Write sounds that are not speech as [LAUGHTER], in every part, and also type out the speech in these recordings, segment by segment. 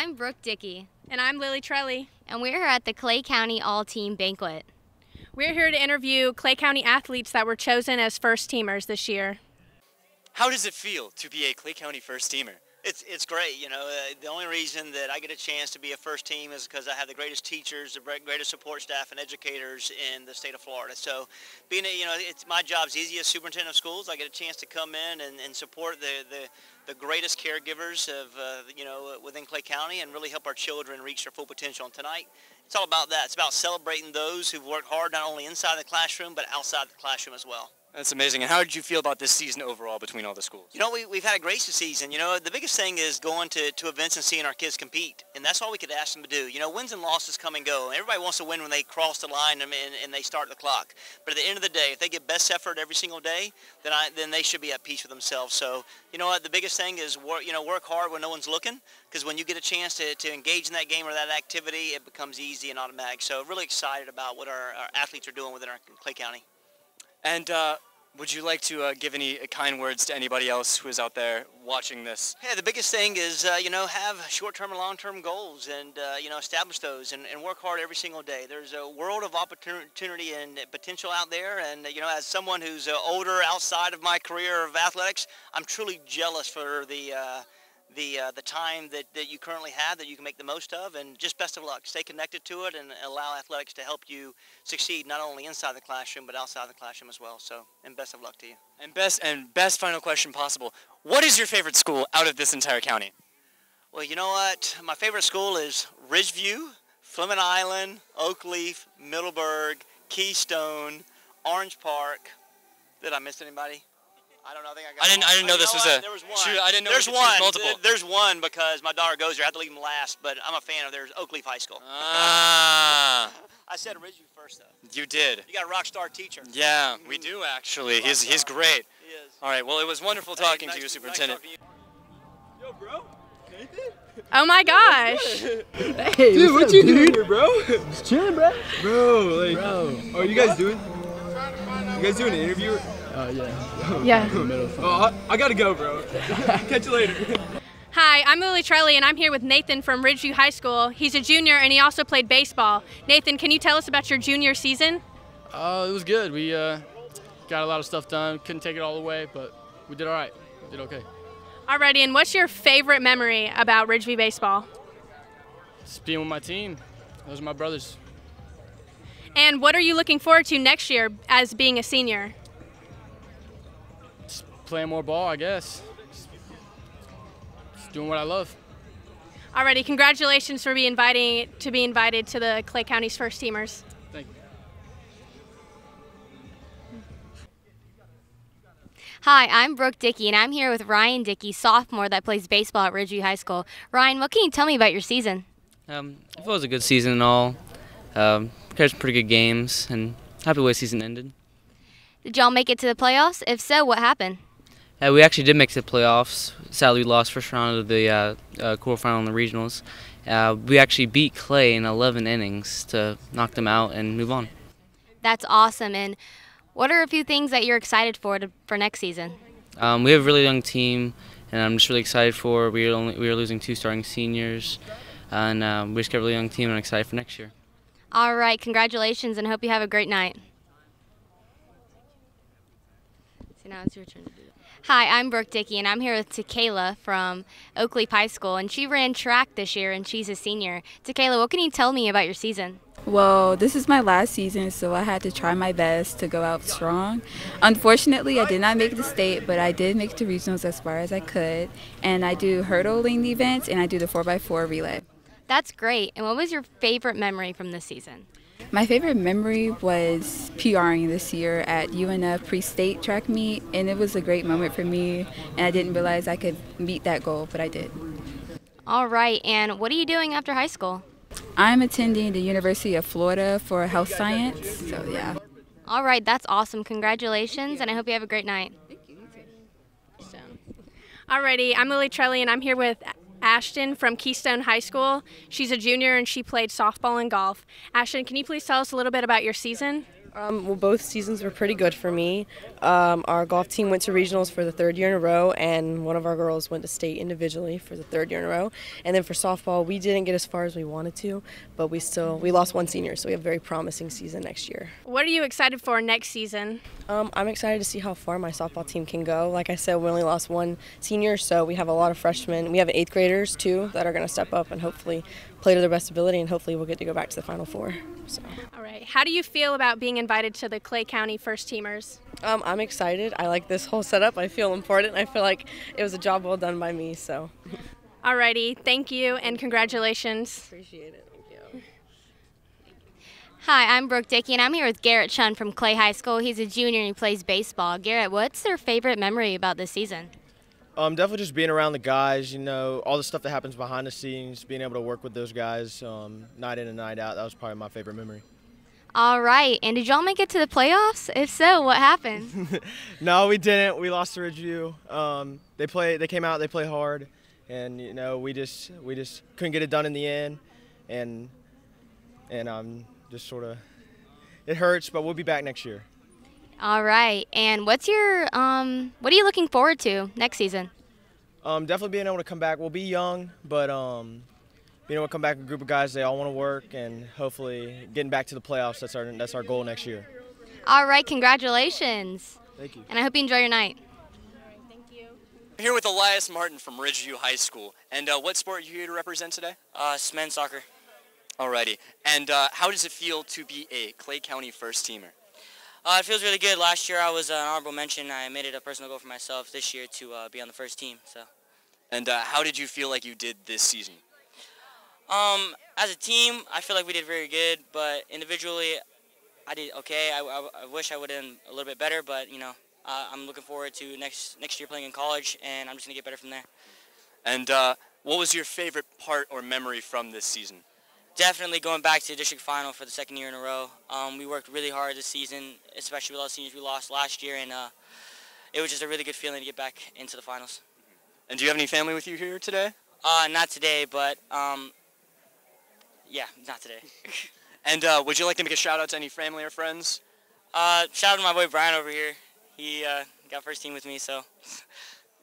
I'm Brooke Dickey. And I'm Lily Trelly. And we're here at the Clay County All Team Banquet. We're here to interview Clay County athletes that were chosen as first teamers this year. How does it feel to be a Clay County first teamer? It's, it's great. You know, uh, the only reason that I get a chance to be a first team is because I have the greatest teachers, the greatest support staff, and educators in the state of Florida. So, being a, you know, it's my job's easy as superintendent of schools. I get a chance to come in and, and support the, the the greatest caregivers of uh, you know within Clay County and really help our children reach their full potential. And tonight, it's all about that. It's about celebrating those who've worked hard not only inside the classroom but outside the classroom as well. That's amazing. And how did you feel about this season overall between all the schools? You know, we, we've had a great season. You know, the biggest thing is going to, to events and seeing our kids compete. And that's all we could ask them to do. You know, wins and losses come and go. Everybody wants to win when they cross the line and, and they start the clock. But at the end of the day, if they get best effort every single day, then, I, then they should be at peace with themselves. So, you know what, the biggest thing is work, you know, work hard when no one's looking. Because when you get a chance to, to engage in that game or that activity, it becomes easy and automatic. So really excited about what our, our athletes are doing within our Clay County. And uh, would you like to uh, give any kind words to anybody else who is out there watching this? Yeah, the biggest thing is, uh, you know, have short-term and long-term goals and, uh, you know, establish those and, and, work hard every single day. There's a world of opportunity and potential out there. And, you know, as someone who's uh, older outside of my career of athletics, I'm truly jealous for the uh, the uh, the time that, that you currently have that you can make the most of and just best of luck. Stay connected to it and allow athletics to help you succeed not only inside the classroom but outside the classroom as well. So and best of luck to you. And best and best final question possible. What is your favorite school out of this entire county? Well you know what? My favorite school is ridgeview fleming island oakleaf middleburg keystone orange park. Did i miss anybody I don't know. I think I got. I didn't. I didn't know this was a. There was one. Shoot, I didn't know. There's one. Multiple. There's one because my daughter goes there. I have to leave them last, but I'm a fan of theirs. Oakleaf High School. Ah. [LAUGHS] I said Ridgeview first though. You did. You got a rock star teacher. Yeah, we do actually. He's he's great. He is. All right. Well, it was wonderful talking hey, nice to you, Superintendent. Nice Yo, bro. Nathan? Oh my gosh. hey, [LAUGHS] dude, what you doing here, bro? Just chilling, bro. Bro, like, bro. Oh, you guys doing? You guys doing an interview? Uh, yeah. Yeah. [LAUGHS] Oh, I, I gotta go, bro. [LAUGHS] Catch you later. [LAUGHS] Hi, I'm Lily Trelly, and I'm here with Nathan from Ridgeview High School. He's a junior, and he also played baseball. Nathan, can you tell us about your junior season? Uh, it was good. We uh, got a lot of stuff done. Couldn't take it all the way, but we did all right. We did okay. Alrighty, and what's your favorite memory about Ridgeview baseball? Just being with my team. Those are my brothers. And what are you looking forward to next year as being a senior? Just playing more ball, I guess. Just, just doing what I love. Alrighty, congratulations for being inviting to be invited to the Clay County's first teamers. Thank you. Hi, I'm Brooke Dickey, and I'm here with Ryan Dickey, sophomore that plays baseball at Ridgeview High School. Ryan, what can you tell me about your season? Um, it was a good season and all. Um, some pretty good games, and happy the way season ended. Did y'all make it to the playoffs? If so, what happened? Uh, we actually did make the playoffs. Sadly, we lost first round of the uh, uh, quarterfinal in the regionals. Uh, we actually beat Clay in 11 innings to knock them out and move on. That's awesome. And what are a few things that you're excited for to, for next season? Um, we have a really young team, and I'm just really excited for. We are only we are losing two starting seniors, and um, we just got a really young team, and I'm excited for next year. All right, congratulations, and hope you have a great night. So now it's your turn to do it. Hi, I'm Brooke Dickey, and I'm here with Takayla from Oakleaf High School, and she ran track this year, and she's a senior. Takayla, what can you tell me about your season? Well, this is my last season, so I had to try my best to go out strong. Unfortunately, I did not make the state, but I did make the regionals as far as I could. And I do hurdling events, and I do the 4x4 relay. That's great. And what was your favorite memory from this season? My favorite memory was PRing this year at UNF pre-state track meet, and it was a great moment for me. And I didn't realize I could meet that goal, but I did. All right. And what are you doing after high school? I'm attending the University of Florida for health science. So yeah. All right. That's awesome. Congratulations, and I hope you have a great night. Thank you. Awesome. Alrighty, I'm Lily Trelly, and I'm here with Ashton from Keystone High School. She's a junior and she played softball and golf. Ashton, can you please tell us a little bit about your season? Um, well, both seasons were pretty good for me. Um, our golf team went to regionals for the third year in a row, and one of our girls went to state individually for the third year in a row. And then for softball, we didn't get as far as we wanted to, but we still we lost one senior, so we have a very promising season next year. What are you excited for next season? Um, I'm excited to see how far my softball team can go. Like I said, we only lost one senior, so we have a lot of freshmen. We have eighth graders too that are going to step up and hopefully play to their best ability, and hopefully we'll get to go back to the Final Four. So. All right. How do you feel about being invited to the Clay County First Teamers? Um, I'm excited. I like this whole setup. I feel important. I feel like it was a job well done by me. So. Alrighty. Thank you and congratulations. Appreciate it. Thank you. Hi, I'm Brooke Dickey, and I'm here with Garrett Chun from Clay High School. He's a junior and he plays baseball. Garrett, what's your favorite memory about this season? Um, definitely just being around the guys, you know, all the stuff that happens behind the scenes, being able to work with those guys um, night in and night out. That was probably my favorite memory. All right, and did y'all make it to the playoffs? If so, what happened? [LAUGHS] no, we didn't. We lost to Ridgeview. Um, they play. They came out. They play hard, and you know, we just we just couldn't get it done in the end, and and I'm um, just sort of it hurts, but we'll be back next year. All right, and what's your um, what are you looking forward to next season? Um, definitely being able to come back. We'll be young, but um, being able to come back with a group of guys, they all want to work, and hopefully getting back to the playoffs. That's our that's our goal next year. All right, congratulations. Thank you. And I hope you enjoy your night. Right, thank you. I'm here with Elias Martin from Ridgeview High School. And uh, what sport are you here to represent today? Uh, men's soccer. Alrighty. And uh, how does it feel to be a Clay County first teamer? Uh, it feels really good. Last year I was an honorable mention. I made it a personal goal for myself this year to uh, be on the first team. So. And uh, how did you feel like you did this season? Um, as a team, I feel like we did very good, but individually, I did okay. I, I, I wish I would have done a little bit better, but you know, uh, I'm looking forward to next next year playing in college, and I'm just gonna get better from there. And uh, what was your favorite part or memory from this season? Definitely going back to the district final for the second year in a row. Um, we worked really hard this season, especially with all the seniors we lost last year, and uh, it was just a really good feeling to get back into the finals. And do you have any family with you here today? Uh, not today, but um, yeah, not today. [LAUGHS] and uh, would you like to make a shout out to any family or friends? Uh, shout out to my boy Brian over here. He uh, got first team with me, so.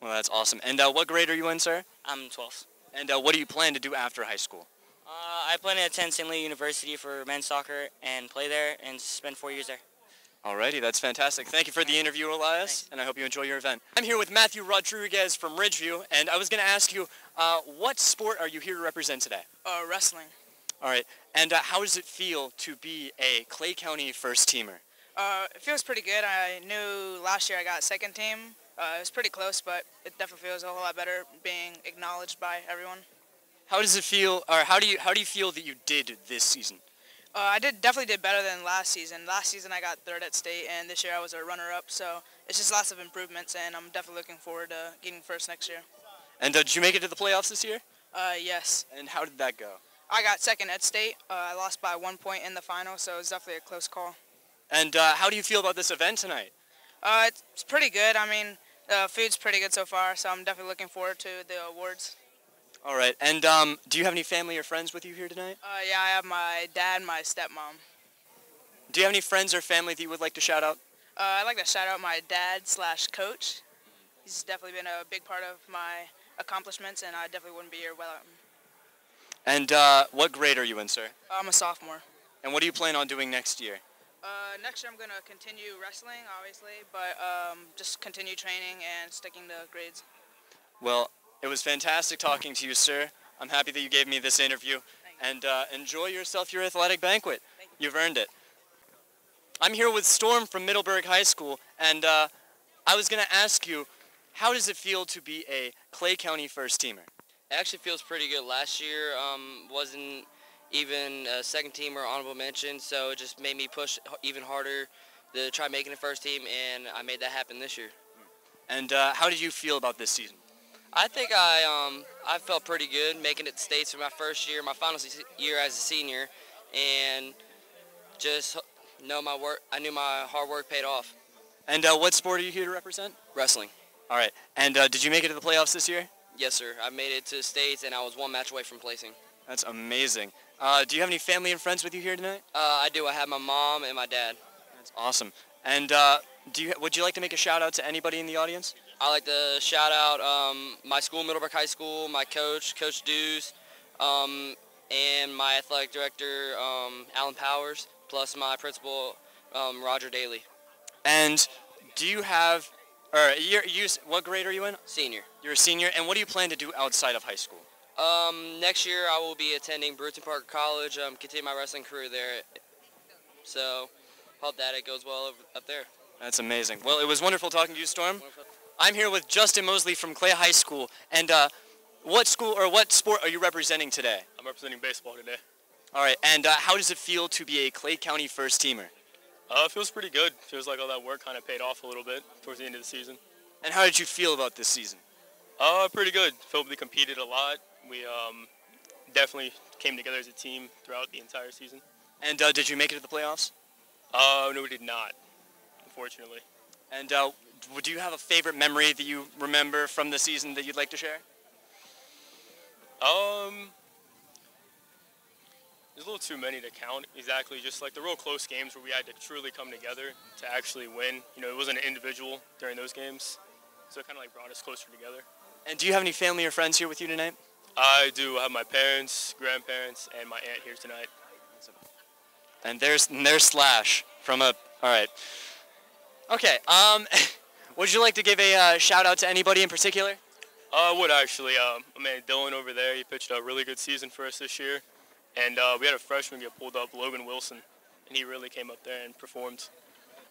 Well, that's awesome. And uh, what grade are you in, sir? I'm 12th. And uh, what do you plan to do after high school? Uh, I plan to attend St. Louis University for men's soccer and play there and spend four years there. Alrighty, that's fantastic. Thank you for the interview, Elias, Thanks. and I hope you enjoy your event. I'm here with Matthew Rodriguez from Ridgeview, and I was going to ask you, uh, what sport are you here to represent today? Uh, wrestling. All right, and uh, how does it feel to be a Clay County first teamer? Uh, it feels pretty good. I knew last year I got second team. Uh, it was pretty close, but it definitely feels a whole lot better being acknowledged by everyone. How does it feel, or how do you how do you feel that you did this season? Uh, I did definitely did better than last season. Last season I got third at state, and this year I was a runner-up. So it's just lots of improvements, and I'm definitely looking forward to getting first next year. And uh, did you make it to the playoffs this year? Uh, yes. And how did that go? I got second at state. Uh, I lost by one point in the final, so it was definitely a close call. And uh, how do you feel about this event tonight? Uh, it's pretty good. I mean, the food's pretty good so far, so I'm definitely looking forward to the awards. All right. And um, do you have any family or friends with you here tonight? Uh, yeah, I have my dad and my stepmom. Do you have any friends or family that you would like to shout out? Uh, I'd like to shout out my dad slash coach. He's definitely been a big part of my accomplishments, and I definitely wouldn't be here without him. And uh, what grade are you in, sir? I'm a sophomore. And what do you plan on doing next year? Uh, next year I'm going to continue wrestling, obviously, but um, just continue training and sticking to grades. Well, it was fantastic talking to you, sir. I'm happy that you gave me this interview. And uh, enjoy yourself your athletic banquet. You. You've earned it. I'm here with Storm from Middleburg High School, and uh, I was going to ask you, how does it feel to be a Clay County first teamer? It actually feels pretty good. Last year um, wasn't even a second team or honorable mention, so it just made me push even harder to try making the first team, and I made that happen this year. And uh, how did you feel about this season? I think I um, I felt pretty good making it to states for my first year, my final year as a senior, and just know my work. I knew my hard work paid off. And uh, what sport are you here to represent? Wrestling. All right. And uh, did you make it to the playoffs this year? Yes, sir. I made it to states, and I was one match away from placing. That's amazing. Uh, do you have any family and friends with you here tonight? Uh, I do. I have my mom and my dad. That's awesome. And uh, do you would you like to make a shout out to anybody in the audience? I like to shout out um, my school, Middleburg High School, my coach, Coach Dews, um, and my athletic director, um, Alan Powers, plus my principal, um, Roger Daly. And do you have, or you what grade are you in? Senior. You're a senior. And what do you plan to do outside of high school? Um, next year I will be attending Brewton-Parker College, um, continue my wrestling career there. So hope that it goes well over, up there. That's amazing. Well, it was wonderful talking to you, Storm. I'm here with Justin Mosley from Clay High School. And uh, what school or what sport are you representing today? I'm representing baseball today. All right. And uh, how does it feel to be a Clay County first teamer? Uh, it feels pretty good. Feels like all that work kind of paid off a little bit towards the end of the season. And how did you feel about this season? Uh, pretty good. Felt we competed a lot. We um, definitely came together as a team throughout the entire season. And uh, did you make it to the playoffs? Uh, no, we did not, unfortunately. And uh, do you have a favorite memory that you remember from the season that you'd like to share? Um, there's a little too many to count exactly. Just like the real close games where we had to truly come together to actually win. You know, it wasn't an individual during those games, so it kind of like brought us closer together. And do you have any family or friends here with you tonight? I do have my parents, grandparents, and my aunt here tonight. And there's and there's Slash from a. All right. Okay. Um, [LAUGHS] would you like to give a uh, shout out to anybody in particular? Uh, I would actually. Uh, my man Dylan over there, he pitched a really good season for us this year. And uh, we had a freshman get pulled up, Logan Wilson, and he really came up there and performed.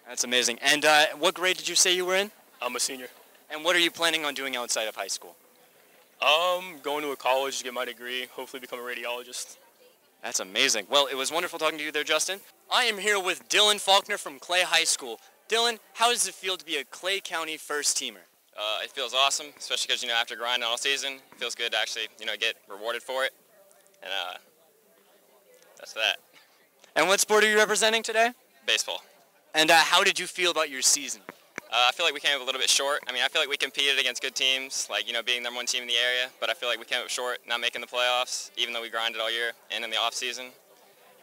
That's amazing. And uh, what grade did you say you were in? I'm a senior. And what are you planning on doing outside of high school? Um, going to a college to get my degree, hopefully become a radiologist. That's amazing. Well, it was wonderful talking to you there, Justin. I am here with Dylan Faulkner from Clay High School. Dylan, how does it feel to be a Clay County first teamer? Uh, it feels awesome, especially because you know after grinding all season, it feels good to actually you know get rewarded for it, and uh, that's that. And what sport are you representing today? Baseball. And uh, how did you feel about your season? Uh, I feel like we came up a little bit short. I mean, I feel like we competed against good teams, like you know being number one team in the area, but I feel like we came up short, not making the playoffs, even though we grinded all year and in the off season.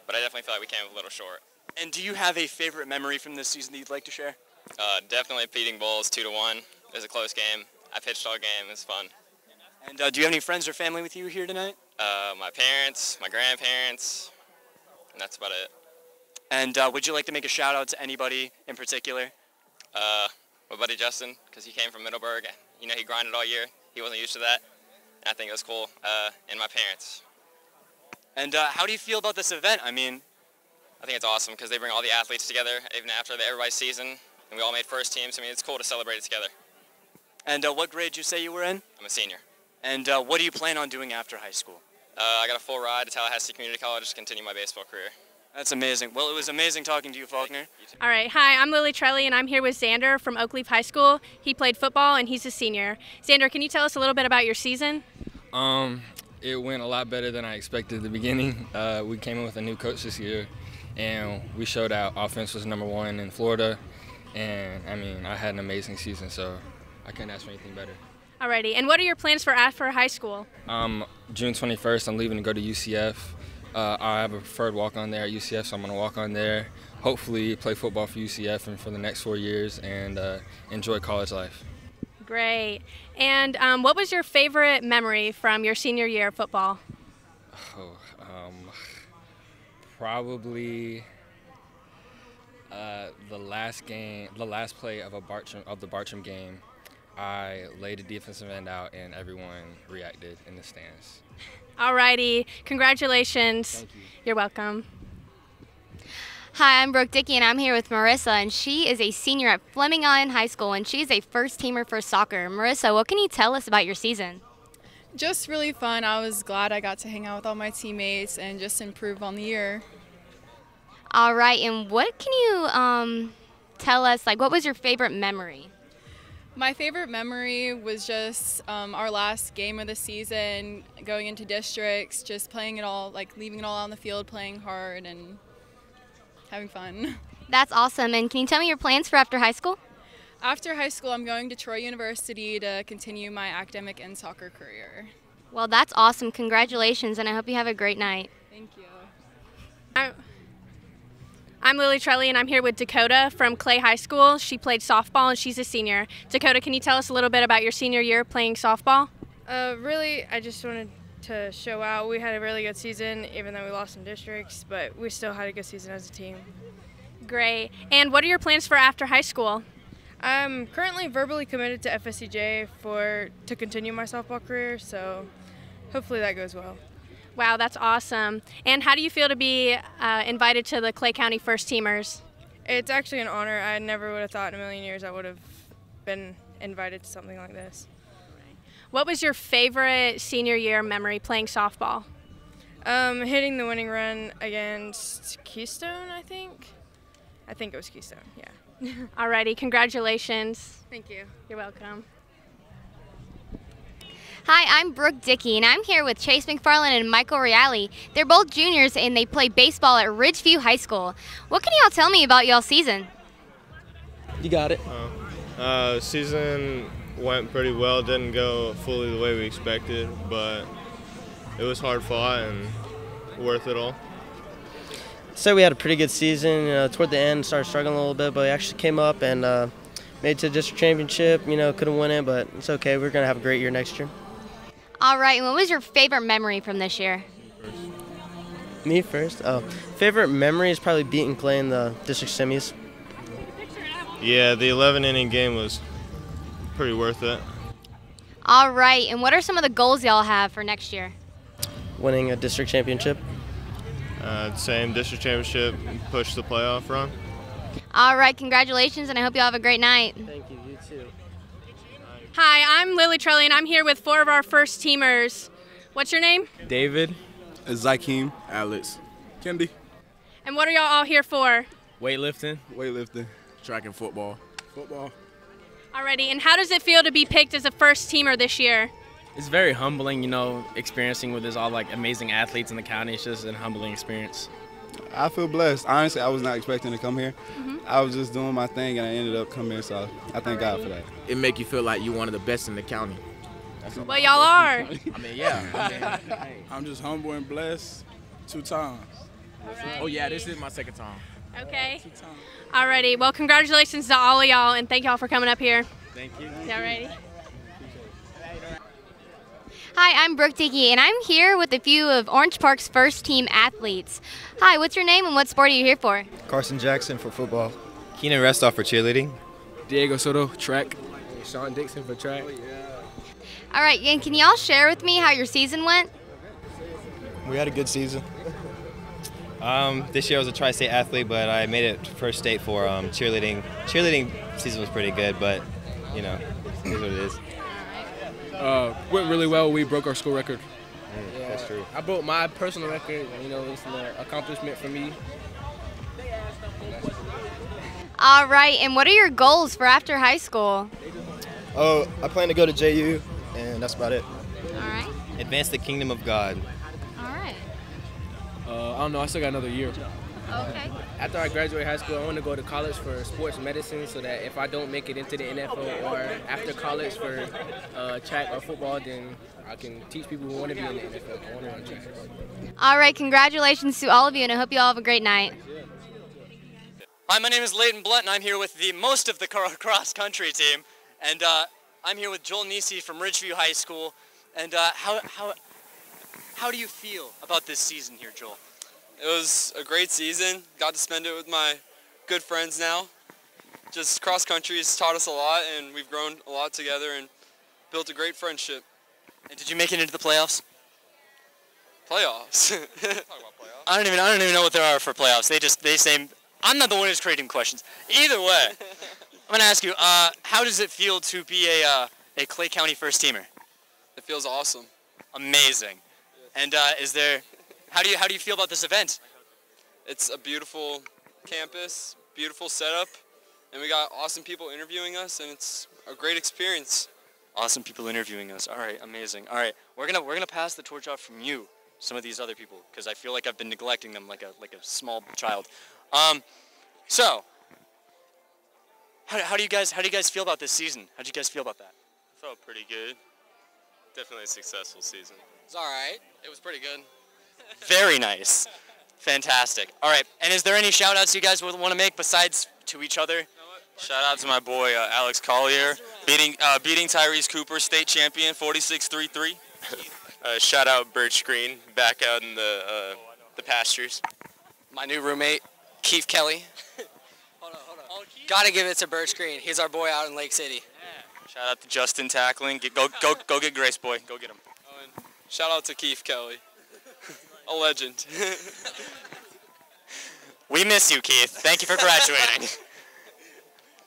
But I definitely feel like we came up a little short. And do you have a favorite memory from this season that you'd like to share? Uh, definitely beating Bolles two to one. It was a close game. I pitched all game. It was fun. And uh, do you have any friends or family with you here tonight? Uh, my parents, my grandparents, and that's about it. And uh, would you like to make a shout out to anybody in particular? Uh, my buddy Justin, because he came from Middleburg. You know, he grinded all year. He wasn't used to that. And I think it was cool. Uh, and my parents. And uh, how do you feel about this event? I mean, I think it's awesome because they bring all the athletes together even after the, everybody's season, and we all made first teams. I mean, it's cool to celebrate it together. And uh, what grade did you say you were in? I'm a senior. And uh, what do you plan on doing after high school? Uh, I got a full ride to Tallahassee Community College to continue my baseball career. That's amazing. Well, it was amazing talking to you, Faulkner. All right. Hi, I'm Lily Trelli, and I'm here with Xander from Oakleaf High School. He played football, and he's a senior. Xander, can you tell us a little bit about your season? Um, it went a lot better than I expected at the beginning. Uh, we came in with a new coach this year, and we showed out offense was number one in Florida. And I mean, I had an amazing season, so I couldn't ask for anything better. Alrighty. And what are your plans for after high school? Um, June 21st, I'm leaving to go to UCF. Uh, I have a preferred walk on there at UCF, so I'm going to walk on there. Hopefully, play football for UCF and for the next four years, and uh, enjoy college life. Great. And um, what was your favorite memory from your senior year of football? Oh, um, probably uh, the last game, the last play of a Bartram of the Bartram game. I laid a defensive end out, and everyone reacted in the stands. Alrighty. Congratulations. Thank you. You're welcome. Hi, I'm Brooke Dickey, and I'm here with Marissa, and she is a senior at Fleming Island High School, and she's a first teamer for soccer. Marissa, what can you tell us about your season? Just really fun. I was glad I got to hang out with all my teammates and just improve on the year. All right, and what can you um, tell us? Like, what was your favorite memory? My favorite memory was just um, our last game of the season, going into districts, just playing it all, like leaving it all on the field, playing hard, and having fun. [LAUGHS] That's awesome. And can you tell me your plans for after high school? After high school, I'm going to Troy University to continue my academic and soccer career. Well, that's awesome. Congratulations, and I hope you have a great night. Thank you. I, I'm Lily Trelli, and I'm here with Dakota from Clay High School. She played softball, and she's a senior. Dakota, can you tell us a little bit about your senior year playing softball? Uh, really, I just wanted to show out. We had a really good season, even though we lost some districts, but we still had a good season as a team. Great. And what are your plans for after high school? I'm currently verbally committed to FSCJ for to continue my softball career, so hopefully that goes well. Wow, that's awesome. And how do you feel to be uh, invited to the Clay County First Teamers? It's actually an honor. I never would have thought in a million years I would have been invited to something like this. What was your favorite senior year memory playing softball? Um, hitting the winning run against Keystone, I think. I think it was Keystone, yeah. [LAUGHS] Alrighty, congratulations. Thank you. You're welcome. Hi, I'm Brooke Dickey, and I'm here with Chase McFarland and Michael Reale. They're both juniors, and they play baseball at Ridgeview High School. What can y'all tell me about y'all season? You got it. Uh, season went pretty well. Didn't go fully the way we expected, but it was hard fought and worth it all. So we had a pretty good season. You know, toward the end, started struggling a little bit, but we actually came up and uh, made it to the district championship. You know, couldn't win it, but it's okay. We're gonna have a great year next year. All right, what was your favorite memory from this year? Me first. Oh, favorite memory is probably beating Clay in the district semis. Yeah, the 11 inning game was pretty worth it. All right, and what are some of the goals y'all have for next year? Winning a district championship. Uh, same district championship, push the playoff run. All right, congratulations, and I hope you all have a great night. Thank you. You too. Hi, I'm Lily Trelli, and I'm here with four of our first teamers. What's your name? David, Zykeem, Alex, Kendi. And what are y'all all here for? Weightlifting. Weightlifting. Track and football. Football. Alrighty, and how does it feel to be picked as a first teamer this year? It's very humbling, you know, experiencing with this all like amazing athletes in the county. It's just a humbling experience. I feel blessed. Honestly, I was not expecting to come here. Mm-hmm. I was just doing my thing, and I ended up coming here. So I thank God for that. It make you feel like you're one of the best in the county. That's Well, y'all are. I mean, yeah. I mean, [LAUGHS] I'm just humble and blessed two times. Oh yeah, this is my second time. Okay. Alrighty, well, congratulations to all of y'all, and thank y'all for coming up here. Thank you. All Alrighty. Hi, I'm Brooke Dickey, and I'm here with a few of Orange Park's first team athletes. Hi, what's your name and what sport are you here for? Carson Jackson for football. Keenan Restoff for cheerleading. Diego Soto, track. Sean Dixon for track. All right, and can y'all share with me how your season went? We had a good season. Um, this year I was a tri-state athlete, but I made it first state for um, cheerleading. Cheerleading season was pretty good, but you know, it is what it is. Uh, went really well. We broke our school record. Yeah, that's true. I broke my personal record. You know, it's an accomplishment for me. All right, and what are your goals for after high school? Oh, I plan to go to JU, and that's about it. All right. Advance the kingdom of God. All right. Uh, I don't know. I still got another year. Okay. After I graduate high school, I want to go to college for sports medicine so that if I don't make it into the NFL or after college for uh, track or football, then I can teach people who want to be in the NFL. I want to run track. All right, congratulations to all of you, and I hope you all have a great night. Hi, my name is Leighton Blunt, and I'm here with the most of the cross country team. And uh, I'm here with Joel Nisi from Ridgeview High School. And uh, how, how, how do you feel about this season here, Joel? It was a great season. Got to spend it with my good friends now. Just cross country has taught us a lot, and we've grown a lot together and built a great friendship. And did you make it into the playoffs? [LAUGHS] Playoffs. I don't even I don't even know what there are for playoffs. They just they say I'm not the one who's creating questions. Either way, [LAUGHS] I'm gonna ask you, uh, how does it feel to be a uh, a Clay County first teamer? It feels awesome. Amazing. And uh, is there how do you how do you feel about this event? It's a beautiful campus, beautiful setup, and we got awesome people interviewing us, and it's a great experience. Awesome people interviewing us. All right, amazing. All right, we're gonna we're gonna pass the torch off from you, some of these other people, because I feel like I've been neglecting them like a like a small child. Um, so how, how do you guys how do you guys feel about this season? How do you guys feel about that? I Felt pretty good. Definitely a successful season. It's all right. It was pretty good. Very nice. Fantastic. All right. And is there any shout outs you guys would want to make besides to each other? Shout out to my boy uh, Alex Collier, beating uh, beating Tyrese Cooper, state champion, 46-3-3. [LAUGHS] uh, shout out Birch Green, back out in the uh, the pastures. My new roommate, Keith Kelly. [LAUGHS] [LAUGHS] Gotta give it to Birch Green. He's our boy out in Lake City. Shout out to Justin tackling. Get, go go go get Grace boy. Go get him. Shout out to Keith Kelly, a legend. [LAUGHS] We miss you, Keith. Thank you for graduating.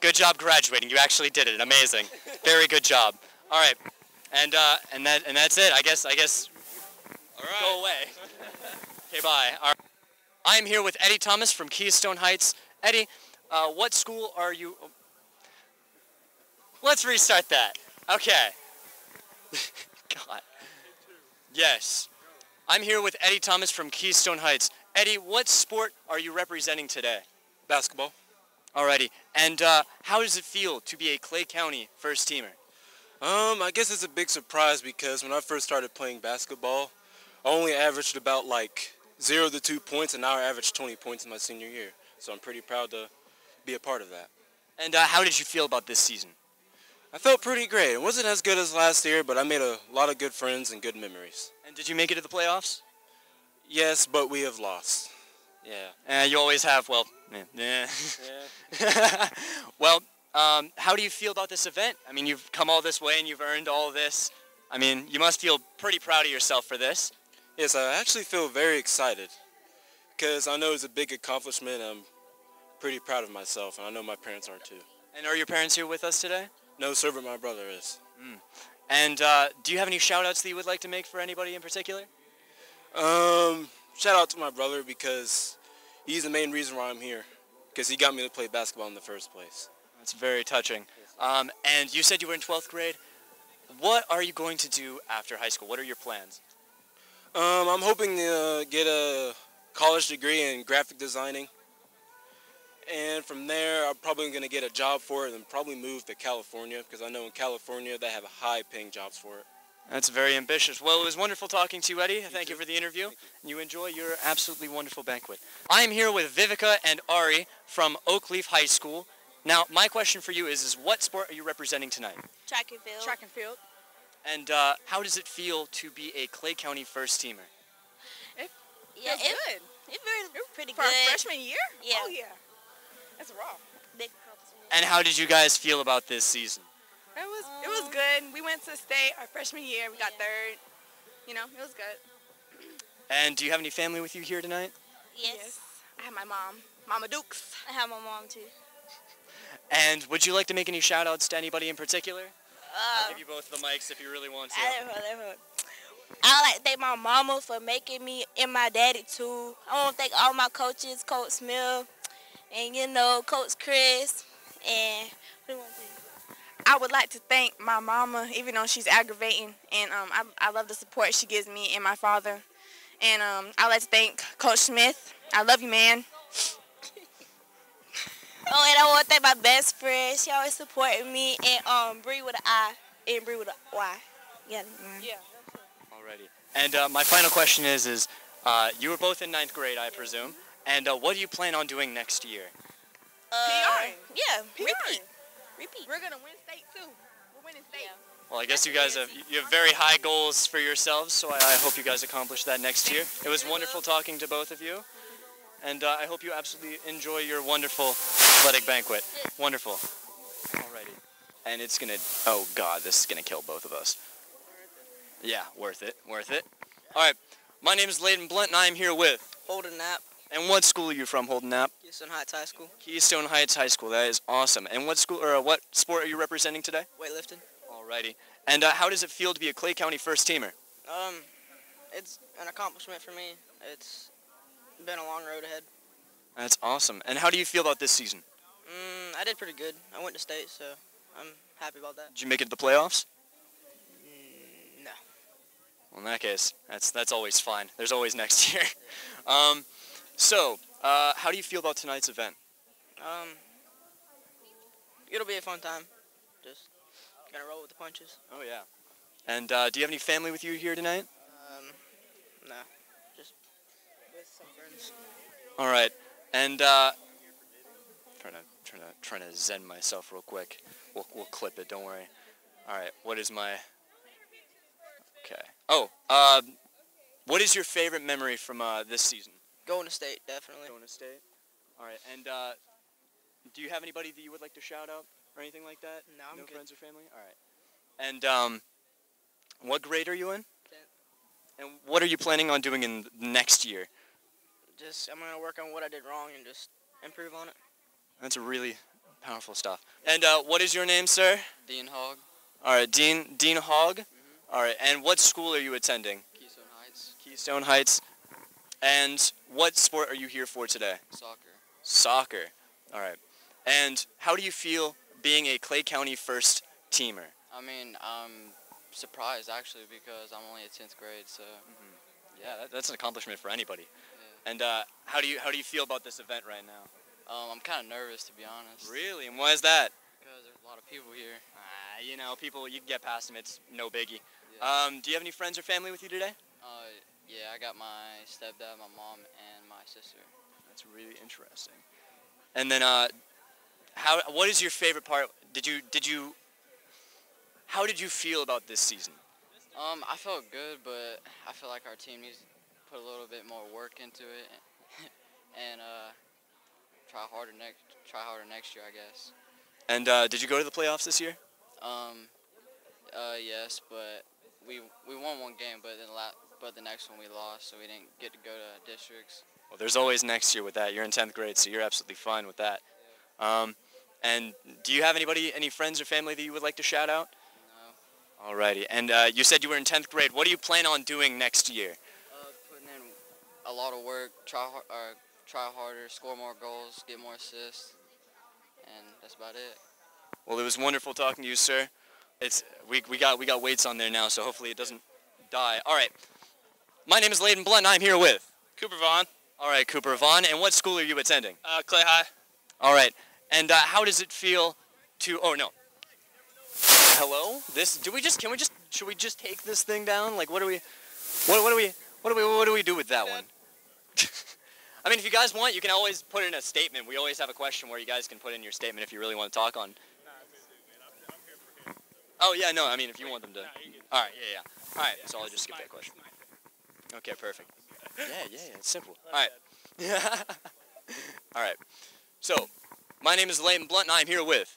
good job graduating. You actually did it. Amazing. Very good job. All right. And uh, and that and that's it. I guess I guess. All right. Go away. [LAUGHS] Okay, bye. All right. I'm here with Eddie Thomas from Keystone Heights. Eddie, uh, what school are you? Let's restart that. Okay. [LAUGHS] God. Yes. I'm here with Eddie Thomas from Keystone Heights. Eddie, what sport are you representing today? Basketball. Alrighty. And uh, how does it feel to be a Clay County first teamer? Um, I guess it's a big surprise because when I first started playing basketball, I only averaged about like zero to two points, and now I average 20 points in my senior year. So I'm pretty proud to be a part of that. And uh, how did you feel about this season? I felt pretty great. It wasn't as good as last year, but I made a lot of good friends and good memories. And did you make it to the playoffs? Yes, but we have lost. Yeah. And you always have, well, yeah. yeah. [LAUGHS] well, um, how do you feel about this event? I mean, you've come all this way and you've earned all this. I mean, you must feel pretty proud of yourself for this. Yes, I actually feel very excited because I know it's a big accomplishment. I'm pretty proud of myself, and I know my parents are too. And are your parents here with us today? No, sir, but my brother is. Mm. And uh, do you have any shout-outs that you would like to make for anybody in particular? Um, shout out to my brother because he's the main reason why I'm here because he got me to play basketball in the first place. That's very touching. Um, and you said you were in 12th grade. What are you going to do after high school? What are your plans? Um, I'm hoping to uh, get a college degree in graphic designing. And from there, I'm probably going to get a job for it and probably move to California because I know in California they have high paying jobs for it. That's very ambitious. Well, it was wonderful talking to you, Eddie. Thank you for the interview. And you enjoy your absolutely wonderful banquet. I am here with Vivica and Ari from Oakleaf High School. Now, my question for you is, is what sport are you representing tonight? Track and field. Track and field. And uh, how does it feel to be a Clay County first teamer? It Yeah, it- good. It's very pretty For good. our freshman year? Yeah. Oh, yeah. That's raw. Big And how did you guys feel about this season? It was it was good. We went to state our freshman year. We got third. You know, it was good. And do you have any family with you here tonight? Yes. I have my mom, Mama Dukes. I have my mom too. And would you like to make any shout outs to anybody in particular? Uh, I'll give you both the mics if you really want to. I never, never. I like to thank my mama for making me and my daddy too. I want to thank all my coaches, Coach Smith, and you know Coach Chris, and what do you want to say? I would like to thank my mama, even though she's aggravating, and um, I, I love the support she gives me and my father. And um, I'd like to thank Coach Smith. I love you, man. [LAUGHS] Oh, and I want to thank my best friend. She always supported me, and um, Bree with an I and Bree with a Y. Yeah. Yeah. Alrighty. And uh, my final question is, is uh, you were both in ninth grade, I presume. And uh, what do you plan on doing next year? Uh, Yeah. Repeat. Repeat. We're gonna win state too. We're winning state. Well, I guess you guys have you have very high goals for yourselves, so I, I hope you guys accomplish that next year. It was wonderful talking to both of you, and uh, I hope you absolutely enjoy your wonderful athletic banquet. Wonderful. Alrighty. And it's gonna. Oh God, this is gonna kill both of us. Yeah, worth it. Worth it. All right. My name is Layden Blunt, and I am here with. Holden Knapp, And what school are you from, Holden Knapp? Keystone Heights High School. Keystone Heights High School. That is awesome. And what school or what sport are you representing today? Weightlifting. Alrighty. And uh, how does it feel to be a Clay County first teamer? Um, it's an accomplishment for me. It's been a long road ahead. That's awesome. And how do you feel about this season? Mm, I did pretty good. I went to state, so I'm happy about that. Did you make it to the playoffs? Mm, no. Well, in that case, that's that's always fine. There's always next [LAUGHS] year. um, so, uh, how do you feel about tonight's event? Um, it'll be a fun time. Just gonna roll with the punches. Oh yeah. And uh, do you have any family with you here tonight? Um, no. Just with some friends. All right, and uh, trying to trying to trying to zen myself real quick. We'll we'll clip it. Don't worry. All right, what is my? Okay. Oh, uh, what is your favorite memory from uh, this season? Going to state, definitely. Going to state. All right, and uh, do you have anybody that you would like to shout out or anything like that? No, I'm no good. friends or family. All right. And um, what grade are you in? And what are you planning on doing in next year? Just I'm gonna work on what I did wrong and just improve on it. That's really powerful stuff. And uh, what is your name, sir? Dean Hogg, All right, Dean Dean Hogg. All right, and what school are you attending? Keystone Heights, Keystone Heights. And what sport are you here for today? soccer. Soccer. All right. And how do you feel being a Clay County first teamer? I mean, I'm surprised actually because I'm only a 10th grade, so Yeah, that, that's an accomplishment for anybody. And uh, how do you how do you feel about this event right now? um, I'm kind of nervous to be honest. Really? And why is that? Because there's a lot of people here. Uh, you know, people you can get past them. It's no biggie. Um, do you have any friends or family with you today? Uh, yeah, I got my stepdad, my mom, and my sister. That's really interesting. And then, uh, how? What is your favorite part? Did you did you? How did you feel about this season? Um, I felt good, but I feel like our team needs to put a little bit more work into it, [LAUGHS] and uh, try harder next try harder next year, I guess. And uh, did you go to the playoffs this year? Um, uh, yes, but we we won one game, but then la- but the next one we lost, so we didn't get to go to districts. Well, there's always next year with that. You're in 10th grade, so you're absolutely fine with that. Um, and do you have anybody, any friends or family that you would like to shout out? No. Alrighty. And uh, you said you were in 10th grade. What do you plan on doing next year? Uh, putting in a lot of work, try uh, try harder, score more goals, get more assists, and that's about it. Well, it was wonderful talking to you, sir. It's we, we got we got weights on there now, so hopefully it doesn't die. All right. My name is Layden Blunt, I'm here with Cooper Vaughn, All right, Cooper Vaughn. And what school are you attending? uh, Clay High. All right. And uh, how does it feel to? Oh no. Hello. This. Do we just? Can we just? Should we just take this thing down? Like, what do we? What, what do we? What do we? What do we do with that one? [LAUGHS] I mean, if you guys want, you can always put in a statement. We always have a question where you guys can put in your statement if you really want to talk on. Oh yeah, no. I mean, if you want them to. All right. Yeah, yeah. All right. So I'll just skip that question. Okay, perfect. Yeah, yeah, yeah. It's simple. All right. [LAUGHS] All right. So, my name is Layton Blunt, and I'm here with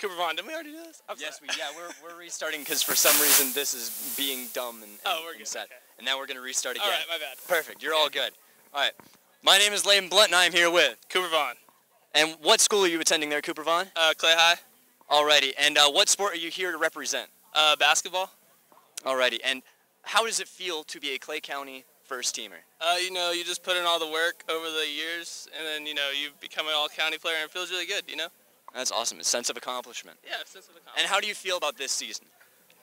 Cooper Vaughn. Didn't we already do this? I'm yes, sorry. we yeah we're, we're restarting because for some reason this is being dumb and, and, Oh, we're and good, sad. And now we're gonna restart again. All right, my bad. Perfect. You're all good. All right. My name is Layton Blunt, and I'm here with Cooper Vaughn. And what school are you attending there, Cooper Vaughn? Uh, Clay High. Alrighty. And uh, what sport are you here to represent? Uh, basketball. Alrighty. And how does it feel to be a Clay County first teamer? Uh, you know, you just put in all the work over the years, and then you know you've become an all-county player, and it feels really good. You know. That's awesome. A sense of accomplishment. Yeah, sense of accomplishment. And how do you feel about this season?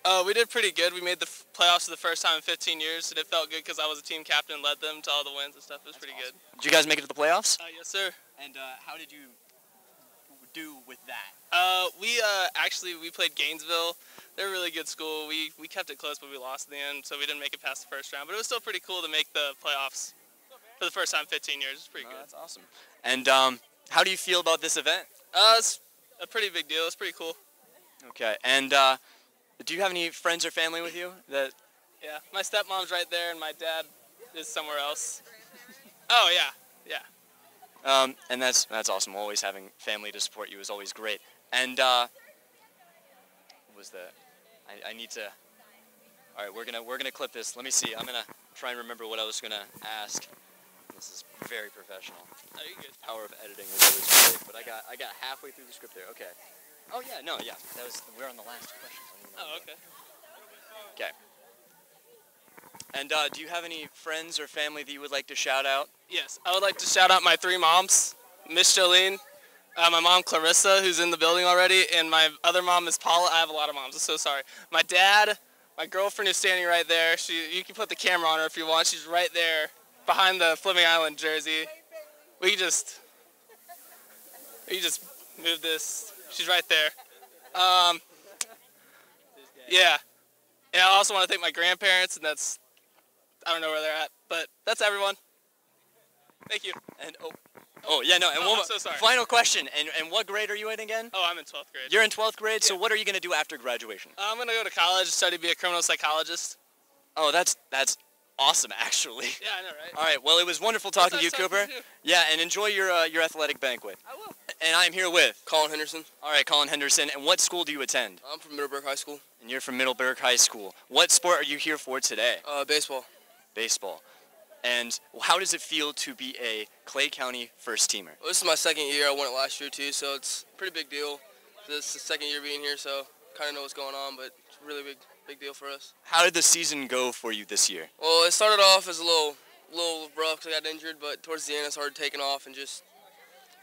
Uh, we did pretty good. We made the f- playoffs for the first time in 15 years, and it felt good because I was a team captain, led them to all the wins and stuff. It was pretty good. Did you guys make it to the playoffs? Uh, yes, sir. And uh, how did you do with that? Uh, we uh, actually we played Gainesville. They're a really good school. We we kept it close, but we lost in the end, so we didn't make it past the first round. But it was still pretty cool to make the playoffs for the first time in 15 years. It's pretty good. That's awesome. And um, how do you feel about this event? Uh, it's a pretty big deal. It's pretty cool. Okay. And uh, do you have any friends or family with you that? Yeah, my stepmom's right there, and my dad is somewhere else. Oh yeah, yeah. Um, and that's that's awesome. Always having family to support you is always great. And uh, what was the? I, I need to. All right, we're gonna we're gonna clip this. Let me see. I'm gonna try and remember what I was gonna ask. This is very professional. You good? Power of editing is always great. But I got I got halfway through the script there. Okay. Oh yeah, no, yeah. That was we're on the last question. I don't even know. Oh, okay. Okay. And uh, do you have any friends or family that you would like to shout out? Yes, I would like to shout out my three moms, Miss Jolene, uh, my mom Clarissa, who's in the building already, and my other mom is Paula. I have a lot of moms. I'm so sorry. My dad, my girlfriend is standing right there. She, you can put the camera on her if you want. She's right there behind the Fleming Island jersey. We just, we just move this. She's right there. Um, yeah. And I also want to thank my grandparents, and that's, I don't know where they're at, but that's everyone. Thank you. And oh, oh yeah, no. And Oh, one I'm more- so sorry. final question. And and what grade are you in again? Oh, I'm in 12th grade. You're in 12th grade. So what are you gonna do after graduation? I'm gonna go to college, study to be a criminal psychologist. Oh, that's that's awesome, actually. Yeah, I know, right? All right. Well, it was wonderful talking to you, talking Cooper. to you. Yeah, and enjoy your uh, your athletic banquet. I will. And I'm here with Colin Henderson. All right, Colin Henderson. And what school do you attend? I'm from Middleburg High School. And you're from Middleburg High School. What sport are you here for today? Uh, baseball. Baseball. And how does it feel to be a Clay County first teamer? Well, this is my second year. I won it last year too, so it's a pretty big deal. This is the second year being here, so kind of know what's going on, but it's a really big, big deal for us. How did the season go for you this year? Well, it started off as a little, little rough because I got injured, but towards the end I started taking off and just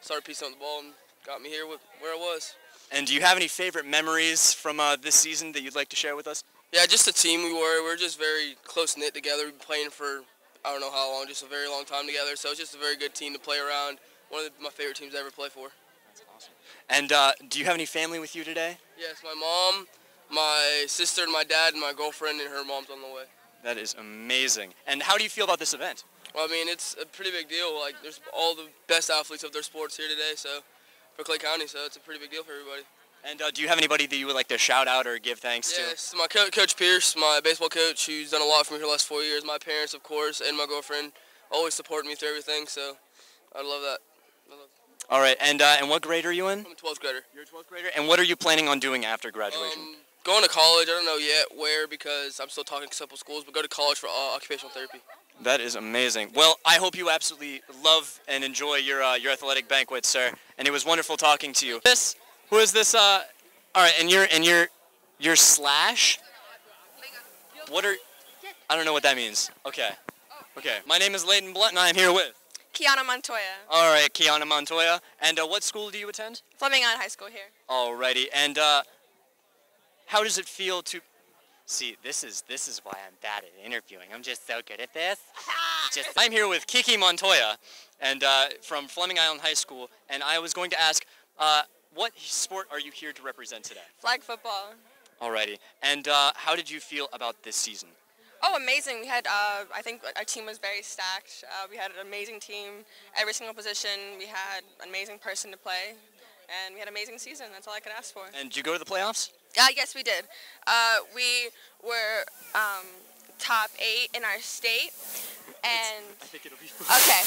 started piecing up the ball and got me here with, where I was. And do you have any favorite memories from uh, this season that you'd like to share with us? Yeah, just the team we were. We were just very close knit together. We've been playing for I don't know how long, just a very long time together. So it's just a very good team to play around. One of the, my favorite teams to ever play for. That's awesome. And uh, do you have any family with you today? Yes, my mom, my sister, and my dad, and my girlfriend, and her mom's on the way. That is amazing. And how do you feel about this event? Well, I mean, it's a pretty big deal. Like, there's all the best athletes of their sports here today, so for Clay County, so it's a pretty big deal for everybody. And uh, do you have anybody that you would like to shout out or give thanks Yeah, this is my co- coach Pierce, my baseball coach, who's done a lot for me for the last four years. My parents, of course, and my girlfriend always support me through everything. So I love that. I love to? All right. And uh, and what grade are you in? I'm a 12th grader. You're a 12th grader. And what are you planning on doing after graduation? Um, going to college. I don't know yet where because I'm still talking to several schools, but go to college for uh, occupational therapy. That is amazing. Well, I hope you absolutely love and enjoy your uh, your athletic banquet, sir. And it was wonderful talking to you. This, who is this? Uh, all right, and you're and you're you're slash. What are? I don't know what that means. Okay, okay. My name is Leighton Blunt, and I am here with. Kiana Montoya, All right, Kiana Montoya. And uh, what school do you attend? Fleming Island High School here. Alrighty. And uh, how does it feel to? See, this is this is why I'm bad at interviewing. I'm just so good at this. [LAUGHS] just I'm here with Kiki Montoya, and uh, from Fleming Island High School, and I was going to ask, uh, what sport are you here to represent today? Flag football. Alrighty. And uh, how did you feel about this season? Oh, amazing. We had, uh, I think our team was very stacked. Uh, we had an amazing team, every single position. We had an amazing person to play, and we had an amazing season. That's all I could ask for. And did you go to the playoffs? Uh, yes, we did. Uh, we were um, top eight in our state, and I think it'll be. okay,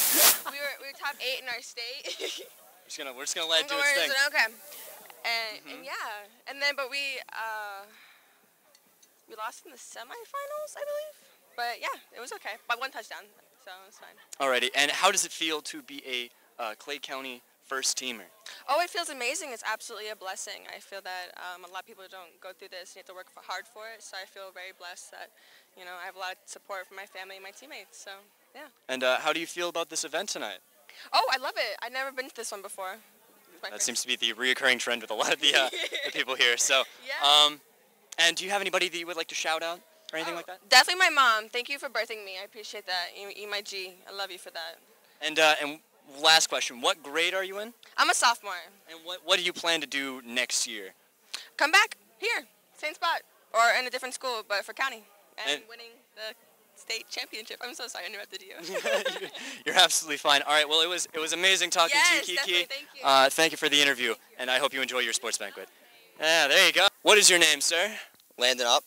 [LAUGHS] we were we were top eight in our state. [LAUGHS] We're just gonna we're just gonna let it do its thing. Okay, and, and yeah, and then but we uh, we lost in the semifinals, I believe. But yeah, it was okay by one touchdown, so it was fine. Alrighty. And how does it feel to be a uh, Clay County first teamer? Oh, it feels amazing. It's absolutely a blessing. I feel that um, a lot of people don't go through this. You have to work hard for it. So I feel very blessed that, you know, I have a lot of support from my family and my teammates. So yeah. And uh, how do you feel about this event tonight? Oh, I love it. I've never been to this one before. That seems to be the reoccurring trend with a lot of the, uh, [LAUGHS] the people here. So, um, and do you have anybody that you would like to shout out or anything like that? Definitely my mom. Thank you for birthing me. I appreciate that. You, you my G. I love you for that. And uh, and last question: What grade are you in? I'm a sophomore. And what what do you plan to do next year? Come back here, same spot, or in a different school, but for county, and, And- winning the state championship. I'm so sorry I interrupted you. [LAUGHS] [LAUGHS] You're absolutely fine. All right. Well, it was it was amazing talking Yes, to you, Kiki. definitely. Thank you. Uh, thank you for the interview, and I hope you enjoy your sports banquet. Yeah, there you go. What is your name, sir? Landon Up.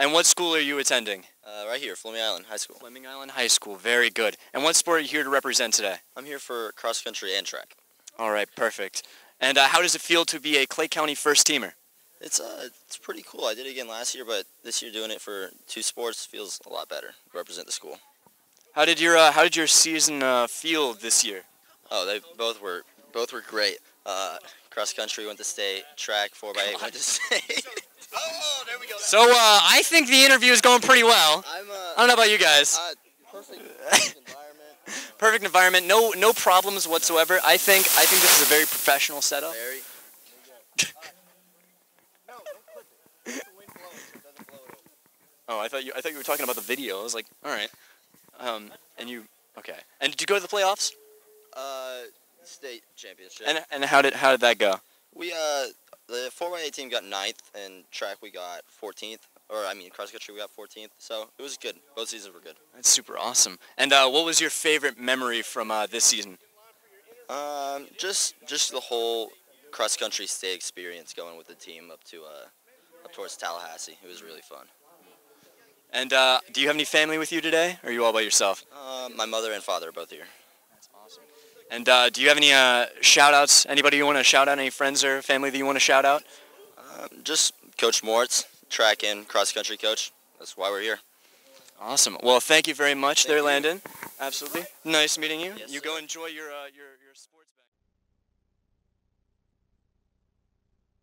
And what school are you attending? Uh, right here, Fleming Island High School. Fleming Island High School. Very good. And what sport are you here to represent today? I'm here for cross country and track. All right, perfect. And uh, how does it feel to be a Clay County first teamer? It's uh, it's pretty cool. I did it again last year, but this year doing it for two sports feels a lot better. Represent the school. How did your uh, How did your season uh, feel this year? Oh, they both were both were great. Uh, cross country went to state. Track four by eight went to [LAUGHS] state. oh, there we go. So uh, I think the interview is going pretty well. I'm, uh, I don't know about you guys. Uh, perfect. Perfect environment. [LAUGHS] No no problems whatsoever. I think I think this is a very professional setup. Very. [LAUGHS] Oh, I thought you I thought you were talking about the video. I was like, all right. Um, and you okay? And did you go to the playoffs? Uh, state championship. And and how did how did that go? we uh the four by eight team got ninth, and track we got 14th. or I mean cross country we got 14th. So it was good. Both seasons were good. That's super awesome. And uh, what was your favorite memory from uh, this season? Um, just just the whole cross country state experience going with the team up to uh, up towards Tallahassee. It was really fun. And uh, do you have any family with you today, or are you all by yourself? Uh, my mother and father are both here. That's awesome. And uh, do you have any uh, shout outs? Anybody you want to shout out? Any friends or family that you want to shout out? Um, just Coach Moritz, track and cross country coach. That's why we're here. Awesome. Well, thank you very much there, Landon. Absolutely. Nice meeting you. you go enjoy your, uh, your, your sports.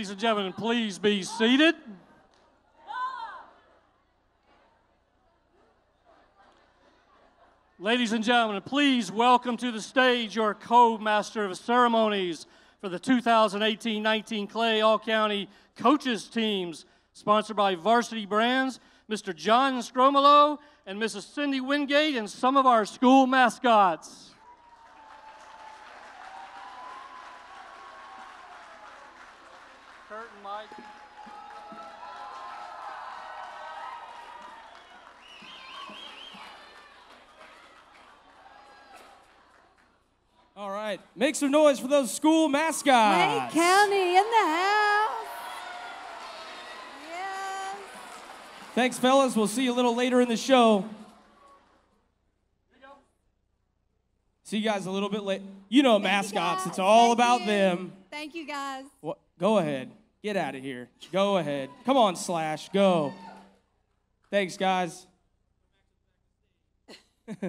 Ladies and gentlemen, please be seated. Ladies and gentlemen, please welcome to the stage your co-master of ceremonies for the 2018-19 Clay All-County Coaches Teams, sponsored by Varsity Brands, Mr. John Stromolo and Mrs. Cindy Wingate, and some of our school mascots. Right, make some noise for those school mascots. Clay County in the house. Thanks, fellas. We'll see you a little later in the show. See you guys a little bit late. You know mascots. It's all about them. Thank you, guys. Go ahead. Get out of here. Go ahead. Come on, Slash. Go. Thanks, guys. [LAUGHS]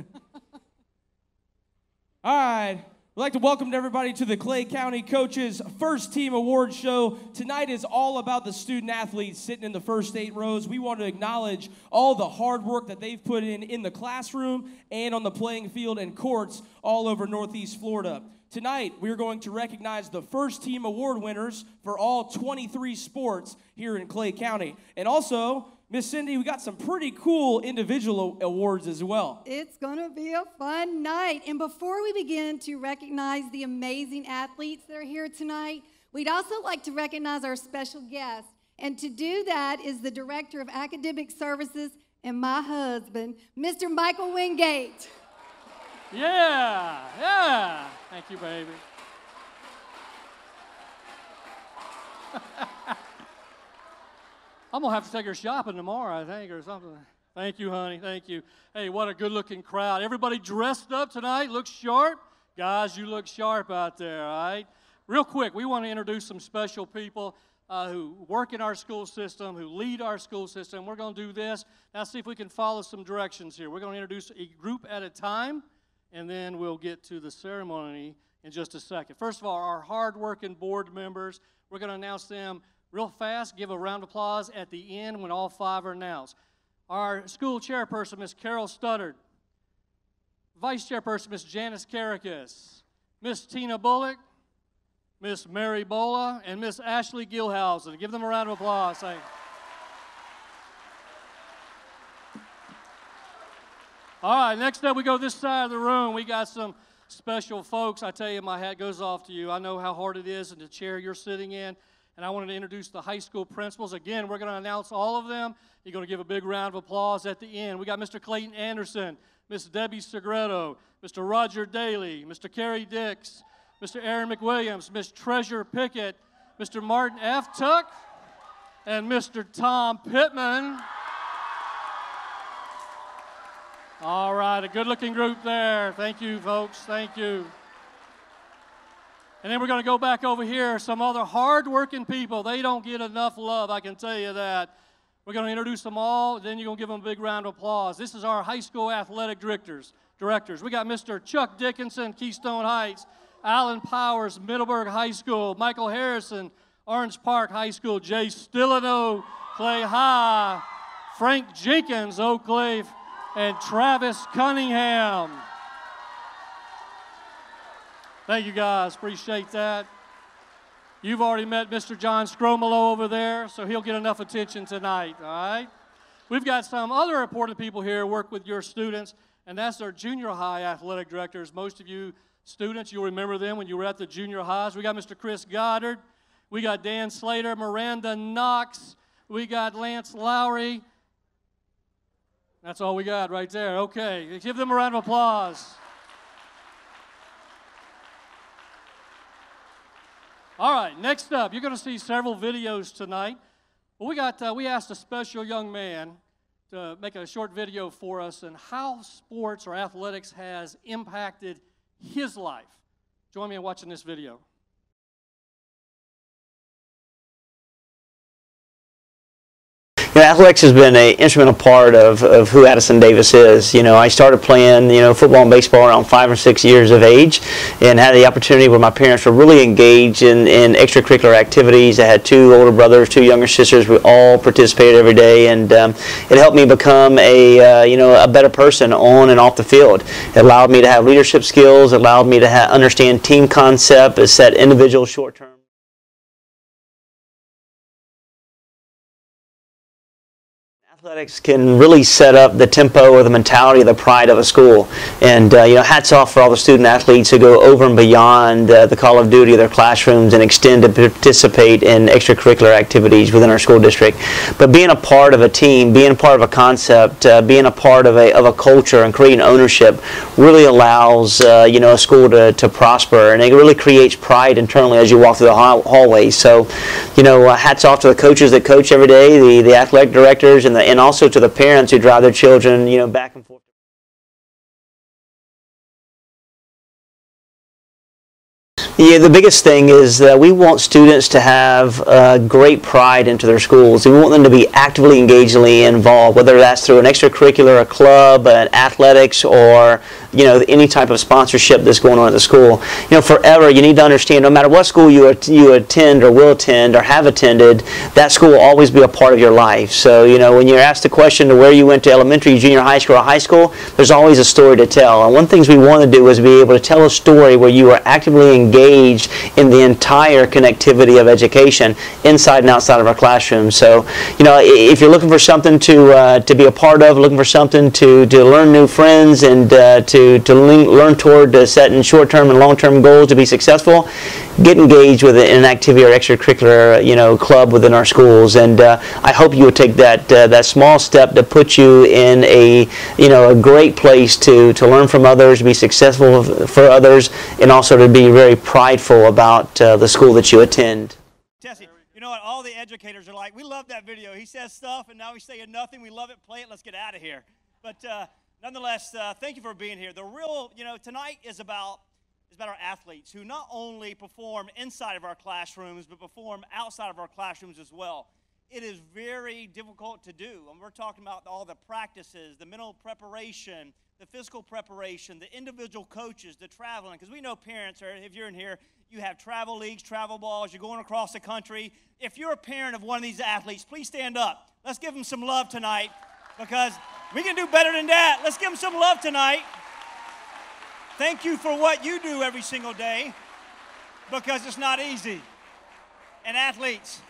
All right. We'd like to welcome everybody to the Clay County Coaches First Team Award Show. Tonight is all about the student athletes sitting in the first eight rows. We want to acknowledge all the hard work that they've put in in the classroom and on the playing field and courts all over Northeast Florida. Tonight, we're going to recognize the first team award winners for all 23 sports here in Clay County. And also, Miss Cindy, we got some pretty cool individual awards as well. It's going to be a fun night. And before we begin to recognize the amazing athletes that are here tonight, we'd also like to recognize our special guest. And to do that is the Director of Academic Services and my husband, Mr. Michael Wingate. Yeah, yeah. Thank you, baby. [LAUGHS] I'm gonna have to take her shopping tomorrow, I think, or something. Thank you, honey. Thank you. Hey, what a good-looking crowd. Everybody dressed up tonight. Looks sharp, guys. You look sharp out there. All right. Real quick, we want to introduce some special people uh, who work in our school system, who lead our school system. We're going to do this. Now, see if we can follow some directions here. We're going to introduce a group at a time, and then we'll get to the ceremony in just a second. First of all, our hard-working board members. We're going to announce them real fast. Give a round of applause at the end when all five are announced. Our school chairperson, Miss Carol Studdard. Vice chairperson, Miss Janice Kerekes. Miss Tina Bullock, Miss Mary Bolla, and Miss Ashley Gilhousen. Give them a round of applause. You. All right, next up we go this side of the room. We got some special folks. I tell you, my hat goes off to you. I know how hard it is in the chair you're sitting in. And I wanted to introduce the high school principals. Again, we're going to announce all of them. You're going to give a big round of applause at the end. We got Mr. Clayton Anderson, Miss Debbie Segreto, Mr. Roger Daly, Mr. Kerry Dix, Mr. Aaron McWilliams, Miss Treasure Pickett, Mr. Martin F. Tuck, and Mr. Tom Pittman. All right, a good looking group there. Thank you, folks. Thank you. And then we're going to go back over here. Some other hard working people. They don't get enough love, I can tell you that. We're going to introduce them all, then you're going to give them a big round of applause. This is our high school athletic directors. Directors. We got Mr. Chuck Dickinson, Keystone Heights, Alan Powers, Middleburg High School, Michael Harrison, Orange Park High School, Jay Stillano, Clay High, Frank Jenkins, Oakleaf, and Travis Cunningham. Thank you guys, appreciate that. You've already met Mr. John Scromelo over there, so he'll get enough attention tonight, all right? We've got some other important people here work with your students, and that's our junior high athletic directors. Most of you students, you'll remember them when you were at the junior highs. We got Mr. Chris Goddard, we got Dan Slater, Miranda Knox, we got Lance Lowry, that's all we got right there. Okay, give them a round of applause. All right, next up, you're going to see several videos tonight. Well, we got uh, we asked a special young man to make a short video for us and how sports or athletics has impacted his life. Join me in watching this video. Know, athletics has been an instrumental part of, of who Addison Davis is. You know, I started playing, you know, football and baseball around five or six years of age and had the opportunity where my parents were really engaged in, in extracurricular activities. I had two older brothers, two younger sisters. We all participated every day and um, it helped me become a, uh, you know, a better person on and off the field. It allowed me to have leadership skills, allowed me to ha- understand team concept, set individual short-term Athletics can really set up the tempo or the mentality or the pride of a school. And, uh, you know, hats off for all the student athletes who go over and beyond uh, the call of duty of their classrooms and extend to participate in extracurricular activities within our school district. But being a part of a team, being a part of a concept, uh, being a part of a, of a culture and creating ownership really allows, uh, you know, a school to, to prosper. And it really creates pride internally as you walk through the hall- hallways. So, you know, uh, hats off to the coaches that coach every day, the, the athletic directors, and the and also to the parents who drive their children, you know, back and forth. Yeah, the biggest thing is that we want students to have uh, great pride into their schools. We want them to be actively engagedly involved, whether that's through an extracurricular, a club, an athletics, or you know any type of sponsorship that's going on at the school. You know, forever you need to understand, no matter what school you at- you attend or will attend or have attended, that school will always be a part of your life. So you know, when you're asked the question to where you went to elementary, junior high school, or high school, there's always a story to tell. And one of the things we want to do is be able to tell a story where you are actively engaged in the entire connectivity of education inside and outside of our classrooms. So, you know, if you're looking for something to uh, to be a part of, looking for something to, to learn new friends and uh, to to learn toward uh, setting short-term and long-term goals to be successful, get engaged with an activity or extracurricular, you know, club within our schools. And uh, I hope you will take that uh, that small step to put you in a you know a great place to to learn from others, be successful for others, and also to be very prideful about uh, the school that you attend. Tessie, you know what? All the educators are like, we love that video. He says stuff, and now he's saying nothing. We love it. Play it. Let's get out of here. But uh, nonetheless, uh, thank you for being here. The real, you know, tonight is about is about our athletes who not only perform inside of our classrooms, but perform outside of our classrooms as well. It is very difficult to do. And we're talking about all the practices, the mental preparation, the physical preparation, the individual coaches, the traveling. Because we know parents, are, if you're in here, you have travel leagues, travel balls, you're going across the country. If you're a parent of one of these athletes, please stand up. Let's give them some love tonight. because we can do better than that. Let's give them some love tonight. Thank you for what you do every single day because it's not easy. And athletes,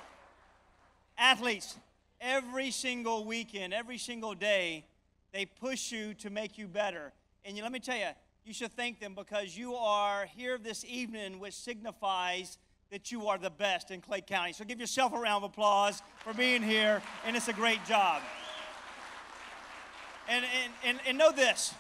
athletes, every single weekend, every single day, they push you to make you better. And you, let me tell you, you should thank them because you are here this evening, which signifies that you are the best in Clay County. So give yourself a round of applause for being here, and it's a great job. And, and, and, and know this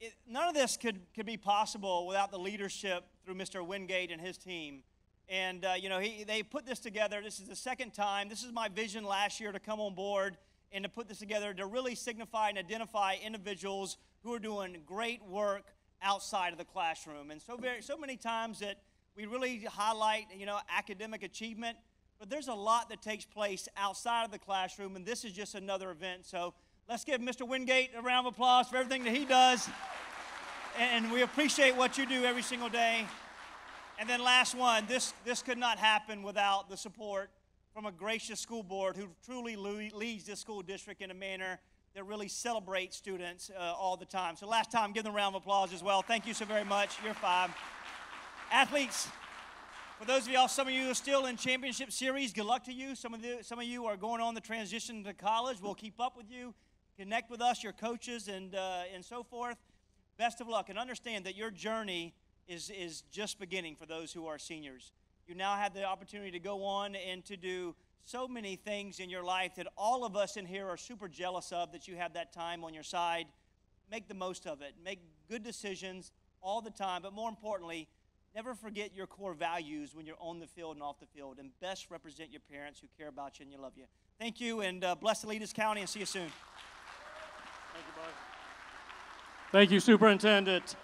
it, none of this could, could be possible without the leadership through Mr. Wingate and his team. And, uh, you know, he, they put this together. This is the second time. This is my vision last year to come on board and to put this together to really signify and identify individuals who are doing great work outside of the classroom. And so, very, so many times that we really highlight, you know, academic achievement, but there's a lot that takes place outside of the classroom, and this is just another event. So let's give Mr. Wingate a round of applause for everything that he does. And we appreciate what you do every single day. And then last one, this, this could not happen without the support from a gracious school board who truly leads this school district in a manner that really celebrates students uh, all the time. So last time, give them a round of applause as well. Thank you so very much. You're five. Athletes, for those of y'all, some of you are still in championship series, good luck to you. Some of, you, some of you are going on the transition to college. We'll keep up with you, connect with us, your coaches, and, uh, and so forth. Best of luck, and understand that your journey is, is just beginning for those who are seniors. You now have the opportunity to go on and to do so many things in your life that all of us in here are super jealous of that you have that time on your side. Make the most of it. Make good decisions all the time, but more importantly, never forget your core values when you're on the field and off the field, and best represent your parents who care about you and you love you. Thank you, and uh, bless Leaders County, and see you soon. Thank you, Superintendent.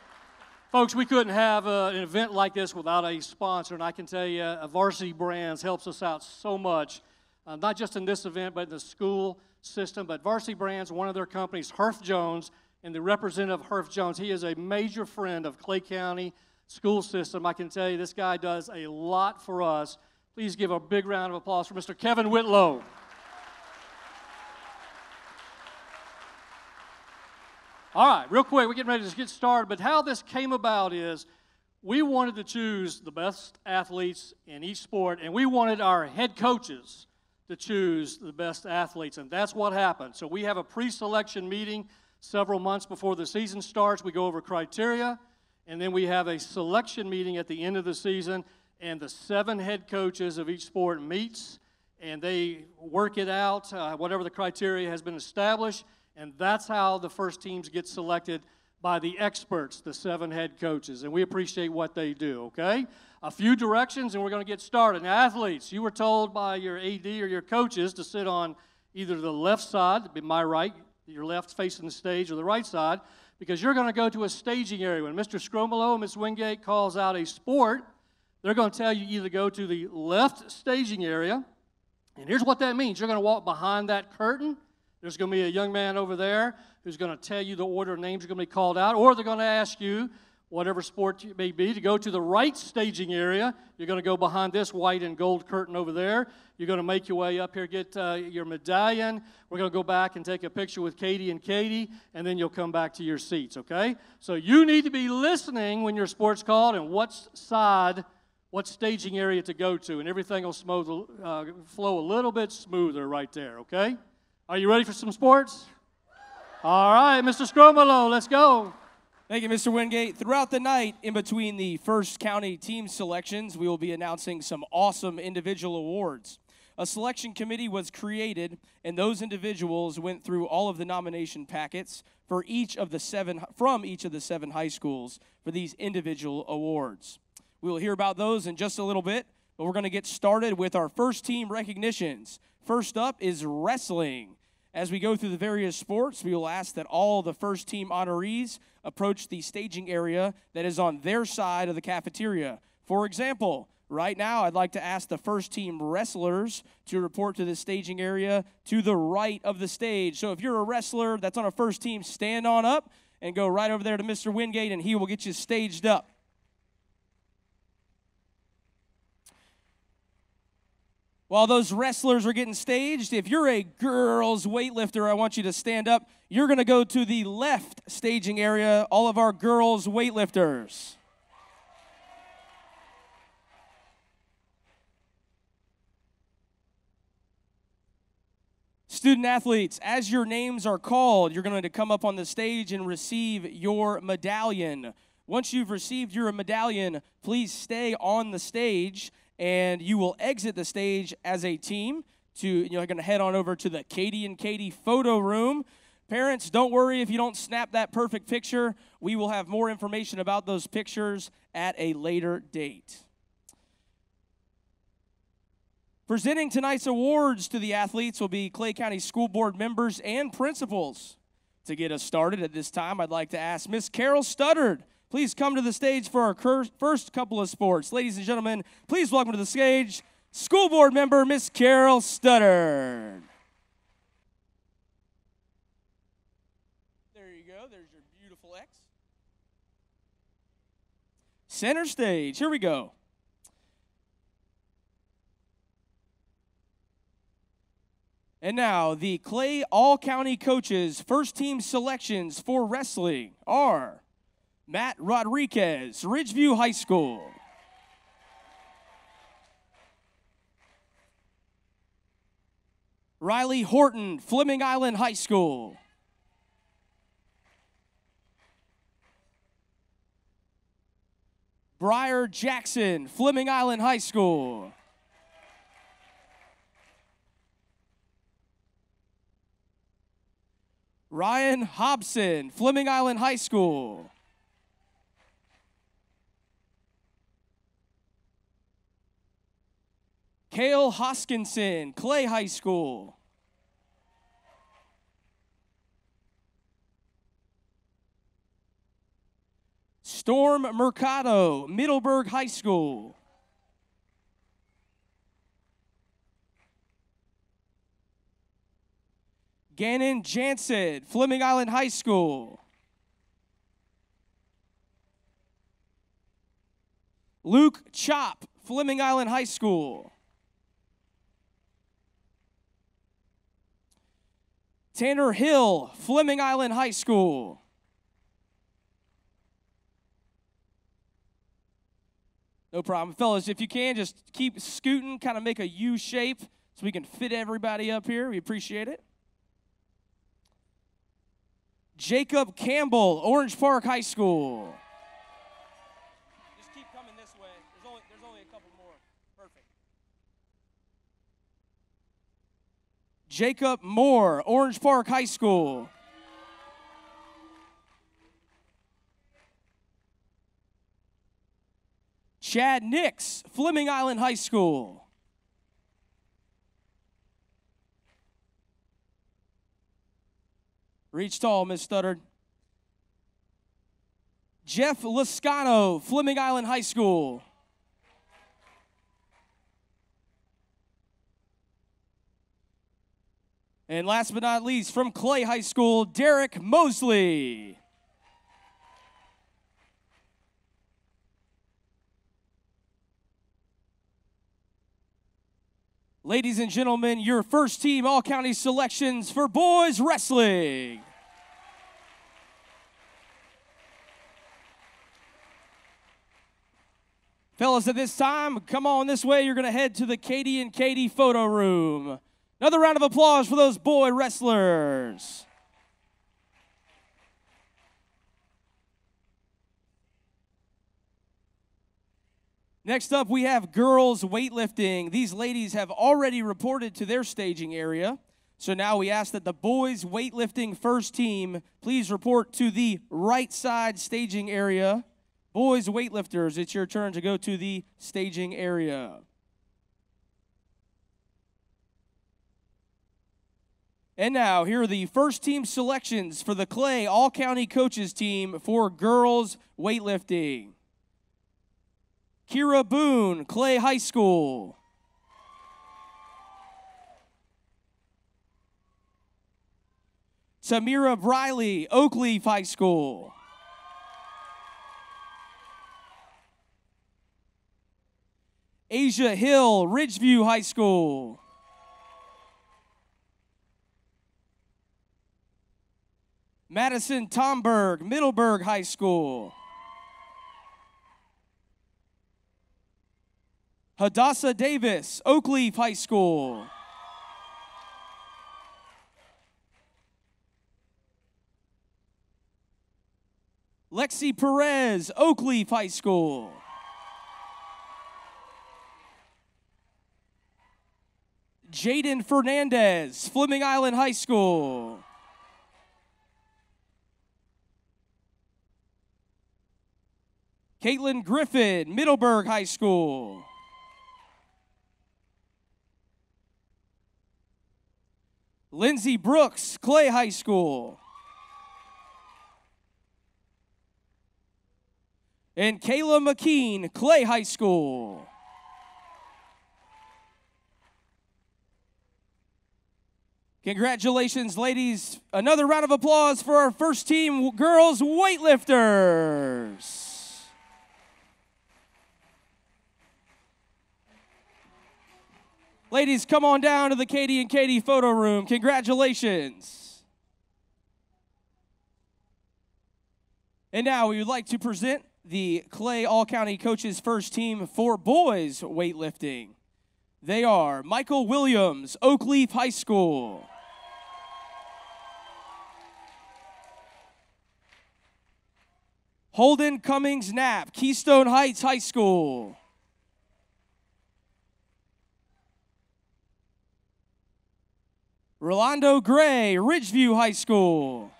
Folks, we couldn't have uh, an event like this without a sponsor, and I can tell you, uh, Varsity Brands helps us out so much, uh, not just in this event, but in the school system. But Varsity Brands, one of their companies, Herff Jones, and the representative Herff Jones, he is a major friend of Clay County school system. I can tell you, this guy does a lot for us. Please give a big round of applause for Mr. Kevin Whitlow. All right, real quick, we're getting ready to get started. But how this came about is we wanted to choose the best athletes in each sport, and we wanted our head coaches to choose the best athletes, and that's what happened. So we have a pre selection meeting several months before the season starts. We go over criteria, and then we have a selection meeting at the end of the season, and the seven head coaches of each sport meets, and they work it out, uh, whatever the criteria has been established and that's how the first teams get selected by the experts, the seven head coaches. And we appreciate what they do, okay? A few directions, and we're going to get started. Now, athletes, you were told by your AD or your coaches to sit on either the left side, be my right, your left facing the stage, or the right side, because you're going to go to a staging area. When Mr. Scromolo and Ms. Wingate calls out a sport, they're going to tell you either go to the left staging area, and here's what that means. You're going to walk behind that curtain, there's going to be a young man over there who's going to tell you the order of names are going to be called out, or they're going to ask you, whatever sport it may be, to go to the right staging area. You're going to go behind this white and gold curtain over there. You're going to make your way up here, get uh, your medallion. We're going to go back and take a picture with Katie and Katie, and then you'll come back to your seats, okay? So you need to be listening when your sport's called and what side, what staging area to go to, and everything will smooth, uh, flow a little bit smoother right there, okay? Are you ready for some sports? All right, Mr. Scromolo, let's go. Thank you, Mr. Wingate. Throughout the night, in between the first county team selections, we will be announcing some awesome individual awards. A selection committee was created, and those individuals went through all of the nomination packets for each of the seven from each of the seven high schools for these individual awards. We will hear about those in just a little bit, but we're going to get started with our first team recognitions. First up is wrestling. As we go through the various sports, we will ask that all the first team honorees approach the staging area that is on their side of the cafeteria. For example, right now I'd like to ask the first team wrestlers to report to the staging area to the right of the stage. So if you're a wrestler that's on a first team, stand on up and go right over there to Mr. Wingate and he will get you staged up. While those wrestlers are getting staged, if you're a girls weightlifter, I want you to stand up. You're going to go to the left staging area, all of our girls weightlifters. Student athletes, as your names are called, you're going to come up on the stage and receive your medallion. Once you've received your medallion, please stay on the stage and you will exit the stage as a team to you're going to head on over to the Katie and Katie photo room. Parents, don't worry if you don't snap that perfect picture. We will have more information about those pictures at a later date. Presenting tonight's awards to the athletes will be Clay County School Board members and principals. To get us started at this time, I'd like to ask Miss Carol Studdard. Please come to the stage for our cur- first couple of sports. Ladies and gentlemen, please welcome to the stage School Board member Miss Carol Studdard. There you go. There's your beautiful X. Center stage. Here we go. And now, the Clay All County coaches' first team selections for wrestling are Matt Rodriguez, Ridgeview High School. Riley Horton, Fleming Island High School. Briar Jackson, Fleming Island High School. Ryan Hobson, Fleming Island High School. Kale Hoskinson, Clay High School. Storm Mercado, Middleburg High School. Gannon Jansen, Fleming Island High School. Luke Chop, Fleming Island High School. Tanner Hill, Fleming Island High School. No problem. Fellas, if you can, just keep scooting, kind of make a U shape so we can fit everybody up here. We appreciate it. Jacob Campbell, Orange Park High School. Just keep coming this way. There's only, there's only a couple more. Perfect. Jacob Moore, Orange Park High School. Chad Nix, Fleming Island High School. Reach tall, Miss Studdard. Jeff Lascano, Fleming Island High School. And last but not least, from Clay High School, Derek Mosley. Ladies and gentlemen, your first team All County selections for boys wrestling. Fellas, at this time, come on this way. You're going to head to the Katie and Katie photo room. Another round of applause for those boy wrestlers. Next up, we have girls weightlifting. These ladies have already reported to their staging area. So now we ask that the boys weightlifting first team please report to the right side staging area. Boys weightlifters, it's your turn to go to the staging area. And now, here are the first team selections for the Clay All County Coaches team for girls weightlifting. Kira Boone, Clay High School. Samira Briley, Oakleaf High School. Asia Hill, Ridgeview High School. Madison Tomberg, Middleburg High School. Hadassah Davis, Oakleaf High School. Lexi Perez, Oakleaf High School. Jaden Fernandez, Fleming Island High School. Caitlin Griffin, Middleburg High School. Lindsay Brooks, Clay High School. And Kayla McKean, Clay High School. Congratulations, ladies. Another round of applause for our first team girls weightlifters. Ladies, come on down to the Katie and Katie photo room. Congratulations. And now we would like to present the Clay All County Coaches First Team for boys weightlifting. They are Michael Williams, Oakleaf High School. Holden Cummings Knapp, Keystone Heights High School. Rolando Gray, Ridgeview High School.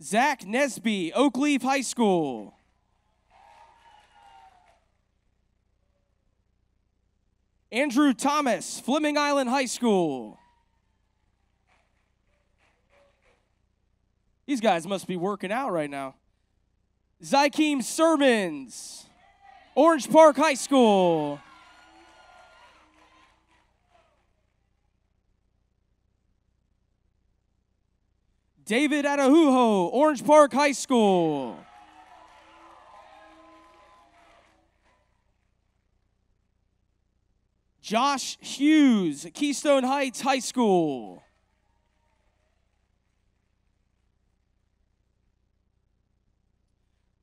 Zach Nesby, Oakleaf High School. Andrew Thomas, Fleming Island High School. These guys must be working out right now. Zykeem Sermons, Orange Park High School. David Atahujo, Orange Park High School. Josh Hughes, Keystone Heights High School.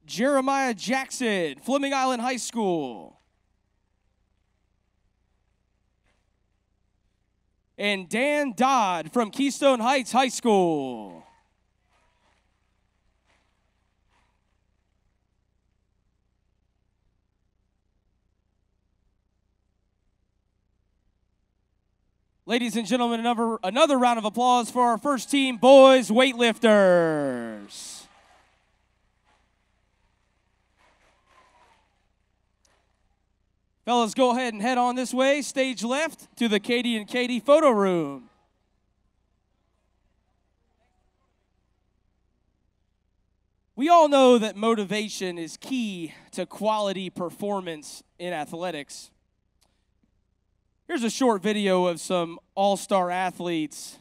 Jeremiah Jackson, Fleming Island High School. And Dan Dodd from Keystone Heights High School. Ladies and gentlemen, another, another round of applause for our first team boys weightlifters. Fellas, go ahead and head on this way, stage left, to the Katie and Katie photo room. We all know that motivation is key to quality performance in athletics. Here's a short video of some all star athletes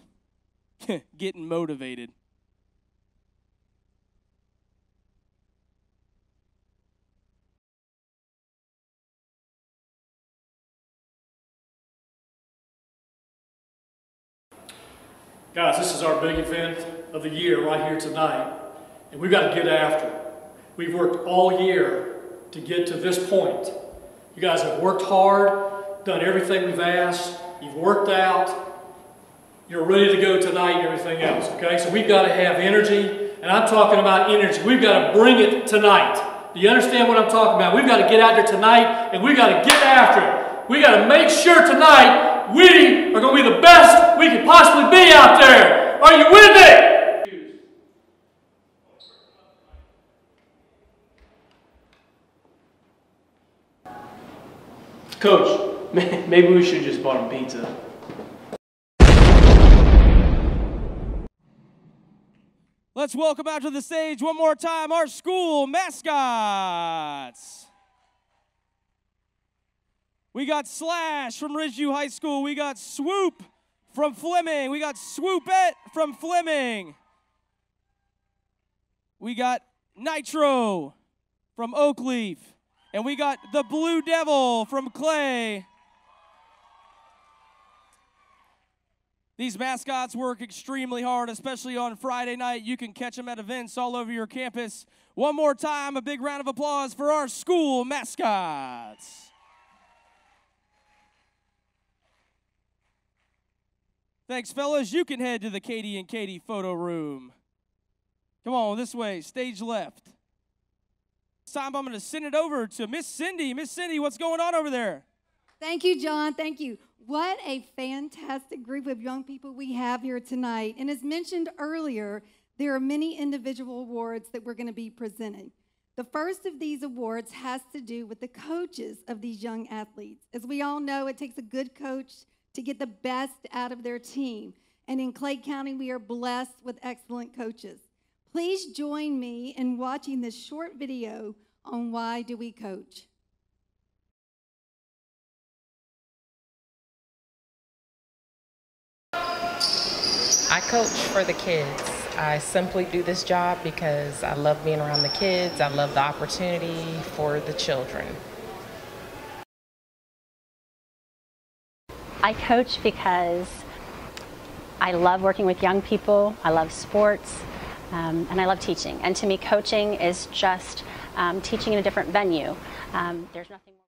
[LAUGHS] getting motivated. Guys, this is our big event of the year right here tonight, and we've got to get after it. We've worked all year to get to this point. You guys have worked hard, done everything we've asked, you've worked out, you're ready to go tonight and everything else, okay? So we've got to have energy, and I'm talking about energy. We've got to bring it tonight. Do you understand what I'm talking about? We've got to get out there tonight, and we've got to get after it. We've got to make sure tonight we are going to be the best we can possibly be out there. Are you with me? Coach, [LAUGHS] maybe we should just bought him pizza. Let's welcome out to the stage one more time our school mascots. We got Slash from Ridgeview High School. We got Swoop from Fleming. We got Swoopette from Fleming. we got Nitro from Oakleaf, and we got the Blue Devil from Clay. These mascots work extremely hard, especially on Friday night. You can catch them at events all over your campus. One more time, a big round of applause for our school mascots. Thanks, fellas. You can head to the Katie and Katie photo room. Come on, this way, stage left. This time I'm going to send it over to Miss Cindy. Miss Cindy, what's going on over there? Thank you, John. Thank you. What a fantastic group of young people we have here tonight. And as mentioned earlier, there are many individual awards that we're going to be presenting. The first of these awards has to do with the coaches of these young athletes. As we all know, it takes a good coach to get the best out of their team. And in Clay County, we are blessed with excellent coaches. Please join me in watching this short video on why do we coach. I coach for the kids. I simply do this job because I love being around the kids. I love the opportunity for the children. I coach because I love working with young people, I love sports, um, and I love teaching. And to me, coaching is just um, teaching in a different venue. Um, there's nothing more.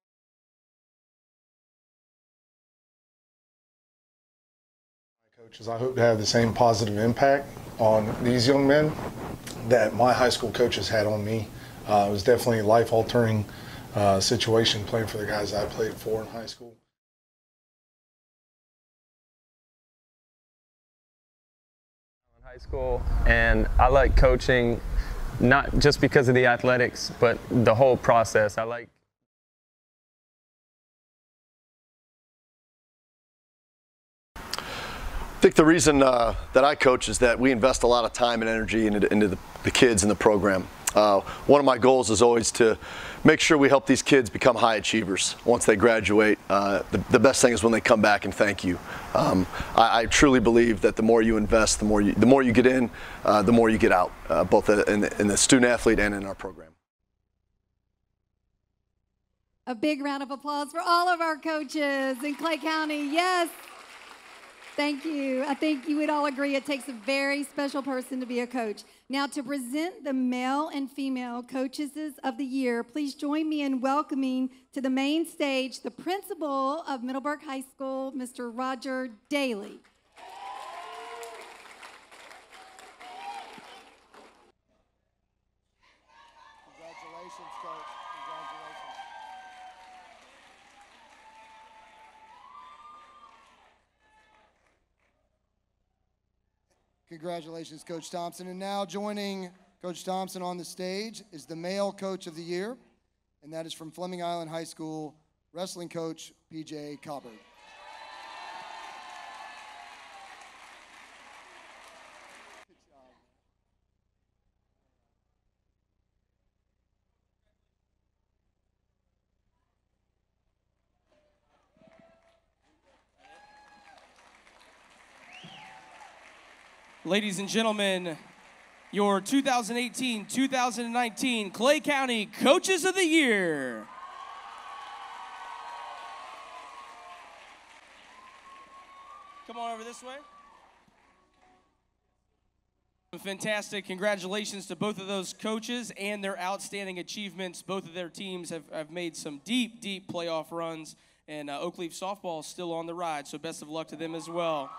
coaches. I hope to have the same positive impact on these young men that my high school coaches had on me. Uh, it was definitely a life altering uh, situation playing for the guys I played for in high school. High school and I like coaching not just because of the athletics but the whole process. I like I think the reason uh, that I coach is that we invest a lot of time and energy into, into the, the, kids in the program. Uh, one of my goals is always to make sure we help these kids become high achievers once they graduate. Uh, the, the, best thing is when they come back and thank you. Um, I, I, truly believe that the more you invest, the more you, the more you get in, uh, the more you get out, uh, both in in the student athlete and in our program. A big round of applause for all of our coaches in Clay County. Yes. Thank you. I think you would all agree it takes a very special person to be a coach. Now, to present the male and female coaches of the year, please join me in welcoming to the main stage the principal of Middleburg High School, Mr. Roger Daly. Congratulations, Coach Thompson. And now joining Coach Thompson on the stage is the male coach of the year, and that is from Fleming Island High School, wrestling coach PJ Cobbard. Ladies and gentlemen, your 2018 2019 Clay County Coaches of the Year. Come on over this way. Fantastic. Congratulations to both of those coaches and their outstanding achievements. Both of their teams have, have made some deep, deep playoff runs, and uh, Oakleaf softball is still on the ride, so best of luck to them as well.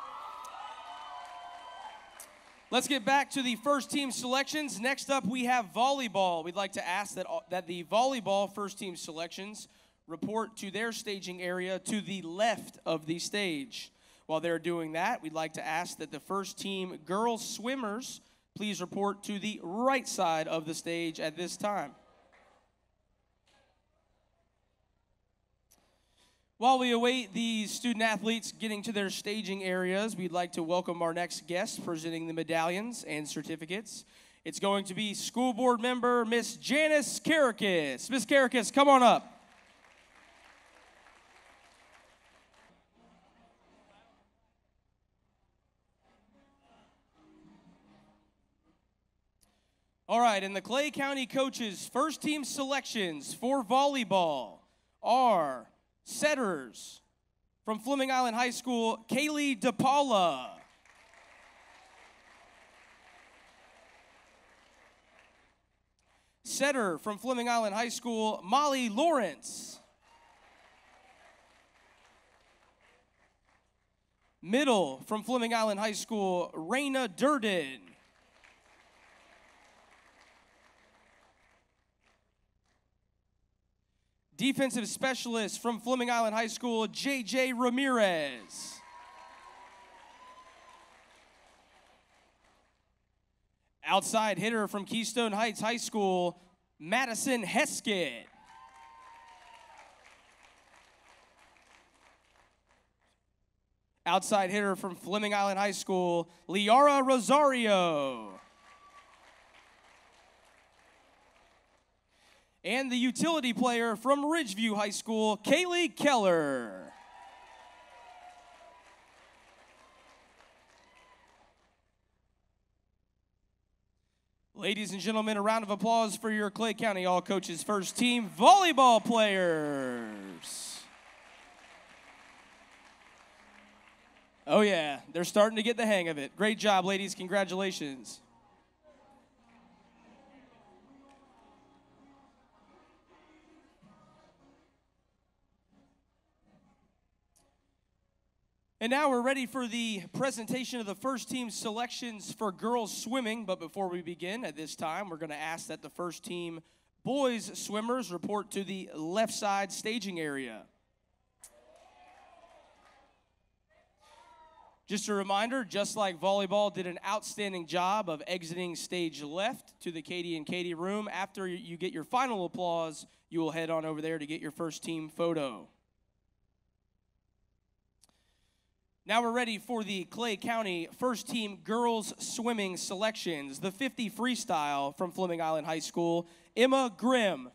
Let's get back to the first team selections. Next up, we have volleyball. We'd like to ask that, that the volleyball first team selections report to their staging area to the left of the stage. While they're doing that, we'd like to ask that the first team girls swimmers please report to the right side of the stage at this time. While we await the student athletes getting to their staging areas, we'd like to welcome our next guest presenting the medallions and certificates. It's going to be school board member Miss Janice Kerekes. Miss Kerekes, come on up. All right, and the Clay County coaches' first team selections for volleyball are setters from Fleming Island High School, Kaylee DePaula. Setter from Fleming Island High School, Molly Lawrence. Middle from Fleming Island High School, Raina Durden. Defensive specialist from Fleming Island High School, JJ Ramirez. Outside hitter from Keystone Heights High School, Madison Heskett. Outside hitter from Fleming Island High School, Liara Rosario. And the utility player from Ridgeview High School, Kaylee Keller. Ladies and gentlemen, a round of applause for your Clay County All Coaches First Team volleyball players. Oh, yeah, they're starting to get the hang of it. Great job, ladies. Congratulations. And now we're ready for the presentation of the first team selections for girls swimming. But before we begin at this time, we're going to ask that the first team boys swimmers report to the left side staging area. Just a reminder, just like volleyball did an outstanding job of exiting stage left to the Katie and Katie room, after you get your final applause, you will head on over there to get your first team photo. Now we're ready for the Clay County first team girls swimming selections. The 50 freestyle from Fleming Island High School, Emma Grimm.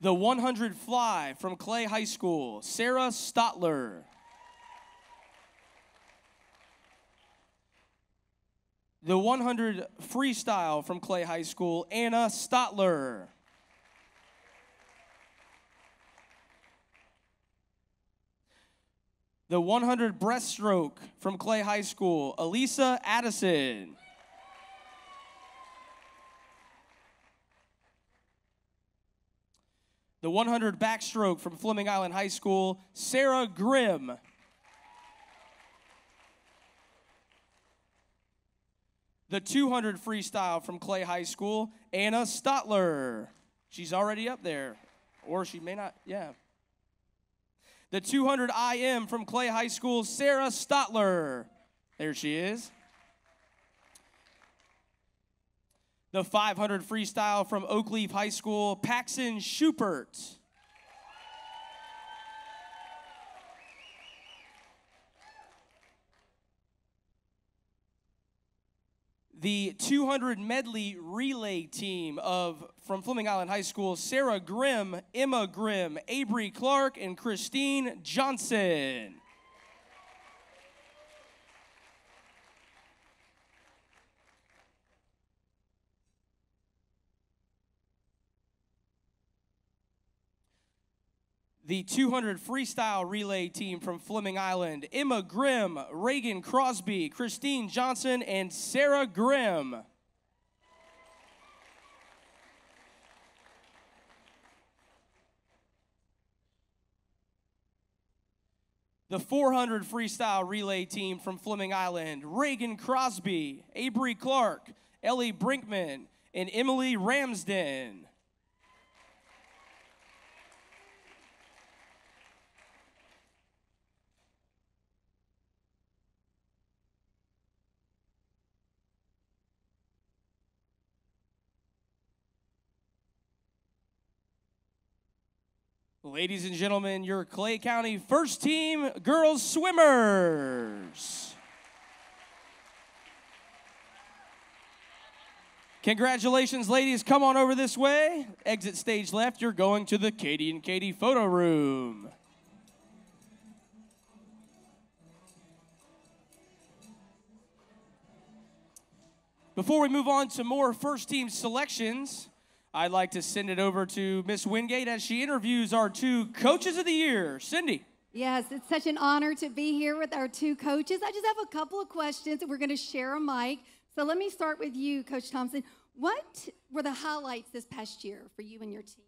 The 100 fly from Clay High School, Sarah Stotler. The 100 freestyle from Clay High School, Anna Stotler. The 100 breaststroke from Clay High School, Elisa Addison. The 100 backstroke from Fleming Island High School, Sarah Grimm. The 200 freestyle from Clay High School, Anna Stotler. She's already up there. Or she may not, yeah. The 200 IM from Clay High School, Sarah Stotler. There she is. The 500 freestyle from Oakleaf High School, Paxton Schupert. The 200 medley relay team of from Fleming Island High School, Sarah Grimm, Emma Grimm, Avery Clark, and Christine Johnson. The 200 freestyle relay team from Fleming Island Emma Grimm, Reagan Crosby, Christine Johnson, and Sarah Grimm. The 400 freestyle relay team from Fleming Island Reagan Crosby, Avery Clark, Ellie Brinkman, and Emily Ramsden. Ladies and gentlemen, your Clay County first team girls swimmers. Congratulations, ladies. Come on over this way. Exit stage left. You're going to the Katie and Katie photo room. Before we move on to more first team selections, I'd like to send it over to Miss Wingate as she interviews our two coaches of the year. Cindy. Yes, it's such an honor to be here with our two coaches. I just have a couple of questions, and we're going to share a mic. So let me start with you, Coach Thompson. What were the highlights this past year for you and your team?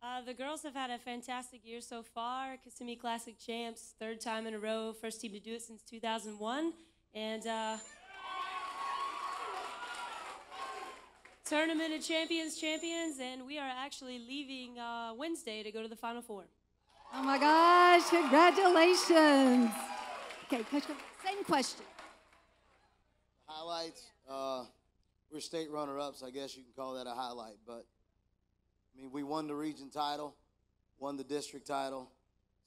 Uh, the girls have had a fantastic year so far. Kissimmee Classic champs, third time in a row, first team to do it since 2001. And uh, Tournament of Champions champions, and we are actually leaving uh, Wednesday to go to the Final Four. Oh my gosh, congratulations. Okay, Coach, same question. Highlights. Uh, we're state runner-ups. I guess you can call that a highlight. But I mean, we won the region title, won the district title.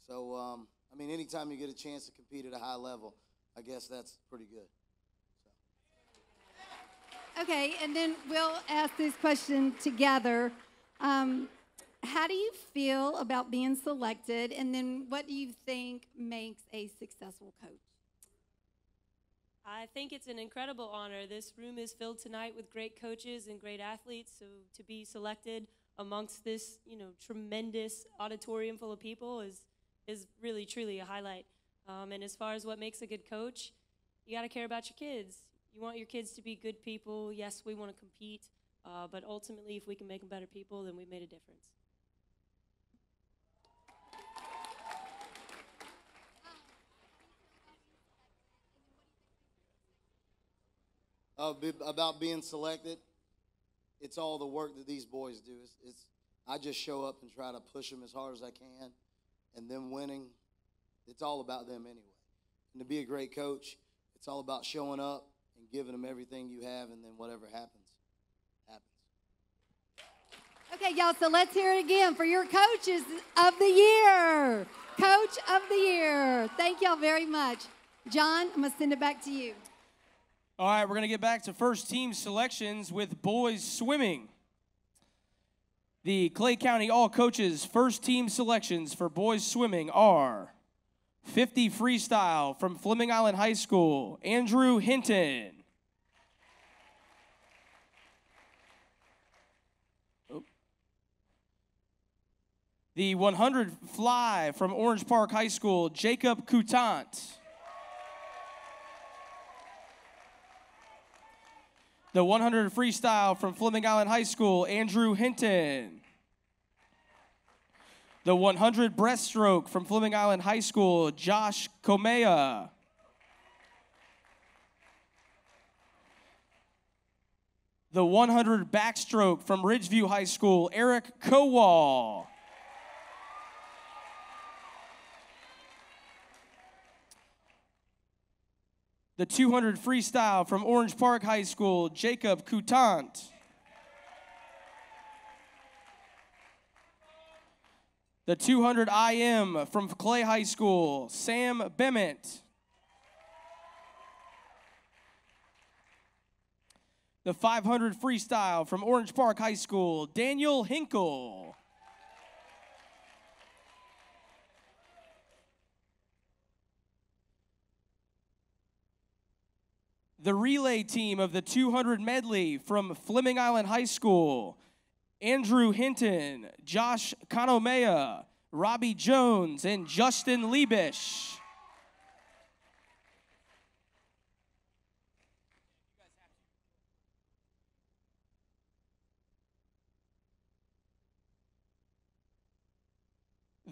So um, I mean, anytime you get a chance to compete at a high level, I guess that's pretty good. Okay, and then we'll ask this question together. Um, how do you feel about being selected, and then what do you think makes a successful coach? I think it's an incredible honor. This room is filled tonight with great coaches and great athletes. So to be selected amongst this, you know, tremendous auditorium full of people is is really truly a highlight. Um, and as far as what makes a good coach, you got to care about your kids. You want your kids to be good people. Yes, we want to compete, uh, but ultimately, if we can make them better people, then we've made a difference. Uh, about being selected, it's all the work that these boys do. It's, it's I just show up and try to push them as hard as I can, and them winning, it's all about them anyway. And to be a great coach, it's all about showing up giving them everything you have, and then whatever happens, happens. Okay, y'all, so let's hear it again for your coaches of the year. Coach of the year. Thank y'all very much. John, I'm going to send it back to you. All right, we're going to get back to first team selections with boys swimming. The Clay County All Coaches first team selections for boys swimming are 50 freestyle from Fleming Island High School, Andrew Hinton. Oh. The 100 fly from Orange Park High School, Jacob Coutant. The 100 freestyle from Fleming Island High School, Andrew Hinton. The 100 breaststroke from Fleming Island High School, Josh Komea. The 100 backstroke from Ridgeview High School, Eric Kowal. The 200 freestyle from Orange Park High School, Jacob Coutant. The 200 IM from Clay High School, Sam Bement. The 500 freestyle from Orange Park High School, Daniel Hinkle. The relay team of the 200 medley from Fleming Island High School, Andrew Hinton, Josh Kanomea, Robbie Jones, and Justin Liebisch.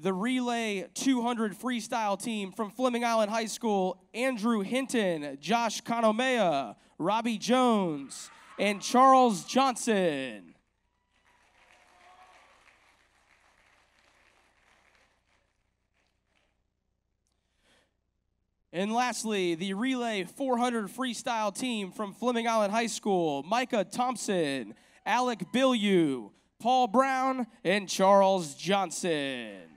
The relay 200 freestyle team from Fleming Island High School, Andrew Hinton, Josh Kanomea, Robbie Jones, and Charles Johnson. And lastly, the Relay 400 Freestyle team from Fleming Island High School, Micah Thompson, Alec Billieu, Paul Brown, and Charles Johnson.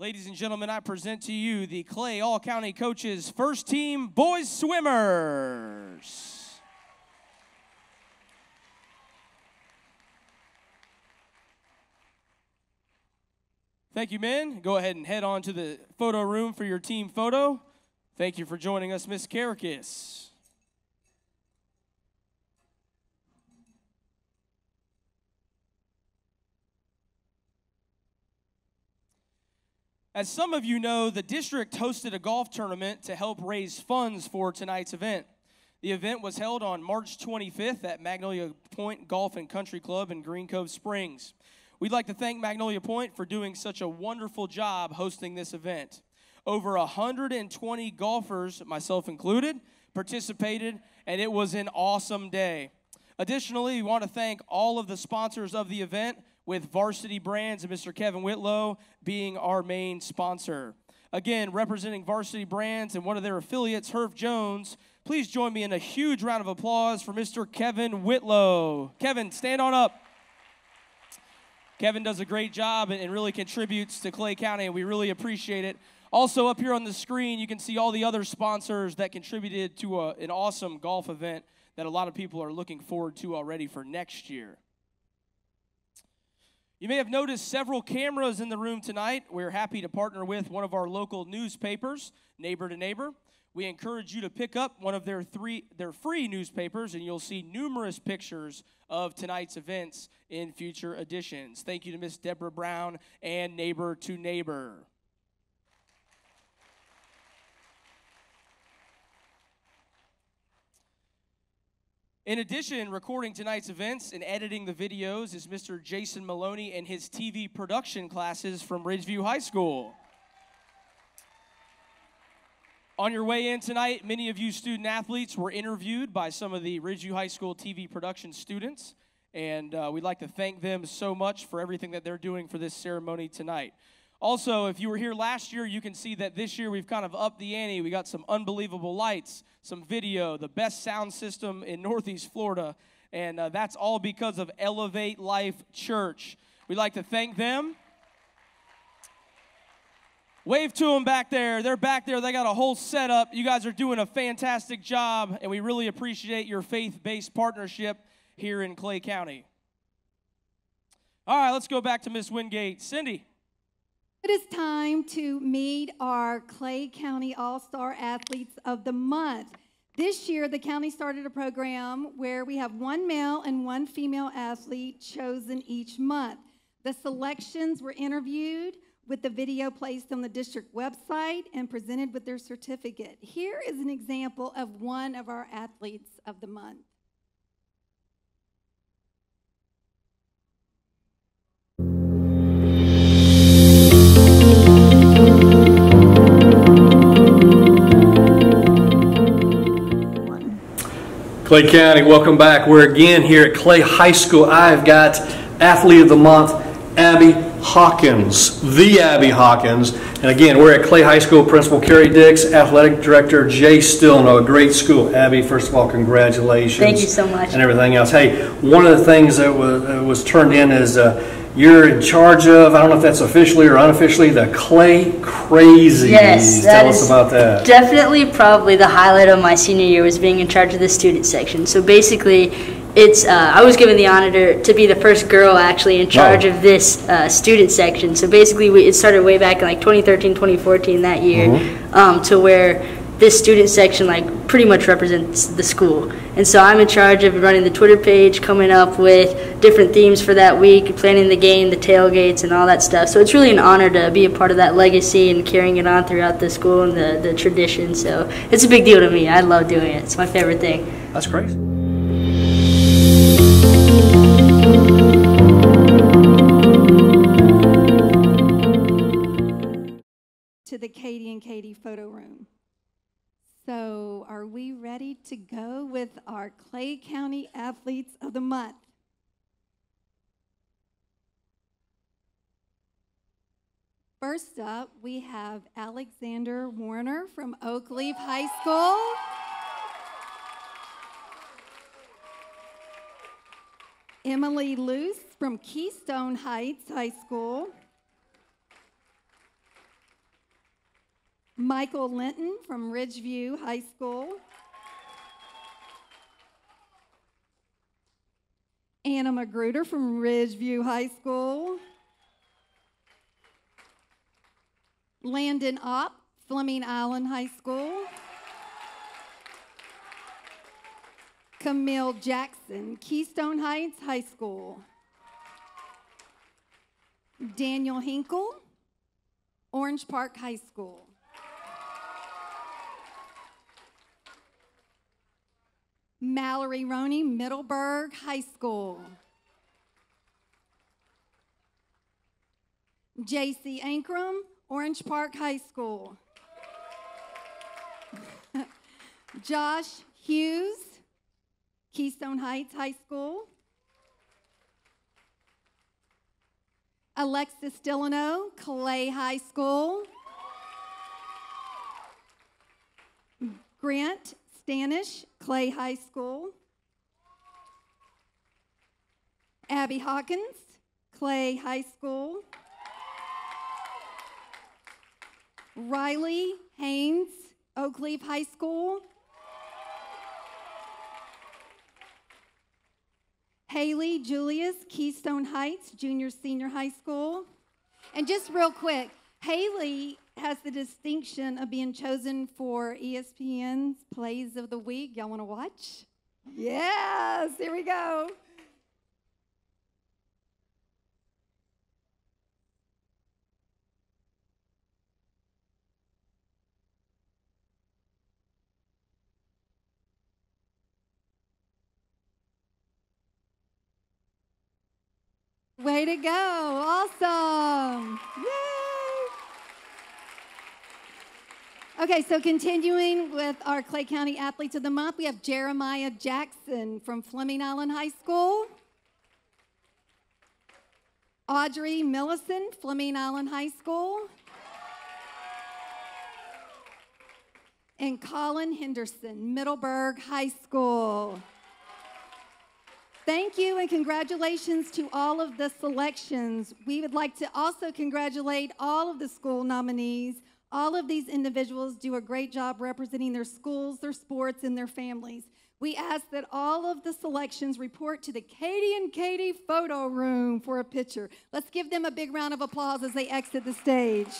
Ladies and gentlemen, I present to you the Clay All County Coaches First Team Boys Swimmers. Thank you, men. Go ahead and head on to the photo room for your team photo. Thank you for joining us, Miss Kerekes. As some of you know, the district hosted a golf tournament to help raise funds for tonight's event. The event was held on March 25th at Magnolia Point Golf and Country Club in Green Cove Springs. We'd like to thank Magnolia Point for doing such a wonderful job hosting this event. Over 120 golfers, myself included, participated, and it was an awesome day. Additionally, we want to thank all of the sponsors of the event, with Varsity Brands and Mr. Kevin Whitlow being our main sponsor. Again, representing Varsity Brands and one of their affiliates, Herff Jones, please join me in a huge round of applause for Mr. Kevin Whitlow. Kevin, stand on up. Kevin does a great job and really contributes to Clay County, and we really appreciate it. Also, up here on the screen, you can see all the other sponsors that contributed to a, an awesome golf event that a lot of people are looking forward to already for next year. You may have noticed several cameras in the room tonight. We're happy to partner with one of our local newspapers, Neighbor to Neighbor. We encourage you to pick up one of their three their free newspapers and you'll see numerous pictures of tonight's events in future editions. Thank you to Miss Deborah Brown and Neighbor to Neighbor. In addition, recording tonight's events and editing the videos is Mr. Jason Maloney and his TV production classes from Ridgeview High School. On your way in tonight, many of you student athletes were interviewed by some of the Ridgeview High School TV production students, and uh, we'd like to thank them so much for everything that they're doing for this ceremony tonight. Also, if you were here last year, you can see that this year we've kind of upped the ante. We got some unbelievable lights, some video, the best sound system in Northeast Florida, and uh, that's all because of Elevate Life Church. We'd like to thank them. Wave to them back there. They're back there. They got a whole setup. You guys are doing a fantastic job, and we really appreciate your faith based partnership here in Clay County. All right, let's go back to Miss Wingate. Cindy. It is time to meet our Clay County All Star Athletes of the Month. This year, the county started a program where we have one male and one female athlete chosen each month. The selections were interviewed with the video placed on the district website and presented with their certificate. Here is an example of one of our athletes of the month. Clay County, welcome back. We're again here at Clay High School. I've got Athlete of the Month, Abby Hawkins, the Abby Hawkins. And again, we're at Clay High School, Principal Kerry Dix, Athletic Director Jay Stillno, a great school. Abby, first of all, congratulations. Thank you so much. And everything else. Hey, one of the things that was, uh, was turned in is uh, you're in charge of, I don't know if that's officially or unofficially, the Clay Crazies. Yes, Tell us about that. Definitely, probably the highlight of my senior year was being in charge of the student section. So basically, it's uh, I was given the honor to, be the first girl actually in charge Oh. of this uh, student section. So basically, we, it started way back in like 2013, 2014 that year, Mhm. um, to where this student section like pretty much represents the school. And so I'm in charge of running the Twitter page, coming up with different themes for that week, planning the game, the tailgates, and all that stuff. So it's really an honor to be a part of that legacy and carrying it on throughout the school and the, the tradition. So it's a big deal to me. I love doing it. It's my favorite thing. That's crazy. To the Katie and Katie photo room. So, are we ready to go with our Clay County Athletes of the Month? First up, we have Alexander Warner from Oakleaf High School. Emily Luce from Keystone Heights High School. Michael Linton from Ridgeview High School. Anna Magruder from Ridgeview High School. Landon Opp, Fleming Island High School. Camille Jackson, Keystone Heights High School. Daniel Hinkle, Orange Park High School. Mallory Roney, Middleburg High School. J.C. Ankrum, Orange Park High School. [LAUGHS] Josh Hughes, Keystone Heights High School. Alexis Delano, Clay High School. Grant Stanish, Clay High School. Abby Hawkins, Clay High School. Riley Haynes, Oakleaf High School. Haley Julius, Keystone Heights, Junior Senior High School. And just real quick, Haley has the distinction of being chosen for ESPN's Plays of the Week. Y'all want to watch? Yes, here we go. Way to go. Awesome. Yay. Okay, so continuing with our Clay County Athletes of the Month, we have Jeremiah Jackson from Fleming Island High School. Audrey Millison, Fleming Island High School. And Colin Henderson, Middleburg High School. Thank you and congratulations to all of the selections. We would like to also congratulate all of the school nominees. All of these individuals do a great job representing their schools, their sports, and their families. We ask that all of the selections report to the Katie and Katie photo room for a picture. Let's give them a big round of applause as they exit the stage.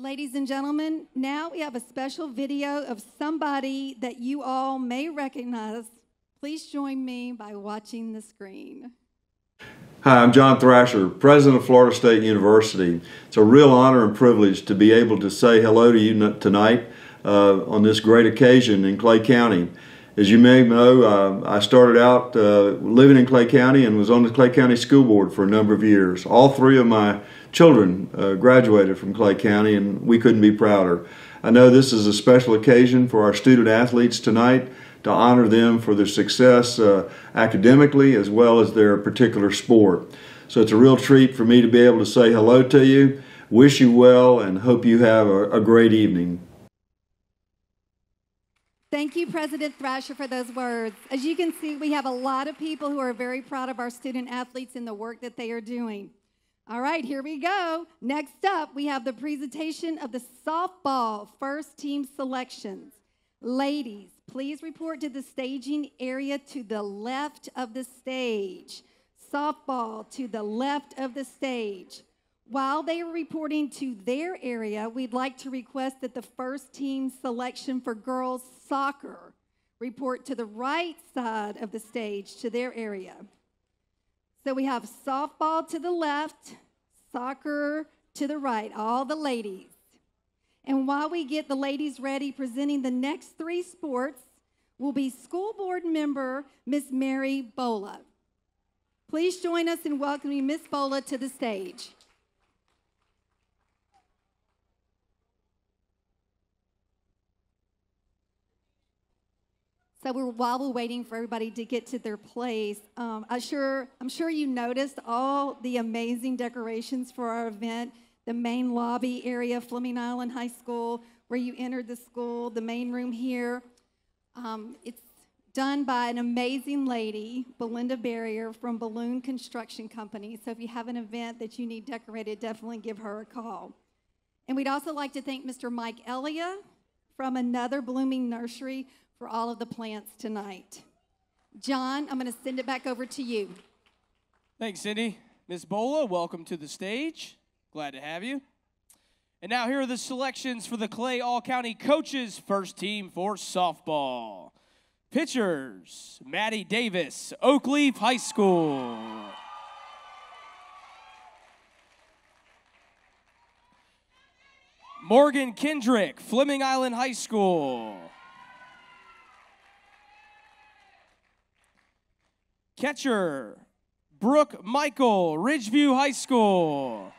Ladies and gentlemen, now we have a special video of somebody that you all may recognize. Please join me by watching the screen. Hi, I'm John Thrasher, President of Florida State University. It's a real honor and privilege to be able to say hello to you tonight uh, on this great occasion in Clay County. As you may know, uh, I started out uh, living in Clay County and was on the Clay County School Board for a number of years. All three of my children uh, graduated from Clay County, and we couldn't be prouder. I know this is a special occasion for our student athletes tonight to honor them for their success uh, academically as well as their particular sport. So it's a real treat for me to be able to say hello to you, wish you well, and hope you have a, a great evening. Thank you, President Thrasher, for those words. As you can see, we have a lot of people who are very proud of our student athletes and the work that they are doing. All right, here we go. Next up, we have the presentation of the softball first team selections. Ladies, please report to the staging area to the left of the stage. Softball to the left of the stage. While they are reporting to their area, we'd like to request that the first team selection for girls soccer report to the right side of the stage to their area. So we have softball to the left, soccer to the right, all the ladies. And while we get the ladies ready, presenting the next three sports will be school board member Miss Mary Bolla. Please join us in welcoming Miss Bolla to the stage. So we're, while we're waiting for everybody to get to their place, um, I sure, I'm sure you noticed all the amazing decorations for our event. The main lobby area, Fleming Island High School, where you entered the school, the main room here. Um, it's done by an amazing lady, Belinda Barrier from Balloon Construction Company. So if you have an event that you need decorated, definitely give her a call. And we'd also like to thank Mr. Mike Elia from Another Blooming Nursery for all of the plants tonight. John, I'm going to send it back over to you. Thanks, Cindy. Ms. Bolla, welcome to the stage. Glad to have you. And now here are the selections for the Clay All County Coaches First Team for softball. Pitchers, Maddie Davis, Oakleaf High School. Morgan Kendrick, Fleming Island High School. Catcher, Brooke Michael, Ridgeview High School.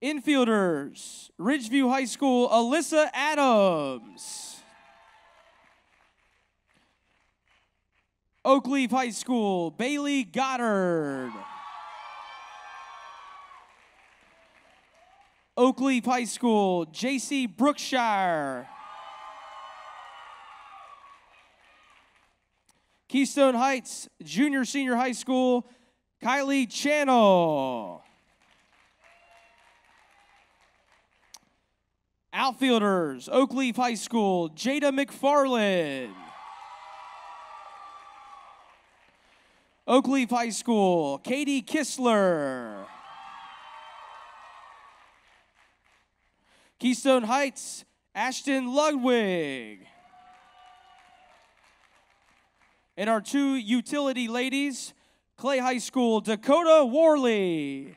Infielders, Ridgeview High School, Alyssa Adams. Oakleaf High School, Bailey Goddard. Oakleaf High School, J.C. Brookshire. Keystone Heights Junior Senior High School, Kylie Channel. Outfielders, Oakleaf High School, Jada McFarland. Oakleaf High School, Katie Kistler. Keystone Heights, Ashton Ludwig. And our two utility ladies, Clay High School, Dakota Worley.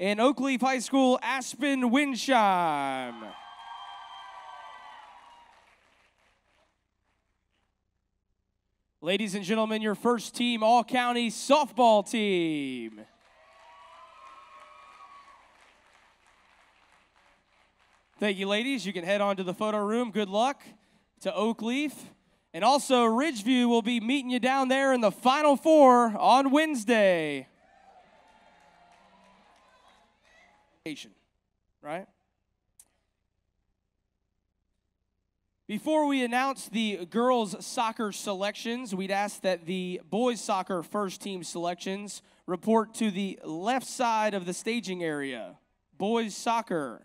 And Oakleaf High School, Aspen Winsheim. Ladies and gentlemen, your first team All County softball team. Thank you, ladies. You can head on to the photo room. Good luck to Oakleaf. And also, Ridgeview will be meeting you down there in the Final Four on Wednesday. Right? Before we announce the girls' soccer selections, we'd ask that the boys' soccer first team selections report to the left side of the staging area. Boys' soccer.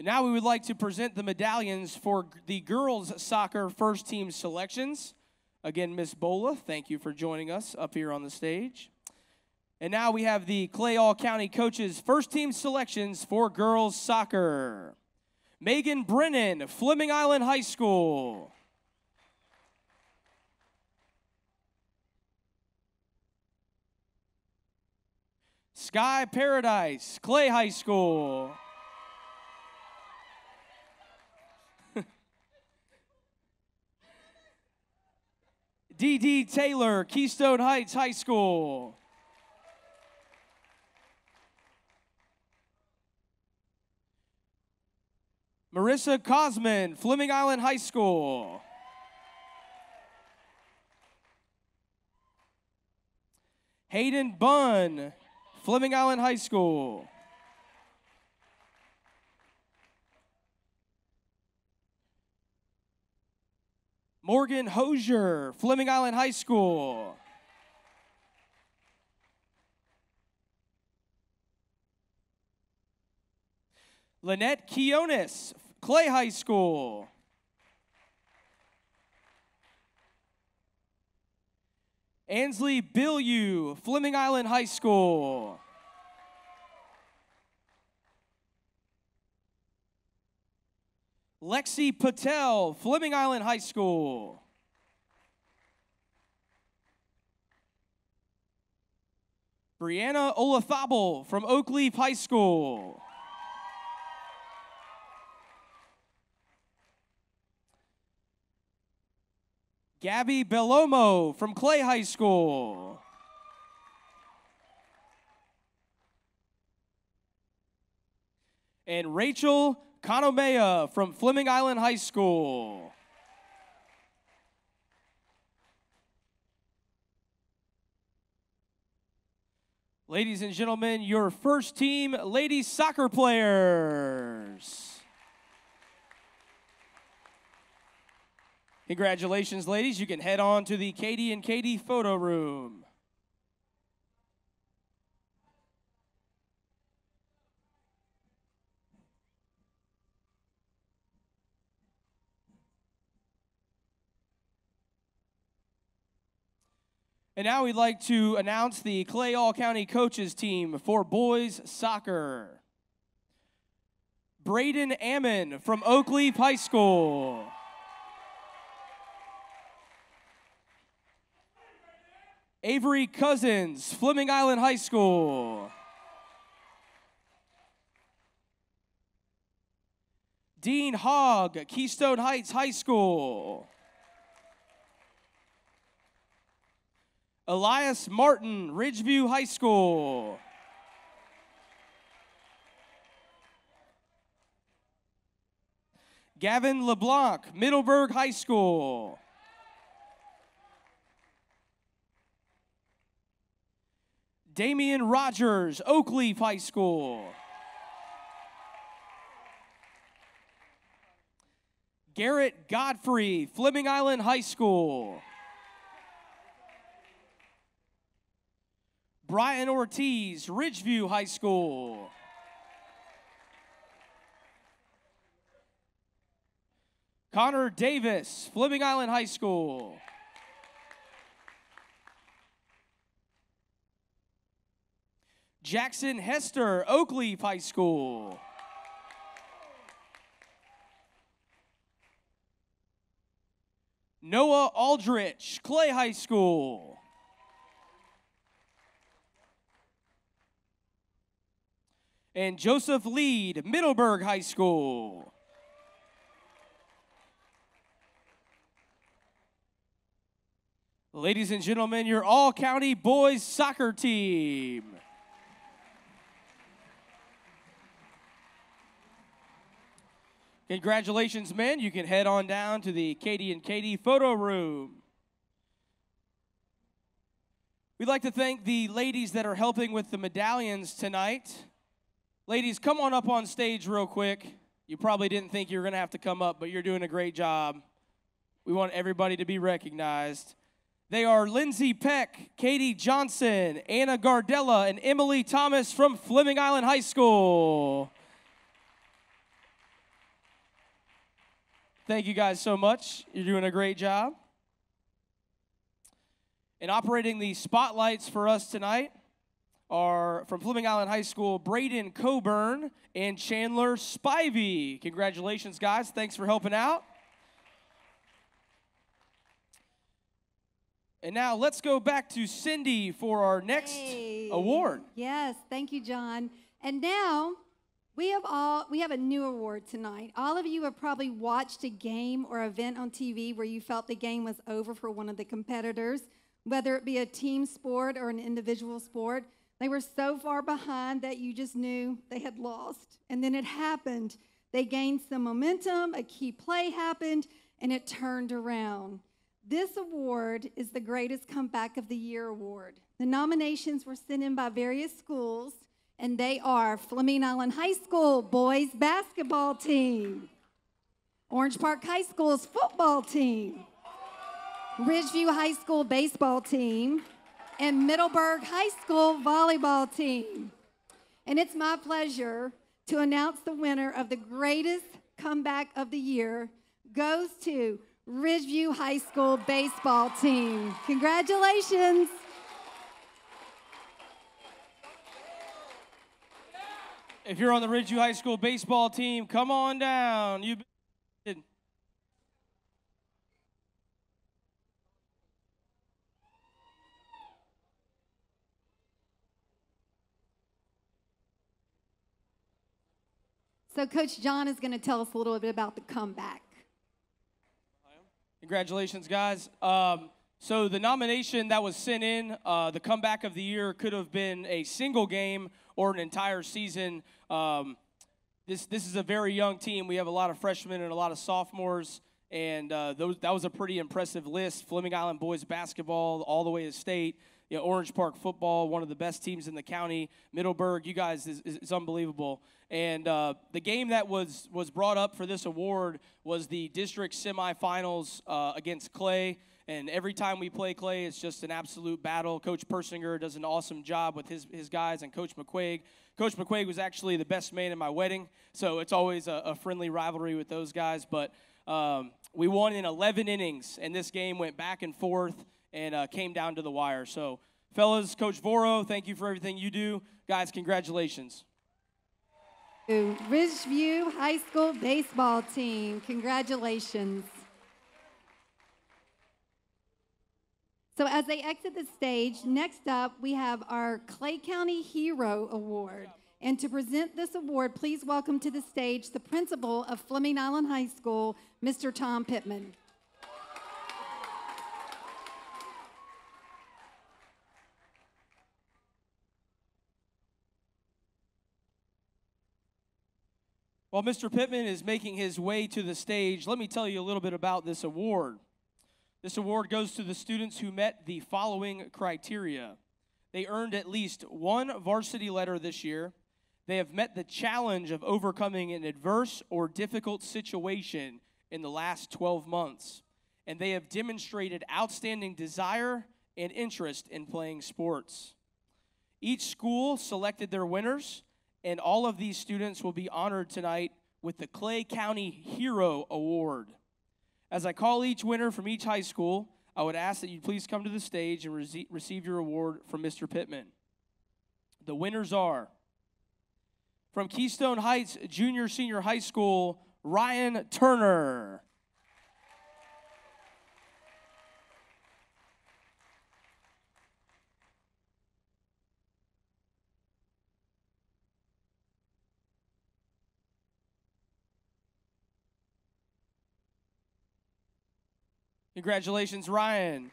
Now we would like to present the medallions for the girls' soccer first team selections. Again, Miss Bolla, thank you for joining us up here on the stage. And now we have the Clay All County coaches' first team selections for girls soccer. Megan Brennan, Fleming Island High School. Sky Paradise, Clay High School. D.D. Taylor, Keystone Heights High School. Marissa Cosman, Fleming Island High School. Hayden Bunn, Fleming Island High School. Morgan Hosier, Fleming Island High School. Lynette Kionis, Clay High School. Ansley Billu, Fleming Island High School. Lexi Patel, Fleming Island High School. Brianna Olathable from Oakleaf High School. Gabby Belomo from Clay High School. And Rachel Kanomea from Fleming Island High School. Ladies and gentlemen, your first team ladies soccer players. Congratulations, ladies. You can head on to the Katie and Katie photo room. And now we'd like to announce the Clay All County coaches team for boys soccer. Braden Ammon from Oakleaf High School. Avery Cousins, Fleming Island High School. Dean Hogg, Keystone Heights High School. Elias Martin, Ridgeview High School. Gavin LeBlanc, Middleburg High School. Damian Rogers, Oakleaf High School. Garrett Godfrey, Fleming Island High School. Brian Ortiz, Ridgeview High School. Connor Davis, Fleming Island High School. Jackson Hester, Oakleaf High School. Noah Aldrich, Clay High School. And Joseph Lead, Middleburg High School. Ladies and gentlemen, your all county boys soccer team. Congratulations, men. You can head on down to the Katie and Katie photo room. We'd like to thank the ladies that are helping with the medallions tonight. Ladies, come on up on stage real quick. You probably didn't think you were going to have to come up, but you're doing a great job. We want everybody to be recognized. They are Lindsay Peck, Katie Johnson, Anna Gardella, and Emily Thomas from Fleming Island High School. Thank you guys so much. You're doing a great job. And operating the spotlights for us tonight are from Fleming Island High School, Braden Coburn and Chandler Spivey. Congratulations, guys. Thanks for helping out. And now let's go back to Cindy for our next Hey. award. Yes, thank you, John. And now we have all we have a new award tonight. All of you have probably watched a game or event on TV where you felt the game was over for one of the competitors, whether it be a team sport or an individual sport. They were so far behind that you just knew they had lost. And then it happened. They gained some momentum, a key play happened, and it turned around. This award is the Greatest Comeback of the Year award. The nominations were sent in by various schools, and they are Fleming Island High School boys basketball team, Orange Park High School's football team, Ridgeview High School baseball team, and Middleburg High School volleyball team. And it's my pleasure to announce the winner of the Greatest Comeback of the Year goes to Ridgeview High School baseball team. Congratulations. If you're on the Ridgeview High School baseball team, come on down. You So, Coach John is going to tell us a little bit about the comeback. Congratulations, guys. Um, so the nomination that was sent in, uh, the comeback of the year, could have been a single game or an entire season. Um, this this is a very young team. We have a lot of freshmen and a lot of sophomores, and uh, those, that was a pretty impressive list. Fleming Island boys basketball, all the way to state. You know, Orange Park football, one of the best teams in the county. Middleburg, you guys is, is unbelievable. And uh, the game that was was brought up for this award was the district semifinals uh, against Clay. And every time we play Clay, it's just an absolute battle. Coach Persinger does an awesome job with his, his guys, and Coach McQuaig. Coach McQuaig was actually the best man in my wedding, so it's always a, a friendly rivalry with those guys. But um, we won in 11 innings, and this game went back and forth and uh, came down to the wire. So, fellas, Coach Voro, thank you for everything you do. Guys, congratulations. Ridgeview High School baseball team, congratulations. So, as they exit the stage, next up we have our Clay County Hero Award. And to present this award, please welcome to the stage the principal of Fleming Island High School, Mr. Tom Pittman. While Mr. Pittman is making his way to the stage, let me tell you a little bit about this award. This award goes to the students who met the following criteria. They earned at least one varsity letter this year. They have met the challenge of overcoming an adverse or difficult situation in the last 12 months. And they have demonstrated outstanding desire and interest in playing sports. Each school selected their winners, and all of these students will be honored tonight with the Clay County Hero Award. As I call each winner from each high school, I would ask that you please come to the stage and rece- receive your award from Mr. Pittman. The winners are from Keystone Heights Junior Senior High School, Ryan Turner. Congratulations, Ryan.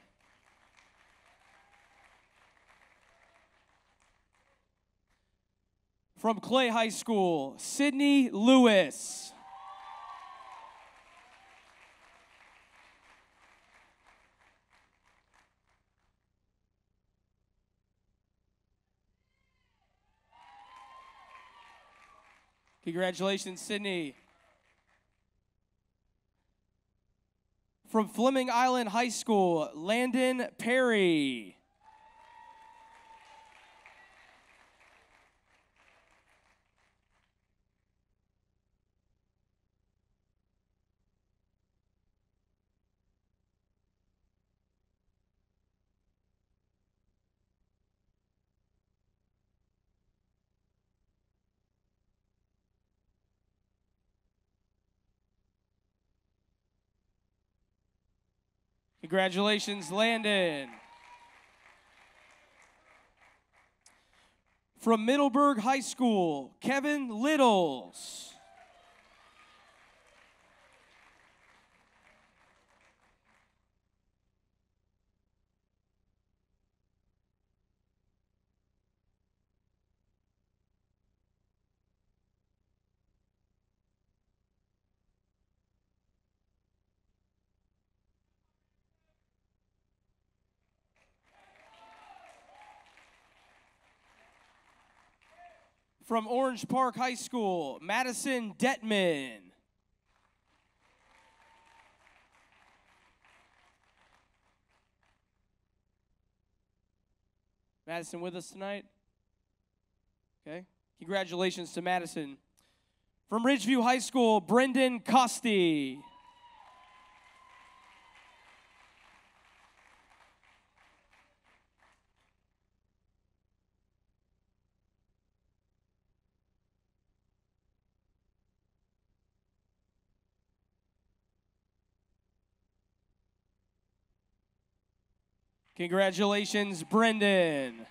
From Clay High School, Sydney Lewis. Congratulations, Sydney. From Fleming Island High School, Landon Perry. Congratulations, Landon. From Middleburg High School, Kevin Littles. From Orange Park High School, Madison Detman. Madison with us tonight? Okay. Congratulations to Madison. From Ridgeview High School, Brendan Costi. Congratulations, Brendan.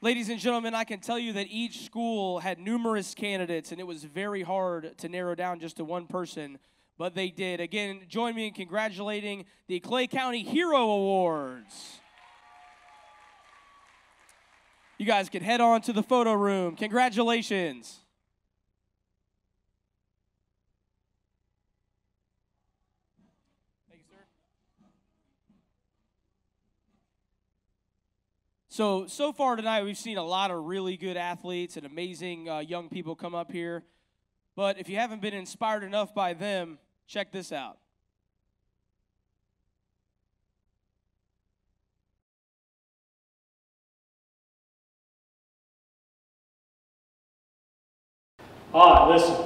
Ladies and gentlemen, I can tell you that each school had numerous candidates, and it was very hard to narrow down just to one person, but they did. Again, join me in congratulating the Clay County Hero Awards. You guys can head on to the photo room. Congratulations. So, so far tonight, we've seen a lot of really good athletes and amazing uh, young people come up here. But if you haven't been inspired enough by them, check this out. Right, listen.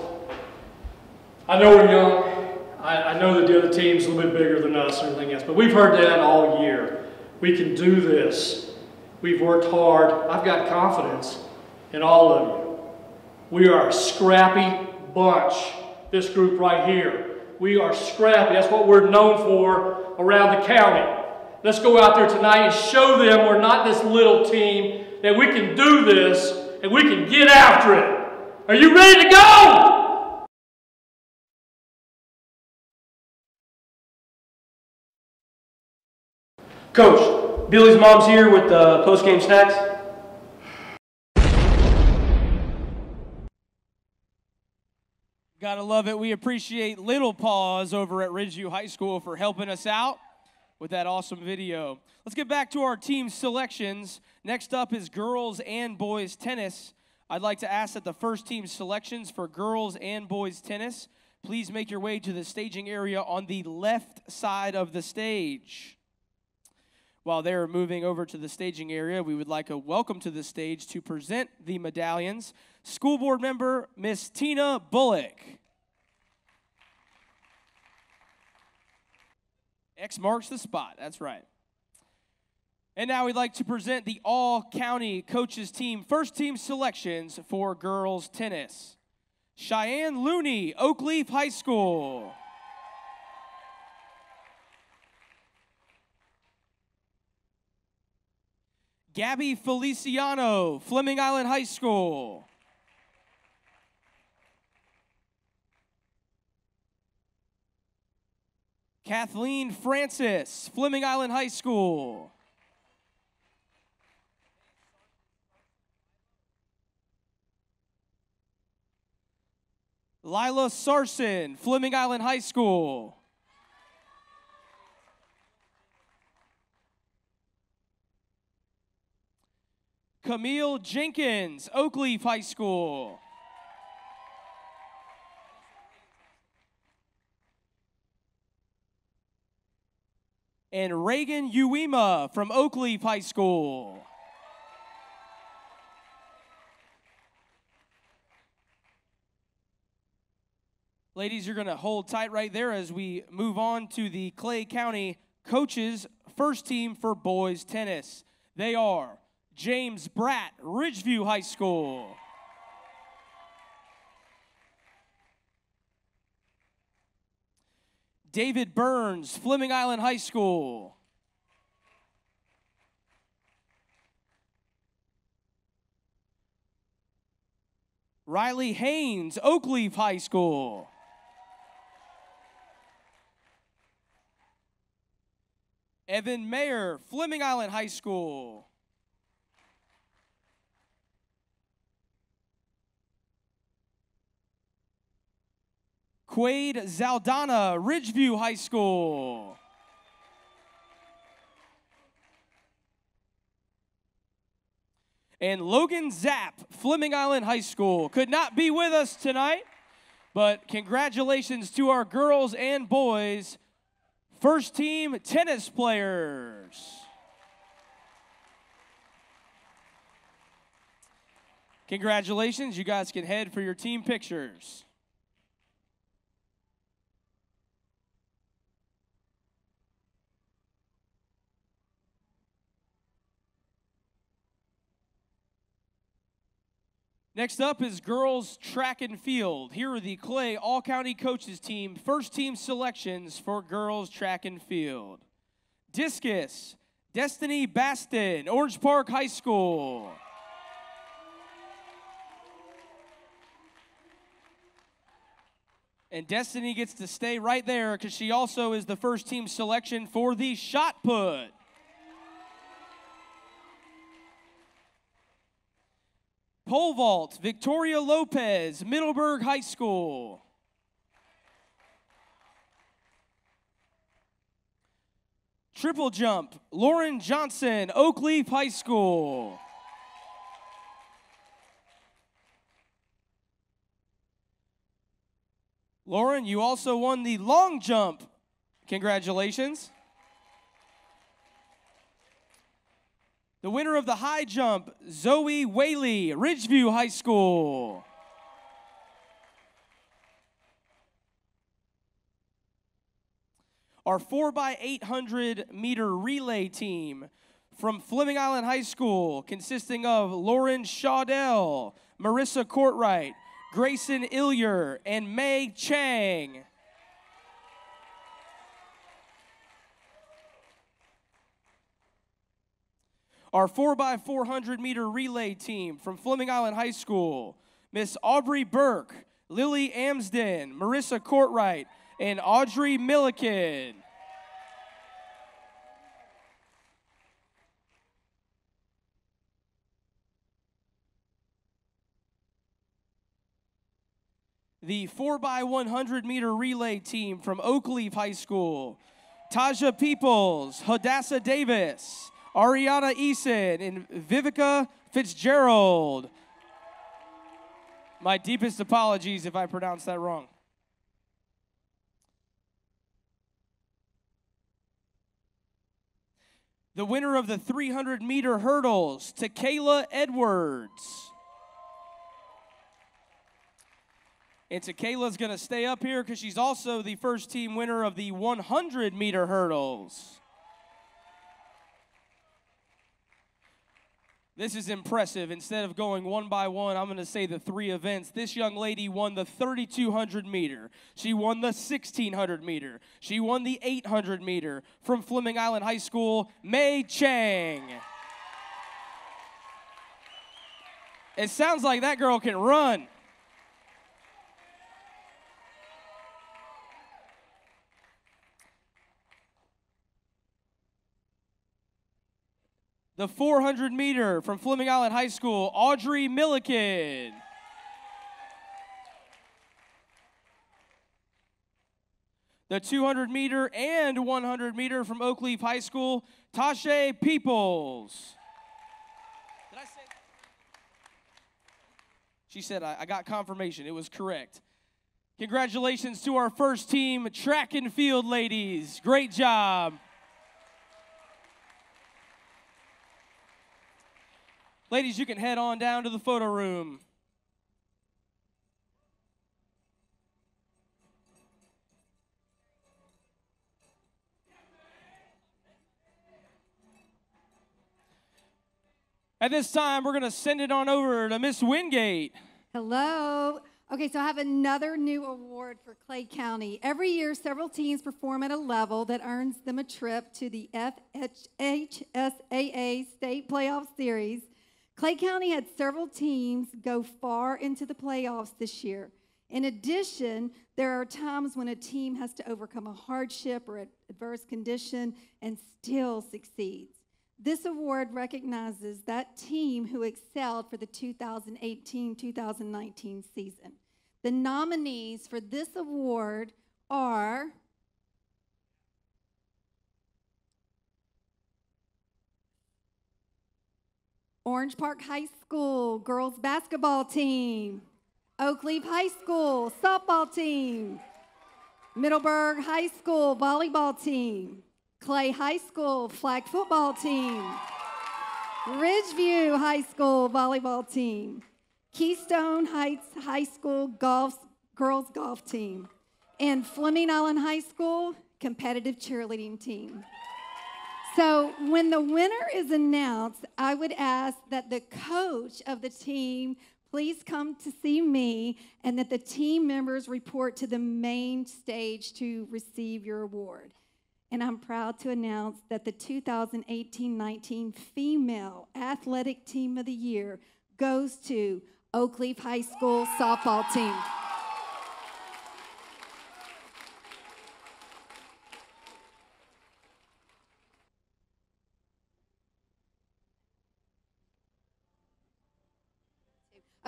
I know we're young. I, I know that the other team's a little bit bigger than us and everything else, but we've heard that all year. We can do this. We've worked hard. I've got confidence in all of you. We are a scrappy bunch, this group right here. We are scrappy. That's what we're known for around the county. Let's go out there tonight and show them we're not this little team, that we can do this and we can get after it. Are you ready to go? Coach, Billy's mom's here with the post-game snacks. Gotta love it. We appreciate Little Paws over at Ridgeview High School for helping us out with that awesome video. Let's get back to our team selections. Next up is girls and boys tennis. I'd like to ask that the first team selections for girls and boys tennis please make your way to the staging area on the left side of the stage. While they're moving over to the staging area, we would like a welcome to the stage to present the medallions. School board member Miss Tina Bullock. X marks the spot. That's right. And now we'd like to present the all county coaches team first team selections for girls tennis. Cheyenne Looney, Oakleaf High School. Gabby Feliciano, Fleming Island High School. Kathleen Francis, Fleming Island High School. Lila Sarson, Fleming Island High School. Camille Jenkins, Oakleaf High School. And Reagan Uema from Oakleaf High School. Ladies, you're going to hold tight right there as we move on to the Clay County coaches first team for boys tennis. They are James Bratt, Ridgeview High School. David Burns, Fleming Island High School. Riley Haynes, Oakleaf High School. Evan Mayer, Fleming Island High School. Quade Zaldana, Ridgeview High School. And Logan Zapp, Fleming Island High School, could not be with us tonight, but congratulations to our girls and boys first team tennis players. Congratulations, you guys can head for your team pictures. Next up is girls track and field. Here are the Clay All County Coaches Team first team selections for girls track and field. Discus, Destiny Baston, Orange Park High School. And Destiny gets to stay right there because she also is the first team selection for the shot put. Pole vault, Victoria Lopez, Middleburg High School. Triple jump, Lauren Johnson, Oakleaf High School. Lauren, you also won the long jump. Congratulations. The winner of the high jump, Zoe Whaley, Ridgeview High School. Our 4x800 meter relay team from Fleming Island High School, consisting of Lauren Shaudell, Marissa Courtwright, Grayson Ilyer, and May Chang. Our 4x400 meter relay team from Fleming Island High School, Miss Aubrey Burke, Lily Amsden, Marissa Courtwright, and Audrey Milliken. The 4x100 meter relay team from Oakleaf High School, Taja Peoples, Hadassah Davis, Ariana Eason, and Vivica Fitzgerald. My deepest apologies if I pronounced that wrong. The winner of the 300 meter hurdles, Takayla Edwards. And Takayla's going to stay up here because she's also the first team winner of the 100 meter hurdles. This is impressive. Instead of going one by one, I'm going to say the three events. This young lady won the 3,200 meter. She won the 1,600 meter. She won the 800 meter from Fleming Island High School, Mei Chang. It sounds like that girl can run. The 400 meter from Fleming Island High School, Audrey Milliken. The 200 meter and 100 meter from Oakleaf High School, Tasha Peoples. Did I say? She said, I, I got confirmation. It was correct. Congratulations to our first team, track and field ladies. Great job. Ladies, you can head on down to the photo room. At this time, we're going to send it on over to Miss Wingate. Hello. Okay, so I have another new award for Clay County. Every year, several teams perform at a level that earns them a trip to the FHSAA State Playoff Series. Clay County had several teams go far into the playoffs this year. In addition, there are times when a team has to overcome a hardship or adverse condition and still succeeds. This award recognizes that team who excelled for the 2018 2019 season. The nominees for this award are Orange Park High School girls basketball team, Oakleaf High School softball team, Middleburg High School volleyball team, Clay High School flag football team, Ridgeview High School volleyball team, Keystone Heights High School golf girls golf team, and Fleming Island High School competitive cheerleading team. So when the winner is announced, I would ask that the coach of the team please come to see me and that the team members report to the main stage to receive your award. And I'm proud to announce that the 2018 19 Female Athletic Team of the Year goes to Oakleaf High School softball team.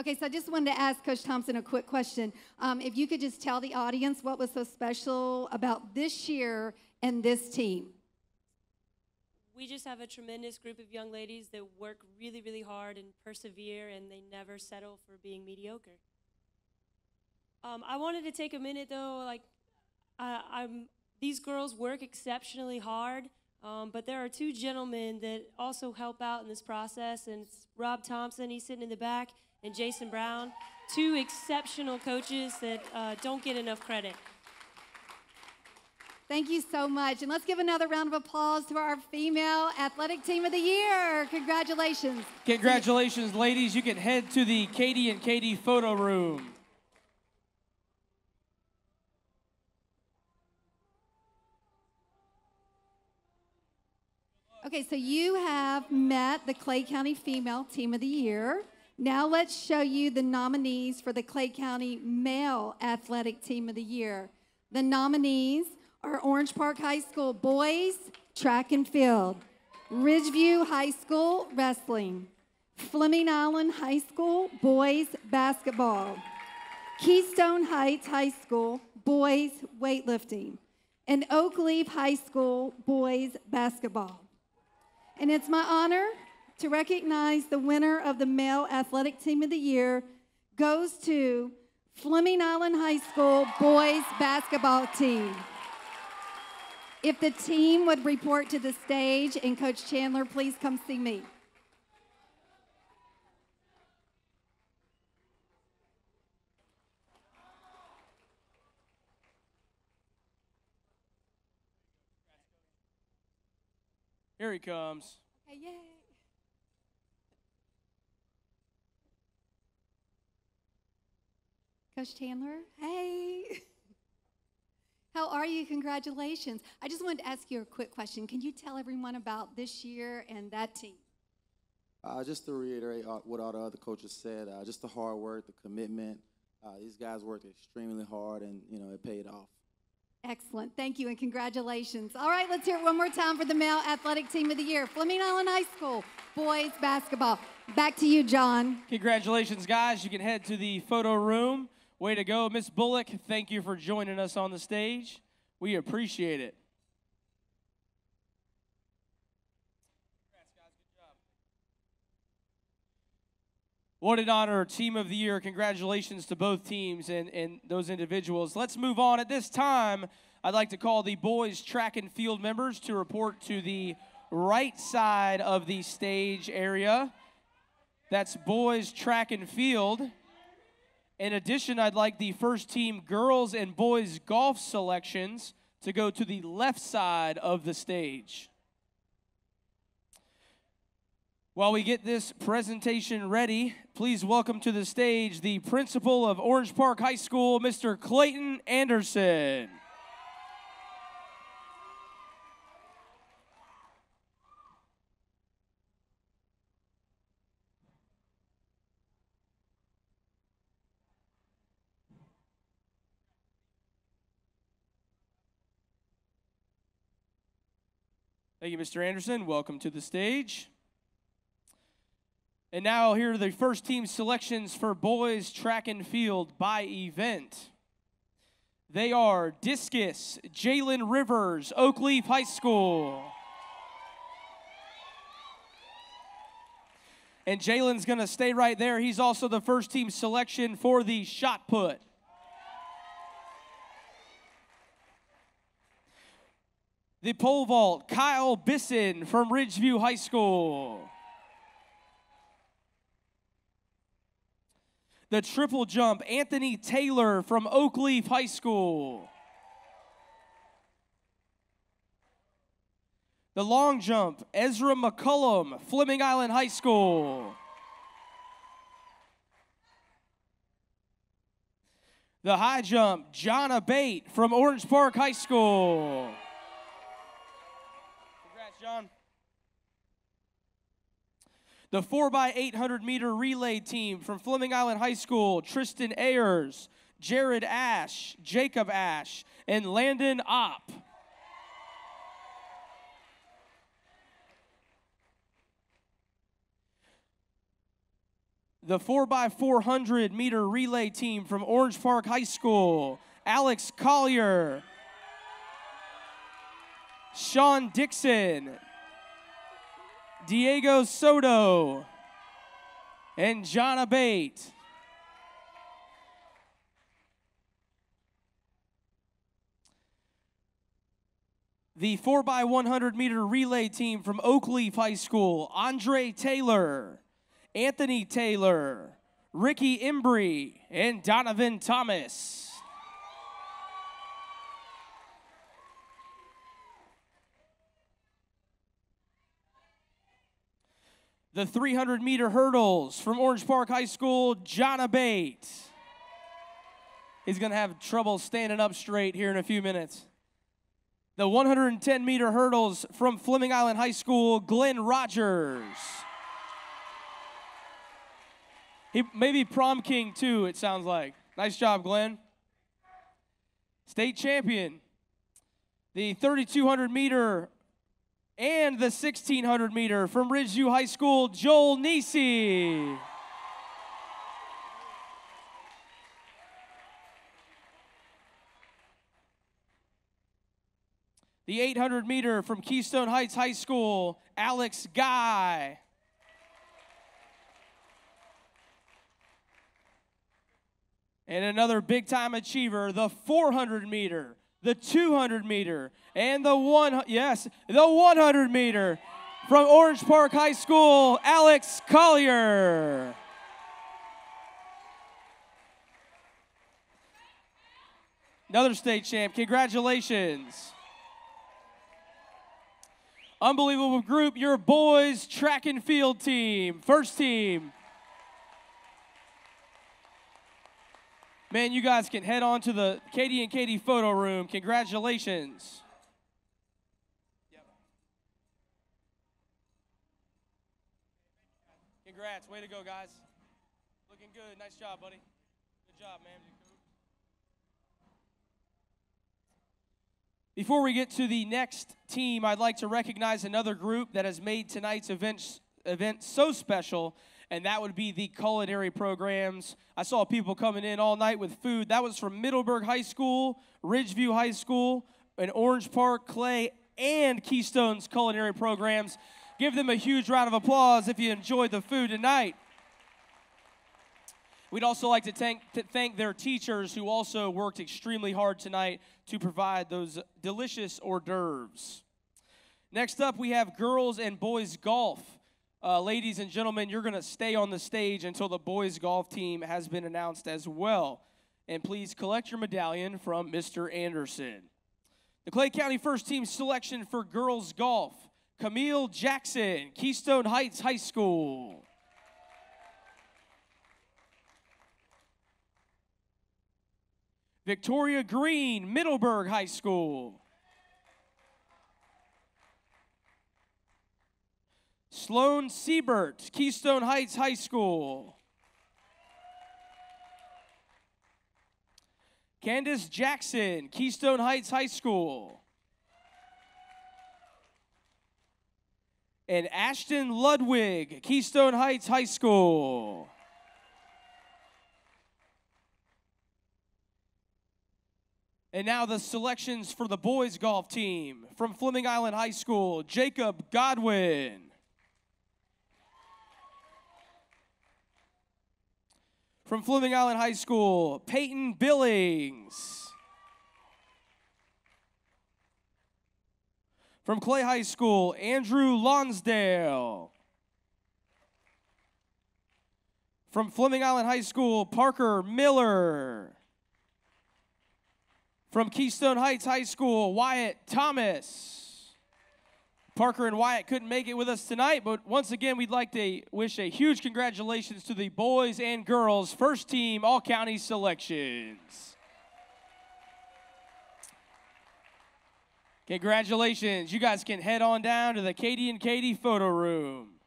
Okay, so I just wanted to ask Coach Thompson a quick question. Um, if you could just tell the audience what was so special about this year and this team. we just have a tremendous group of young ladies that work really, really hard and persevere, and they never settle for being mediocre. Um, I wanted to take a minute though, like, I, I'm these girls work exceptionally hard, um, but there are two gentlemen that also help out in this process, and it's Rob Thompson, he's sitting in the back, and Jason Brown, two exceptional coaches that uh, don't get enough credit. Thank you so much. And let's give another round of applause to our female athletic team of the year. Congratulations. Congratulations, ladies. You can head to the Katie and Katie photo room. Okay, so you have met the Clay County Female Team of the Year. Now let's show you the nominees for the Clay County Male Athletic Team of the Year. The nominees are Orange Park High School Boys Track and Field, Ridgeview High School Wrestling, Fleming Island High School Boys Basketball, Keystone Heights High School Boys Weightlifting, and Oakleaf High School Boys Basketball. And it's my honor to recognize the winner of the Male Athletic Team of the Year goes to Fleming Island High School Boys Basketball Team. If the team would report to the stage, and Coach Chandler, please come see me. Here he comes. Okay, yay. Coach Chandler, hey. [LAUGHS] How are you? Congratulations. I just wanted to ask you a quick question. Can you tell everyone about this year and that team? Uh, just to reiterate uh, what all the other coaches said, uh, just the hard work, the commitment. Uh, these guys worked extremely hard, and you know it paid off. Excellent. Thank you and congratulations. All right, let's hear it one more time for the male athletic team of the year. Fleming Island High School boys basketball. Back to you, John. Congratulations, guys. You can head to the photo room. Way to go, Miss Bullock. Thank you for joining us on the stage. We appreciate it. What an honor, Team of the Year. Congratulations to both teams and, and those individuals. Let's move on. At this time, I'd like to call the boys track and field members to report to the right side of the stage area. That's boys track and field. In addition, I'd like the first team girls and boys golf selections to go to the left side of the stage. While we get this presentation ready, please welcome to the stage the principal of Orange Park High School, Mr. Clayton Anderson. Thank you, Mr. Anderson. Welcome to the stage. And now here are the first team selections for boys track and field by event. They are discus, Jalen Rivers, Oakleaf High School. And Jalen's going to stay right there. He's also the first team selection for the shot put. The pole vault, Kyle Bisson from Ridgeview High School. The triple jump, Anthony Taylor from Oakleaf High School. The long jump, Ezra McCullum, Fleming Island High School. The high jump, John Bate from Orange Park High School. The 4x800 meter relay team from Fleming Island High School, Tristan Ayers, Jared Ash, Jacob Ash, and Landon Opp. The 4x400 meter relay team from Orange Park High School, Alex Collier, Sean Dixon, Diego Soto, and John Abate. The 4x100 meter relay team from Oakleaf High School, Andre Taylor, Anthony Taylor, Ricky Embry, and Donovan Thomas. The 300 meter hurdles from Orange Park High School, John Abate. He's going to have trouble standing up straight here in a few minutes. The 110 meter hurdles from Fleming Island High School, Glenn Rogers. He maybe prom king too, it sounds like. Nice job, Glenn. State champion. The 3200 meter and the 1600 meter from Ridgeview High School, Joel Nisi. The 800 meter from Keystone Heights High School, Alex Guy. And another big time achiever, the 400 meter, the 200 meter, and the one, yes, the 100 meter from Orange Park High School, Alex Collier. Another state champ. Congratulations. Unbelievable group, your boys track and field team, first team. Man, you guys can head on to the Katie and Katie photo room. Congratulations. Congrats. Way to go, guys. Looking good. Nice job, buddy. Good job, man. Before we get to the next team, I'd like to recognize another group that has made tonight's event, event so special, and that would be the culinary programs. I saw people coming in all night with food. That was from Middleburg High School, Ridgeview High School, and Orange Park, Clay, and Keystone's culinary programs. Give them a huge round of applause if you enjoyed the food tonight. We'd also like to thank, to thank their teachers who also worked extremely hard tonight to provide those delicious hors d'oeuvres. Next up, we have girls and boys golf. Uh, ladies and gentlemen, you're going to stay on the stage until the boys golf team has been announced as well. And please collect your medallion from Mr. Anderson. The Clay County first team selection for girls golf Camille Jackson, Keystone Heights High School. Victoria Green, Middleburg High School. Sloan Siebert, Keystone Heights High School. Candace Jackson, Keystone Heights High School. And Ashton Ludwig, Keystone Heights High School. And now the selections for the boys golf team from Fleming Island High School, Jacob Godwin. From Fleming Island High School, Peyton Billings. From Clay High School, Andrew Lonsdale. From Fleming Island High School, Parker Miller. From Keystone Heights High School, Wyatt Thomas. Parker and Wyatt couldn't make it with us tonight, but once again, we'd like to wish a huge congratulations to the boys and girls first team all county selections. Congratulations. You guys can head on down to the Katie and Katie photo room.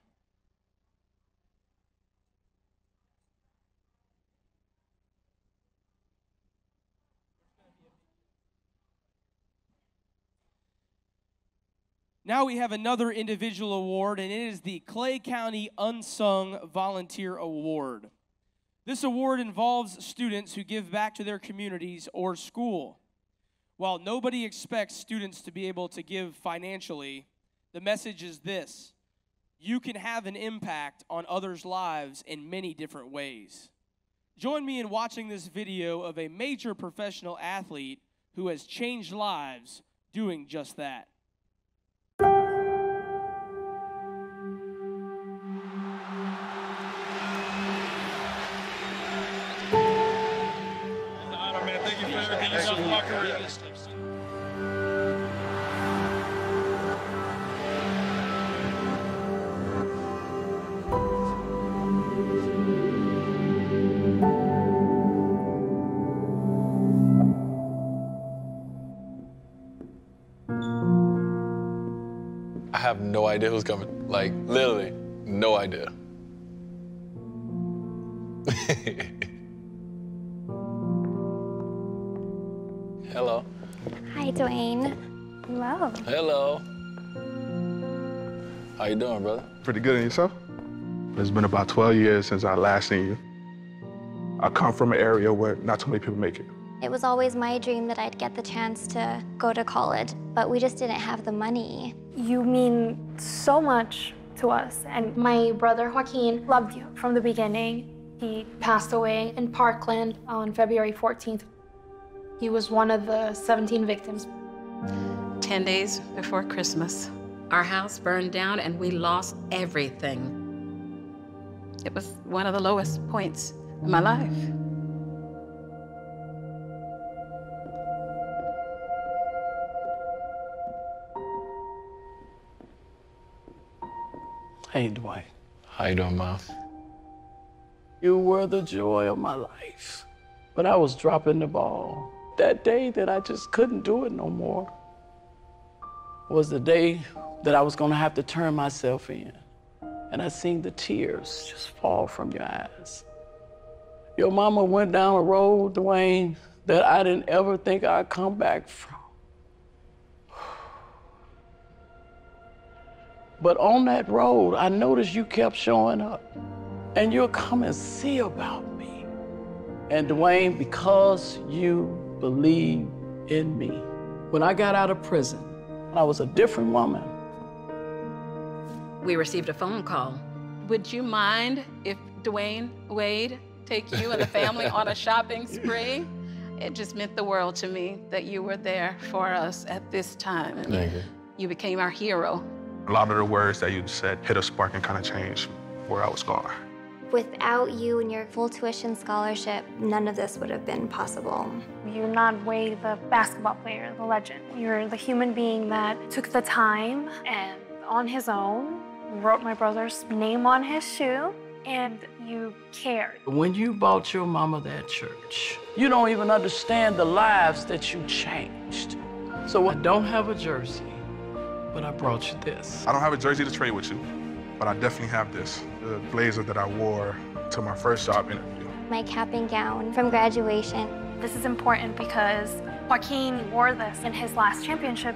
Now we have another individual award, and it is the Clay County Unsung Volunteer Award. This award involves students who give back to their communities or school. While nobody expects students to be able to give financially, the message is this you can have an impact on others' lives in many different ways. Join me in watching this video of a major professional athlete who has changed lives doing just that. I have no idea who's coming. Like, literally, no idea. [LAUGHS] Dwyane. Hello. Hello. How you doing, brother? Pretty good in yourself? It's been about 12 years since I last seen you. I come from an area where not too many people make it. It was always my dream that I'd get the chance to go to college, but we just didn't have the money. You mean so much to us. And my brother Joaquin loved you from the beginning. He passed away in Parkland on February 14th. He was one of the 17 victims. 10 days before Christmas, our house burned down and we lost everything. It was one of the lowest points in my life. Hey, Dwight. How you doing, Mom? You were the joy of my life. But I was dropping the ball. That day that I just couldn't do it no more was the day that I was gonna have to turn myself in. And I seen the tears just fall from your eyes. Your mama went down a road, Dwyane, that I didn't ever think I'd come back from. But on that road, I noticed you kept showing up. And you'll come and see about me. And Dwyane, because you believe in me. When I got out of prison, I was a different woman. We received a phone call. Would you mind if Dwyane Wade take you and the family on a shopping spree? It just meant the world to me that you were there for us at this time. And Thank you. you became our hero. A lot of the words that you said hit a spark and kind of changed where I was going. Without you and your full tuition scholarship, none of this would have been possible. You're not Wade, the basketball player, the legend. You're the human being that took the time and on his own wrote my brother's name on his shoe and you cared. When you bought your mama that church, you don't even understand the lives that you changed. So I don't have a jersey, but I brought you this. I don't have a jersey to trade with you, but I definitely have this the blazer that I wore to my first job interview. My cap and gown from graduation. This is important because Joaquin wore this in his last championship.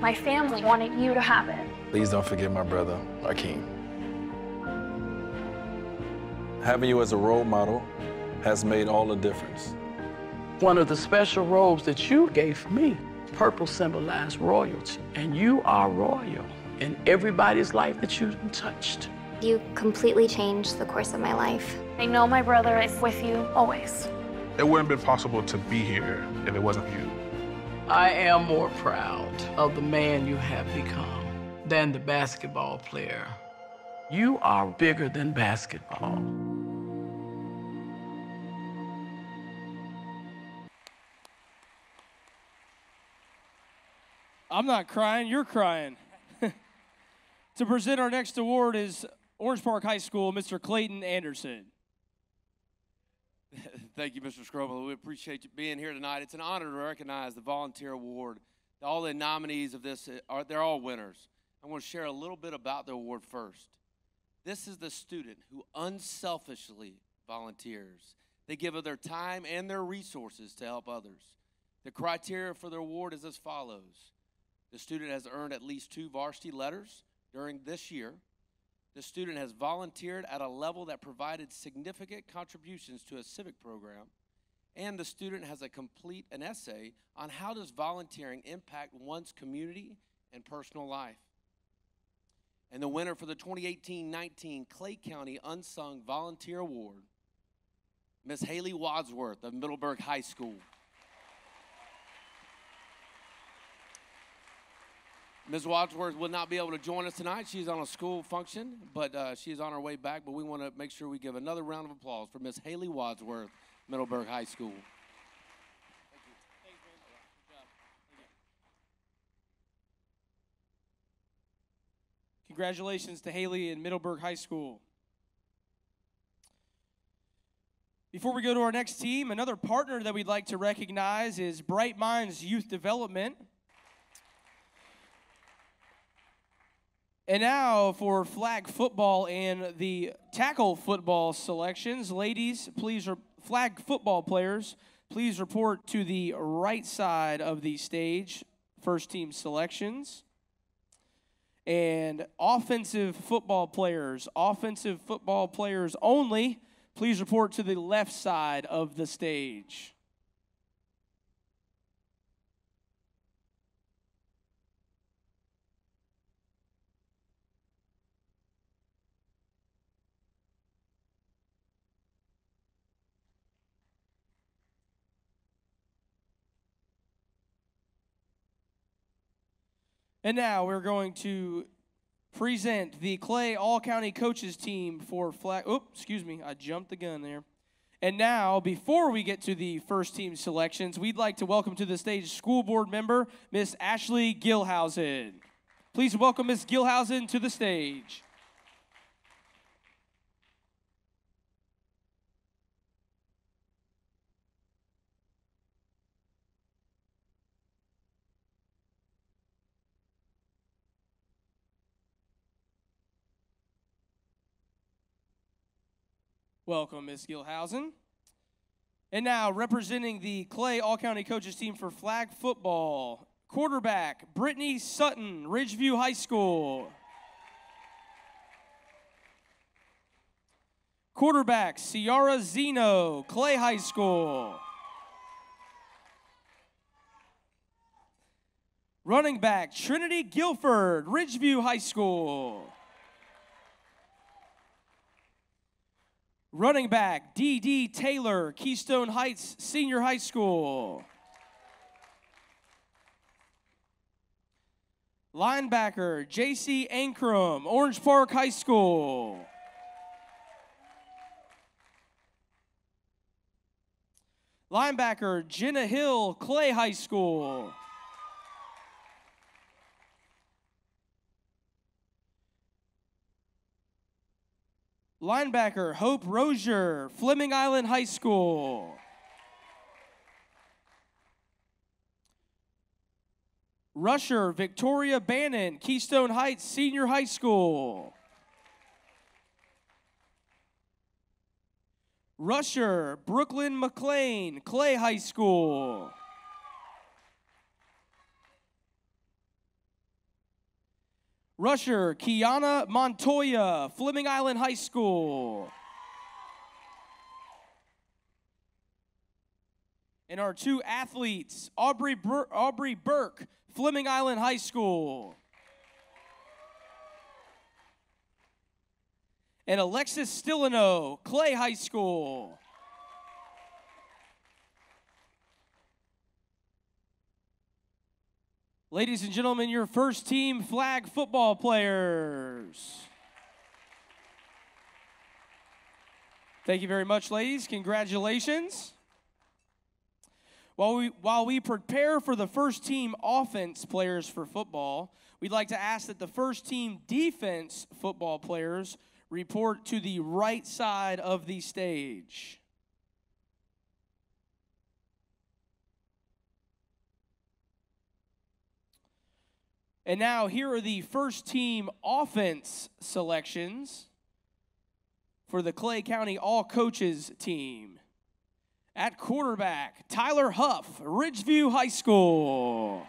My family wanted you to have it. Please don't forget my brother, Joaquin. Having you as a role model has made all the difference. One of the special robes that you gave me, purple symbolized royalty, and you are royal in everybody's life that you've touched. You completely changed the course of my life. I know my brother is with you always. It wouldn't have been possible to be here if it wasn't for you. I am more proud of the man you have become than the basketball player. You are bigger than basketball. I'm not crying, you're crying. [LAUGHS] to present our next award is Orange Park High School, Mr. Clayton Anderson. [LAUGHS] Thank you, Mr. Scrobel. We appreciate you being here tonight. It's an honor to recognize the Volunteer Award. All the nominees of this uh, are they're all winners. I want to share a little bit about the award first. This is the student who unselfishly volunteers. They give of their time and their resources to help others. The criteria for the award is as follows. The student has earned at least two varsity letters during this year. The student has volunteered at a level that provided significant contributions to a civic program. And the student has a complete an essay on how does volunteering impact one's community and personal life. And the winner for the 2018 19 Clay County Unsung Volunteer Award, Miss Haley Wadsworth of Middleburg High School. Ms. Wadsworth will not be able to join us tonight. She's on a school function, but uh, she's on her way back. But we want to make sure we give another round of applause for Miss Haley Wadsworth, Middleburg High School. Congratulations to Haley and Middleburg High School. Before we go to our next team, another partner that we'd like to recognize is Bright Minds Youth Development. And now for flag football and the tackle football selections. Ladies, please, flag football players, please report to the right side of the stage. First team selections. And offensive football players, offensive football players only, please report to the left side of the stage. And now we're going to present the Clay All County Coaches team for flag. Oh, excuse me, I jumped the gun there. And now, before we get to the first team selections, we'd like to welcome to the stage school board member Miss Ashley Gilhousen. Please welcome Miss Gilhousen to the stage. Welcome, Miss Gilhousen. And now, representing the Clay All County Coaches team for flag football, quarterback Brittany Sutton, Ridgeview High School. Quarterback Ciara Zeno, Clay High School. Running back Trinity Guilford, Ridgeview High School. Running back D.D. Taylor, Keystone Heights Senior High School. Linebacker J.C. Ankrum, Orange Park High School. Linebacker Jenna Hill, Clay High School. Linebacker Hope Rozier, Fleming Island High School. Rusher Victoria Bannon, Keystone Heights Senior High School. Rusher Brooklyn McLean, Clay High School. Rusher Kiana Montoya, Fleming Island High School. And our two athletes, Aubrey, Bur- Aubrey Burke, Fleming Island High School. And Alexis Stillino, Clay High School. Ladies and gentlemen, your first team flag football players. Thank you very much, ladies. Congratulations. While we, while we prepare for the first team offense players for football, we'd like to ask that the first team defense football players report to the right side of the stage. And now, here are the first team offense selections for the Clay County All Coaches team. At quarterback, Tyler Huff, Ridgeview High School.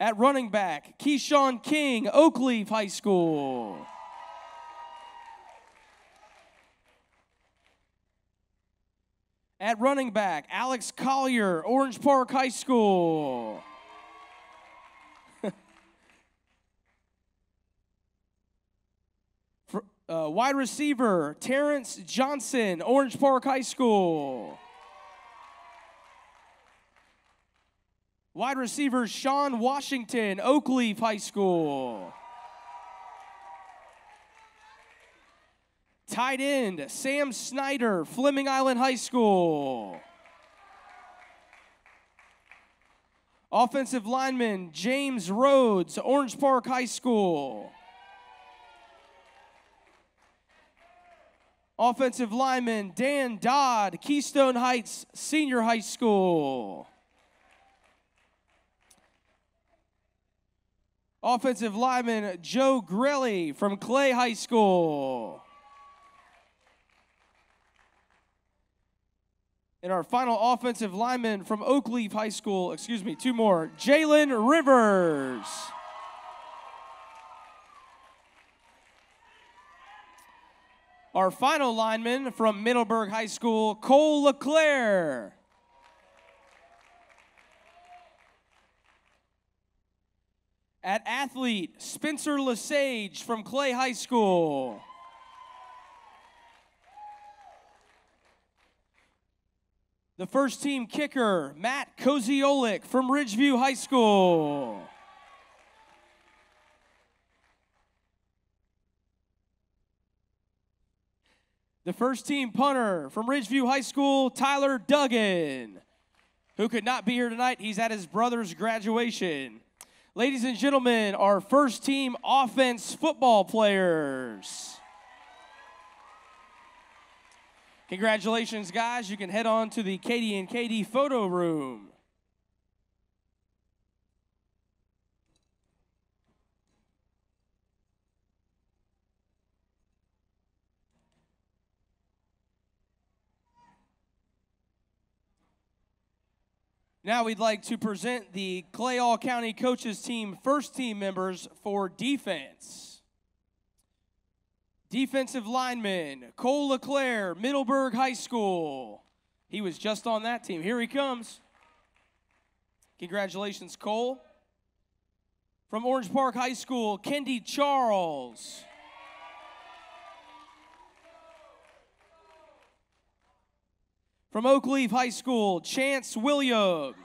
At running back, Keyshawn King, Oakleaf High School. At running back, Alex Collier, Orange Park High School. [LAUGHS] For, uh, wide receiver, Terrence Johnson, Orange Park High School. Wide receiver, Sean Washington, Oakleaf High School. Tight end Sam Snyder, Fleming Island High School. Offensive lineman James Rhodes, Orange Park High School. Offensive lineman Dan Dodd, Keystone Heights Senior High School. Offensive lineman Joe Grelly from Clay High School. And our final offensive lineman from Oakleaf High School, excuse me, two more, Jalen Rivers. Our final lineman from Middleburg High School, Cole LeClaire. At athlete, Spencer Lesage from Clay High School. The first team kicker, Matt Koziolik from Ridgeview High School. The first team punter from Ridgeview High School, Tyler Duggan, who could not be here tonight. He's at his brother's graduation. Ladies and gentlemen, our first team offense football players. Congratulations, guys. You can head on to the Katie and Katie photo room. Now we'd like to present the Clay All County Coaches Team first team members for defense. Defensive lineman Cole LeClaire, Middleburg High School. He was just on that team. Here he comes. Congratulations, Cole. From Orange Park High School, Kendi Charles. From Oakleaf High School, Chance Williams.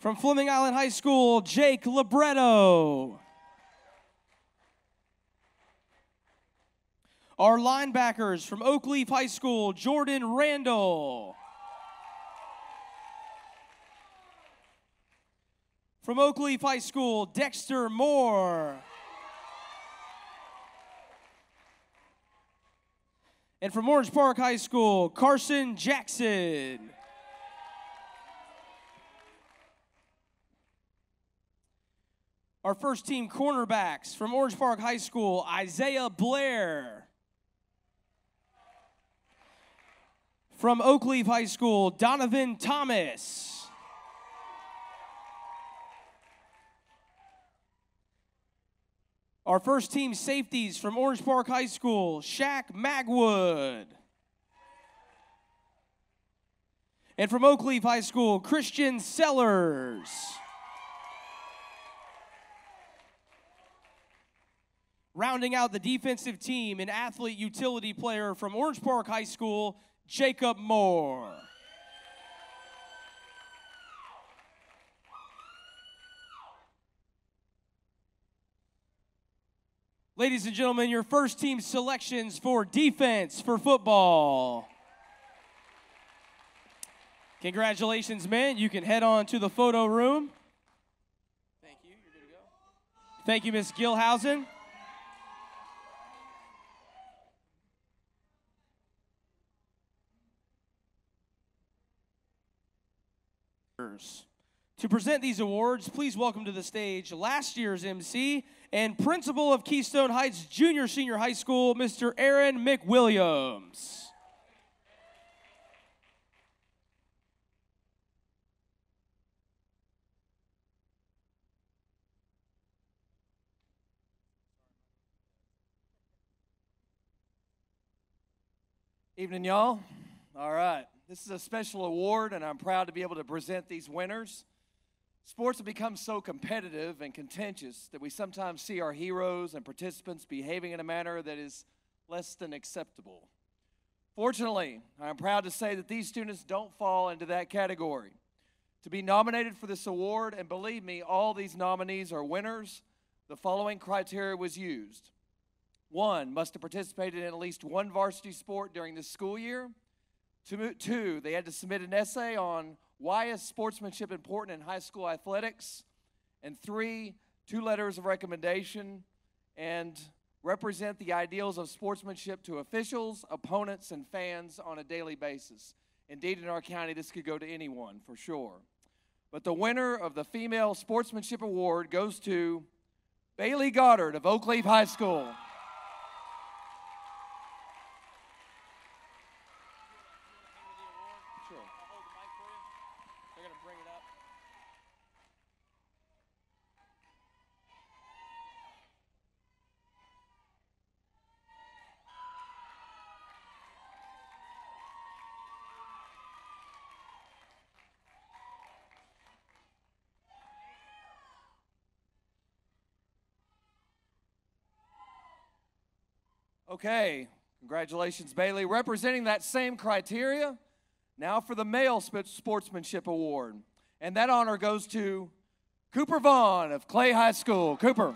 From Fleming Island High School, Jake Libretto. Our linebackers from Oakleaf High School, Jordan Randall. From Oakleaf High School, Dexter Moore. And from Orange Park High School, Carson Jackson. Our first team cornerbacks from Orange Park High School, Isaiah Blair. From Oakleaf High School, Donovan Thomas. Our first team safeties from Orange Park High School, Shaq Magwood. And from Oakleaf High School, Christian Sellers. Rounding out the defensive team, an athlete utility player from Orange Park High School, Jacob Moore. Ladies and gentlemen, your first team selections for defense for football. Congratulations, men. You can head on to the photo room. Thank you. You're good to go. Thank you, Miss Gilhousen. To present these awards, please welcome to the stage last year's MC and principal of Keystone Heights Junior Senior High School, Mr. Aaron McWilliams. Evening, y'all. All right. This is a special award, and I'm proud to be able to present these winners. Sports have become so competitive and contentious that we sometimes see our heroes and participants behaving in a manner that is less than acceptable. Fortunately, I'm proud to say that these students don't fall into that category. To be nominated for this award, and believe me, all these nominees are winners, the following criteria was used. One, must have participated in at least one varsity sport during the school year. Two, two, they had to submit an essay on why is sportsmanship important in high school athletics. And three, two letters of recommendation and represent the ideals of sportsmanship to officials, opponents, and fans on a daily basis. Indeed, in our county, this could go to anyone for sure. But the winner of the Female Sportsmanship Award goes to Bailey Goddard of Oakleaf High School. Okay, congratulations, Bailey. Representing that same criteria, now for the Male Sportsmanship Award. And that honor goes to Cooper Vaughn of Clay High School. Cooper.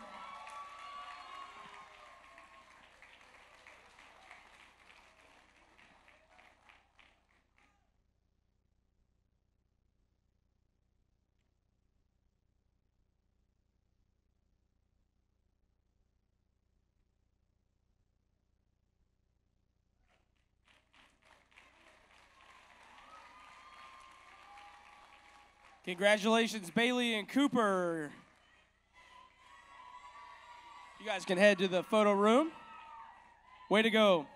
Congratulations, Bailey and Cooper. You guys can head to the photo room. Way to go.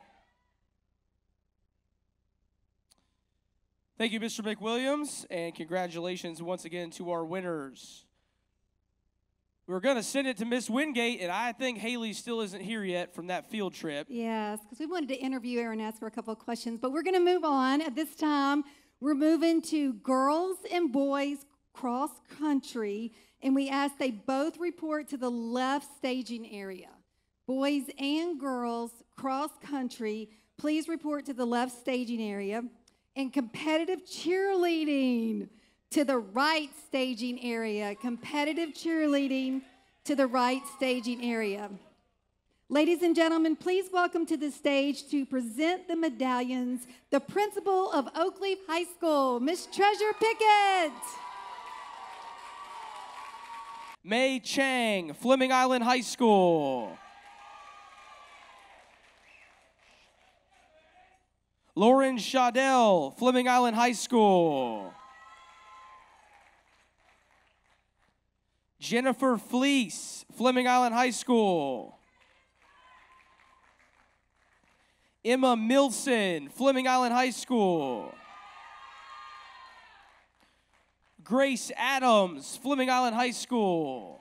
Thank you, Mr. McWilliams, and congratulations once again to our winners. We were going to send it to Miss Wingate, and I think Haley still isn't here yet from that field trip. Yes, because we wanted to interview her and ask her a couple of questions, but we're going to move on. At this time, we're moving to girls and boys cross country, and we ask they both report to the left staging area. Boys and girls cross country, please report to the left staging area. And competitive cheerleading to the right staging area. Competitive cheerleading to the right staging area. Ladies and gentlemen, please welcome to the stage to present the medallions the principal of Oakleaf High School, Miss Treasure Pickett. May Chang, Fleming Island High School. Lauren Shadell, Fleming Island High School. Jennifer Fleece, Fleming Island High School. Emma Milson, Fleming Island High School. Grace Adams, Fleming Island High School.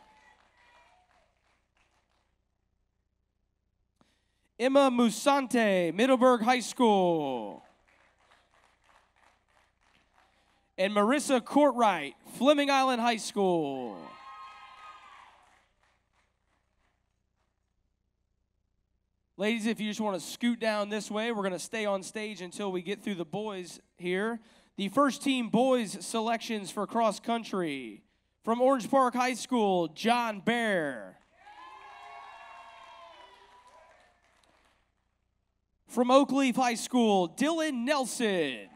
Emma Musante, Middleburg High School. And Marissa Courtwright, Fleming Island High School. Ladies, if you just want to scoot down this way, we're going to stay on stage until we get through the boys here. The first team boys selections for cross country from Orange Park High School, John Bear. From Oakleaf High School, Dylan Nelson.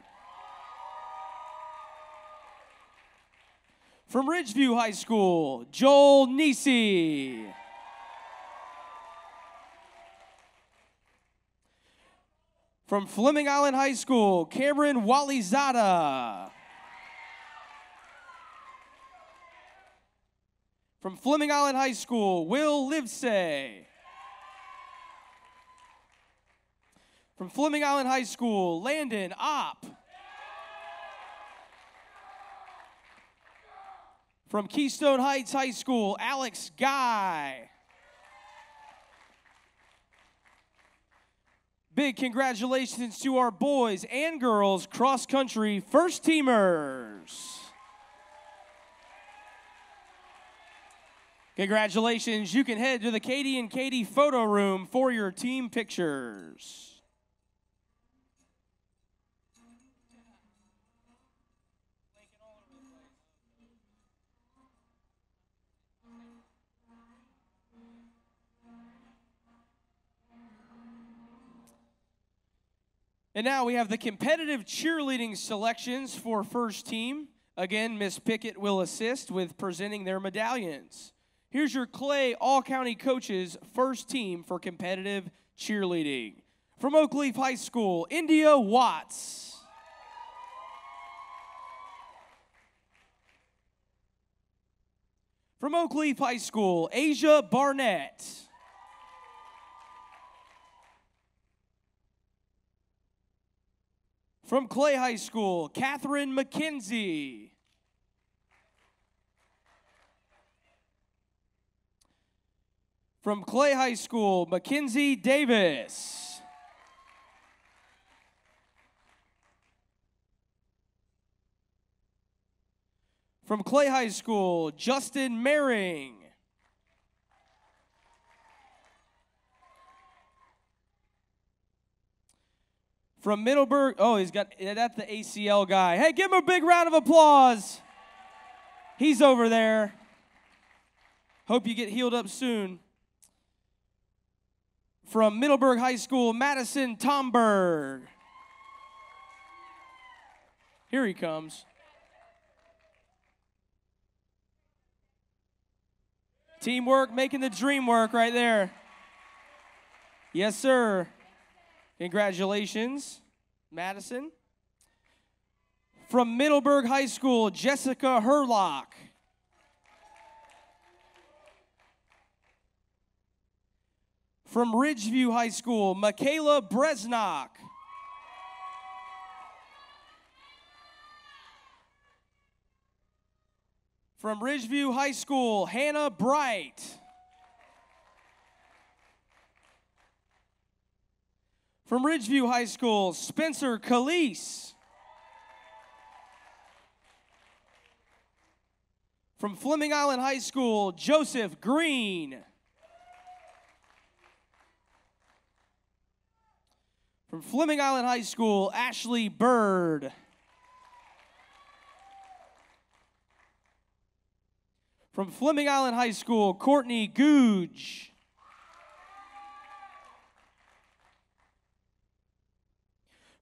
From Ridgeview High School, Joel Nisi. From Fleming Island High School, Cameron Walizada. From Fleming Island High School, Will Livesay. From Fleming Island High School, Landon Opp. From Keystone Heights High School, Alex Guy. Big congratulations to our boys and girls cross country first teamers. Congratulations, you can head to the Katie and Katie photo room for your team pictures. And now we have the competitive cheerleading selections for first team. Again, Miss Pickett will assist with presenting their medallions. Here's your Clay All County Coaches first team for competitive cheerleading. From Oakleaf High School, India Watts. From Oakleaf High School, Asia Barnett. From Clay High School, Catherine McKenzie. From Clay High School, Mackenzie Davis. From Clay High School, Justin Maring. From Middleburg, oh, he's got, that's the ACL guy. Hey, give him a big round of applause. He's over there. Hope you get healed up soon. From Middleburg High School, Madison Tomberg. Here he comes. Teamwork making the dream work right there. Yes, sir. Congratulations, Madison. From Middleburg High School, Jessica Herlock. From Ridgeview High School, Michaela Bresnock. From Ridgeview High School, Hannah Bright. From Ridgeview High School, Spencer Calise. From Fleming Island High School, Joseph Green. From Fleming Island High School, Ashley Bird. From Fleming Island High School, Courtney Googe.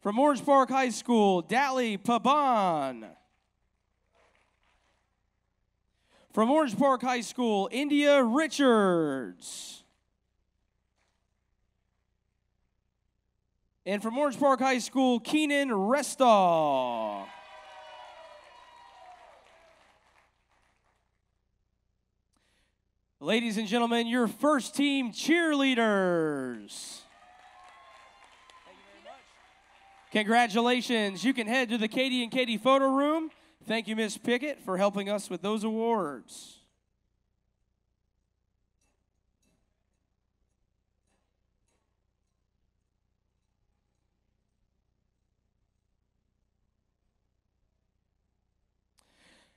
From Orange Park High School, Dally Paban. From Orange Park High School, India Richards. And from Orange Park High School, Keenan Restall. Ladies and gentlemen, your first team cheerleaders. Congratulations. You can head to the Katie and Katie photo room. Thank you, Miss Pickett, for helping us with those awards.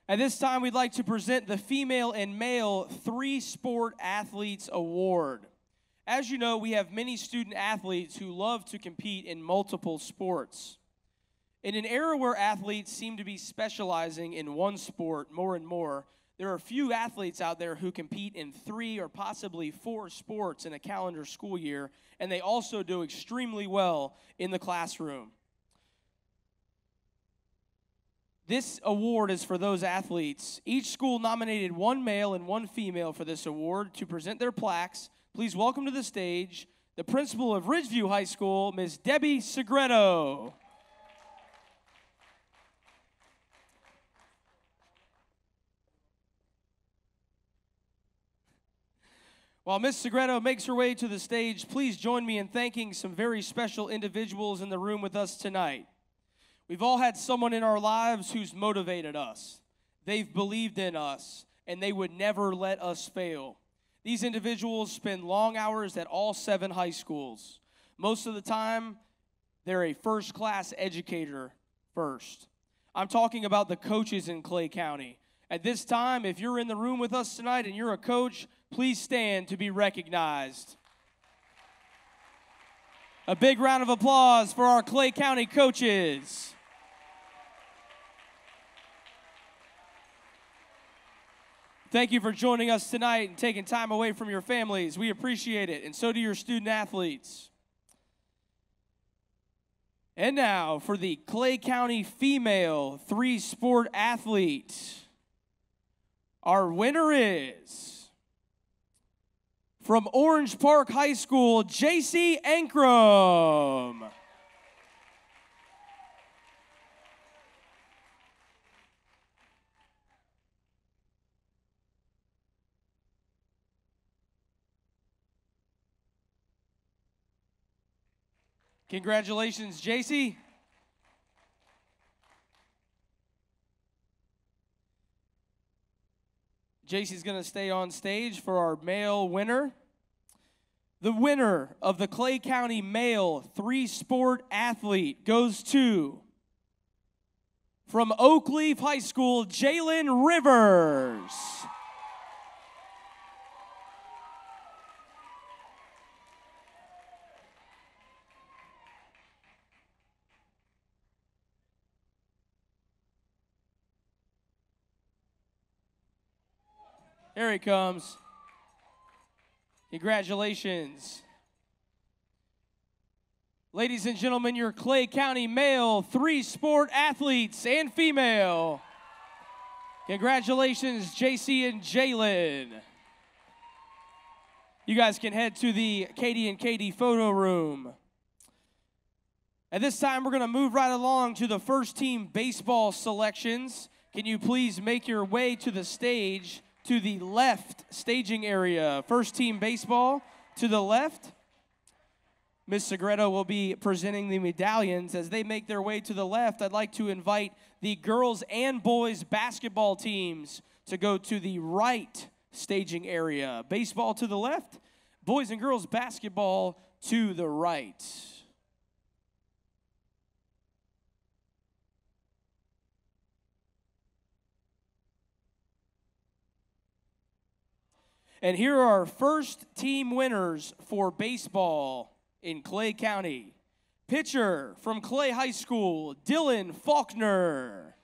At this time, we'd like to present the Female and Male Three Sport Athletes Award. As you know, we have many student athletes who love to compete in multiple sports. In an era where athletes seem to be specializing in one sport more and more, there are few athletes out there who compete in three or possibly four sports in a calendar school year, and they also do extremely well in the classroom. This award is for those athletes. Each school nominated one male and one female for this award to present their plaques Please welcome to the stage the principal of Ridgeview High School, Ms. Debbie Segreto. While Ms. Segreto makes her way to the stage, please join me in thanking some very special individuals in the room with us tonight. We've all had someone in our lives who's motivated us. They've believed in us, and they would never let us fail. These individuals spend long hours at all seven high schools. Most of the time, they're a first class educator first. I'm talking about the coaches in Clay County. At this time, if you're in the room with us tonight and you're a coach, please stand to be recognized. A big round of applause for our Clay County coaches. Thank you for joining us tonight and taking time away from your families. We appreciate it, and so do your student athletes. And now for the Clay County female three sport athlete. Our winner is from Orange Park High School, JC Ankrum. Congratulations, JC. JC's going to stay on stage for our male winner. The winner of the Clay County Male Three Sport Athlete goes to, from Oakleaf High School, Jalen Rivers. Here he comes. Congratulations. Ladies and gentlemen, your Clay County male three sport athletes and female. Congratulations, JC and Jalen. You guys can head to the Katie and Katie photo room. At this time, we're going to move right along to the first team baseball selections. Can you please make your way to the stage? To the left staging area. First team baseball to the left. Ms. Segreto will be presenting the medallions. As they make their way to the left, I'd like to invite the girls and boys basketball teams to go to the right staging area. Baseball to the left, boys and girls basketball to the right. And here are our first team winners for baseball in Clay County. Pitcher from Clay High School, Dylan Faulkner.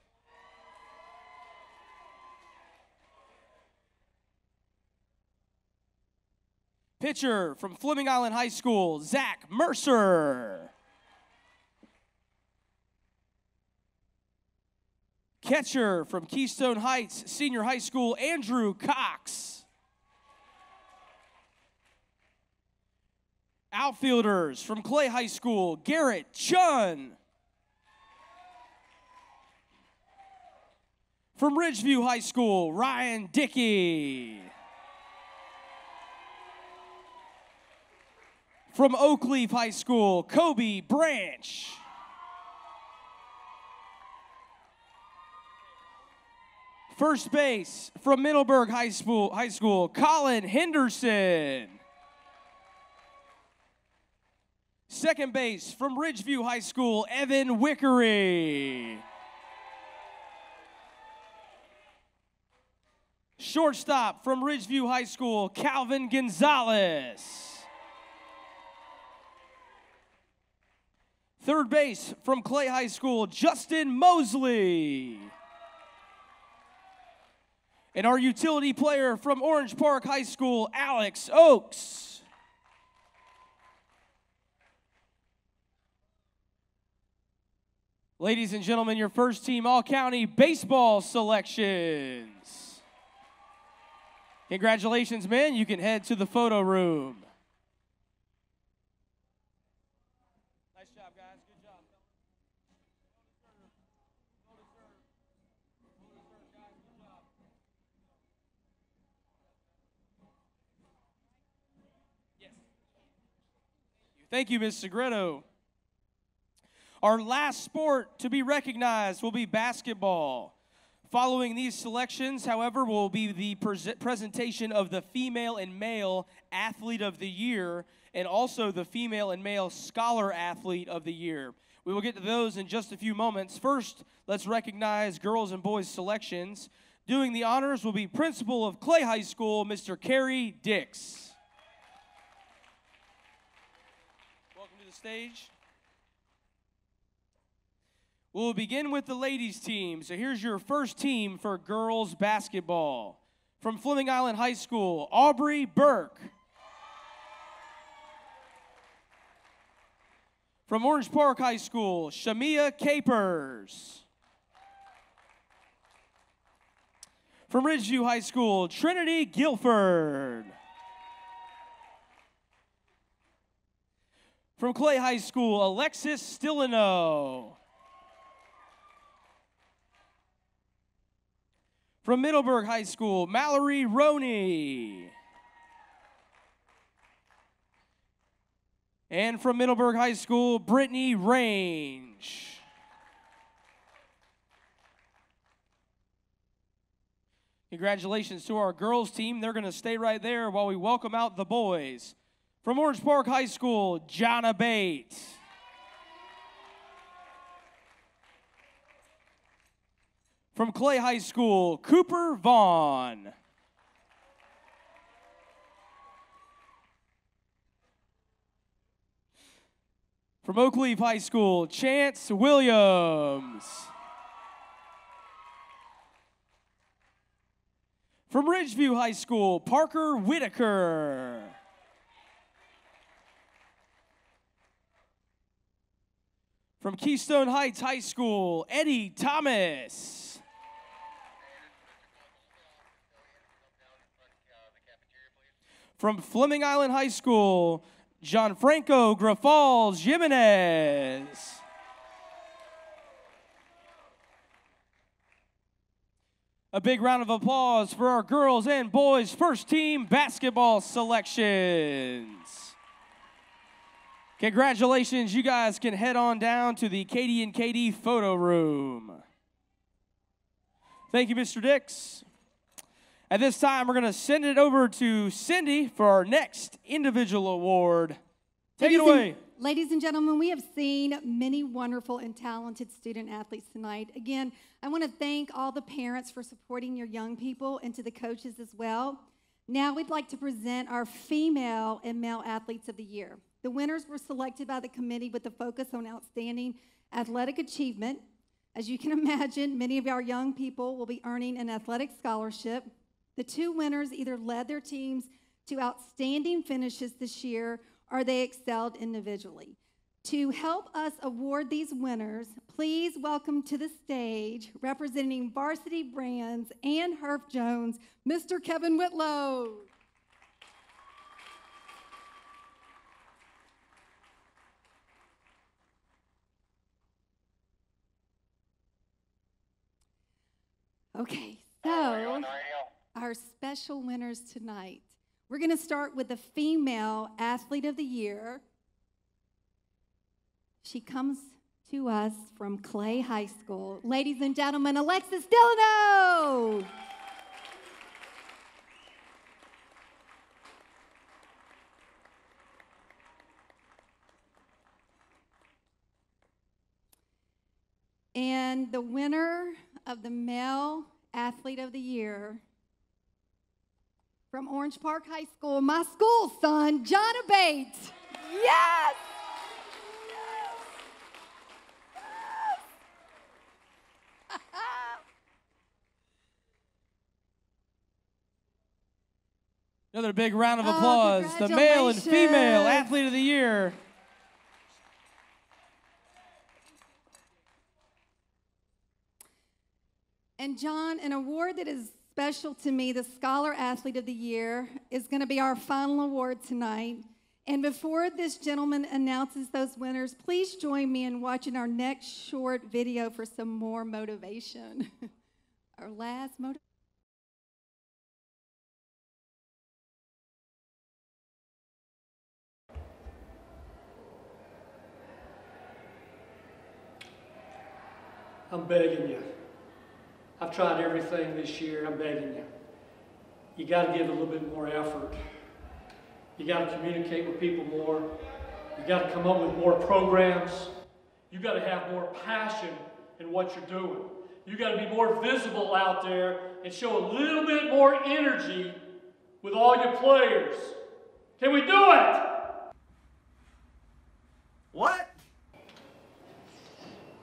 Pitcher from Fleming Island High School, Zach Mercer. Catcher from Keystone Heights Senior High School, Andrew Cox. Outfielders from Clay High School, Garrett Chun. From Ridgeview High School, Ryan Dickey. From Oakleaf High School, Kobe Branch. First base from Middleburg High School, High School Colin Henderson. Second base from Ridgeview High School, Evan Wickery. Shortstop from Ridgeview High School, Calvin Gonzalez. Third base from Clay High School, Justin Mosley. And our utility player from Orange Park High School, Alex Oakes. Ladies and gentlemen, your first team All County baseball selections. Congratulations, men. You can head to the photo room. Nice job, guys. Good job. Thank you, Ms. Segreto. Our last sport to be recognized will be basketball. Following these selections, however, will be the pre- presentation of the female and male athlete of the year and also the female and male scholar athlete of the year. We will get to those in just a few moments. First, let's recognize girls and boys selections. Doing the honors will be principal of Clay High School, Mr. Kerry Dix. Welcome to the stage. We'll begin with the ladies' team. So here's your first team for girls basketball. From Fleming Island High School, Aubrey Burke. From Orange Park High School, Shamia Capers. From Ridgeview High School, Trinity Guilford. From Clay High School, Alexis Stillino. From Middleburg High School, Mallory Roney. And from Middleburg High School, Brittany Range. Congratulations to our girls team. They're going to stay right there while we welcome out the boys. From Orange Park High School, Jonna Bates. From Clay High School, Cooper Vaughn. From Oakleaf High School, Chance Williams. From Ridgeview High School, Parker Whitaker. From Keystone Heights High School, Eddie Thomas. From Fleming Island High School, Gianfranco Grafals Jimenez. A big round of applause for our girls and boys first team basketball selections. Congratulations, you guys can head on down to the Katie and Katie photo room. Thank you, Mr. Dix. At this time, we're going to send it over to Cindy for our next individual award. Take it Ladies and- away. ladies and gentlemen, we have seen many wonderful and talented student athletes tonight. Again, I want to thank all the parents for supporting your young people and to the coaches as well. Now, we'd like to present our female and male athletes of the year. The winners were selected by the committee with a focus on outstanding athletic achievement. As you can [LAUGHS] imagine, many of our young people will be earning an athletic scholarship. The two winners either led their teams to outstanding finishes this year or they excelled individually. To help us award these winners, please welcome to the stage, representing Varsity Brands and Herff Jones, Mr. Kevin Whitlow. Okay, so our special winners tonight. We're going to start with the female athlete of the year. She comes to us from Clay High School. Ladies and gentlemen, Alexis Delano. And the winner of the male athlete of the year from Orange Park High School, my school son, John Bates. Yes! [LAUGHS] Another big round of Oh, applause. the male and female athlete of the year. And John, an award that is special to me, the Scholar Athlete of the Year, is going to be our final award tonight. And before this gentleman announces those winners, please join me in watching our next short video for some more motivation. [LAUGHS] our last motivation. I'm begging you. I've tried everything this year. I'm begging you. You got to give a little bit more effort. You got to communicate with people more. You got to come up with more programs. You got to have more passion in what you're doing. You got to be more visible out there and show a little bit more energy with all your players. Can we do it? What?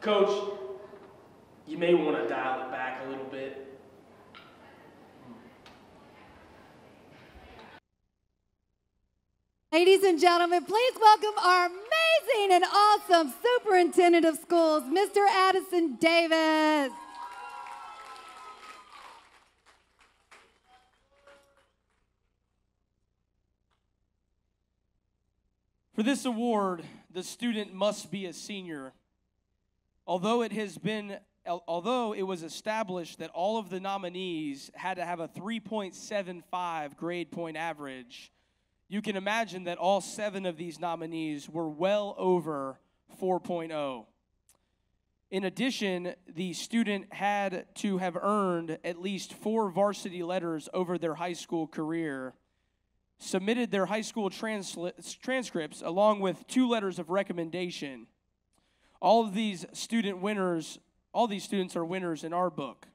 Coach, you may want to dial it back a little bit. Ladies and gentlemen, please welcome our amazing and awesome superintendent of schools, Mr. Addison Davis. For this award, the student must be a senior. Although it has been although it was established that all of the nominees had to have a 3.75 grade point average, you can imagine that all 7 of these nominees were well over 4.0. In addition, the student had to have earned at least 4 varsity letters over their high school career submitted their high school transli- transcripts along with two letters of recommendation. All of these student winners, all these students are winners in our book.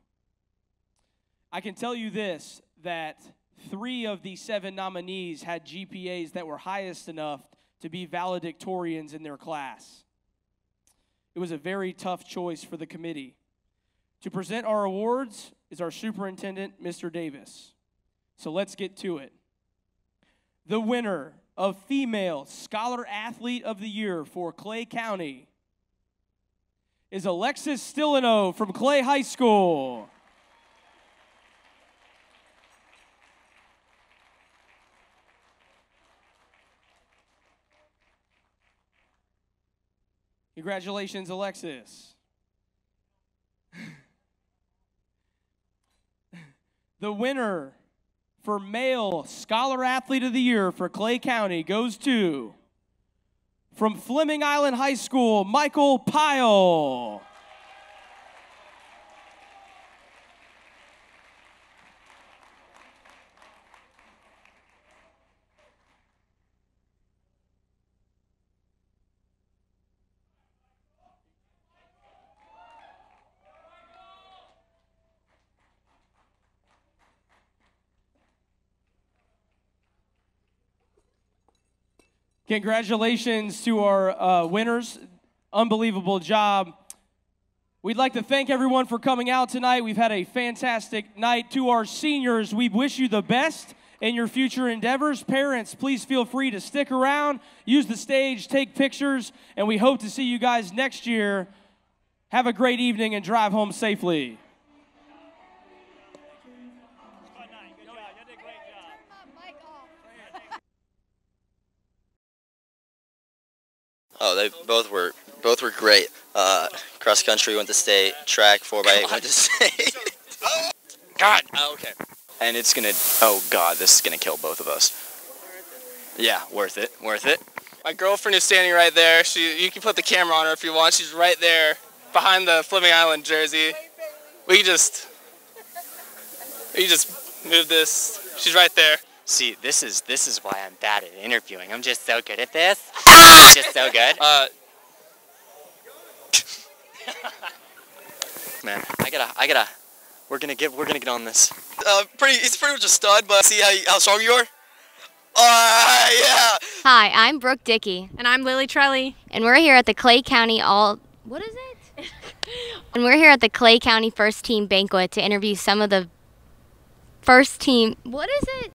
I can tell you this that three of the seven nominees had GPAs that were highest enough to be valedictorians in their class. It was a very tough choice for the committee. To present our awards is our superintendent, Mr. Davis. So let's get to it the winner of Female Scholar Athlete of the Year for Clay County is Alexis Stillino from Clay High School. Congratulations, Alexis. [LAUGHS] the winner for male scholar athlete of the year for Clay County goes to from Fleming Island High School, Michael Pyle. Congratulations to our uh, winners. Unbelievable job. We'd like to thank everyone for coming out tonight. We've had a fantastic night. To our seniors, we wish you the best in your future endeavors. Parents, please feel free to stick around, use the stage, take pictures, and we hope to see you guys next year. Have a great evening and drive home safely. Oh, they both were both were great. Uh, cross country went to state. Track four by eight went to state. [LAUGHS] God. Oh, okay. And it's gonna. Oh God, this is gonna kill both of us. Yeah, worth it. Worth it. My girlfriend is standing right there. She, you can put the camera on her if you want. She's right there, behind the Fleming Island jersey. We just, we just move this. She's right there. See, this is this is why I'm bad at interviewing. I'm just so good at this. just so good. Uh, [LAUGHS] Man, I gotta, I gotta. We're gonna get, we're gonna get on this. uh, pretty. He's pretty much a stud, but see how how strong you are. Uh, [LAUGHS] yeah. Hi, I'm Brooke Dickey. And I'm Lily Trelly. And we're here at the Clay County All. What is it? [LAUGHS] and we're here at the Clay County First Team Banquet to interview some of the first team. What is it?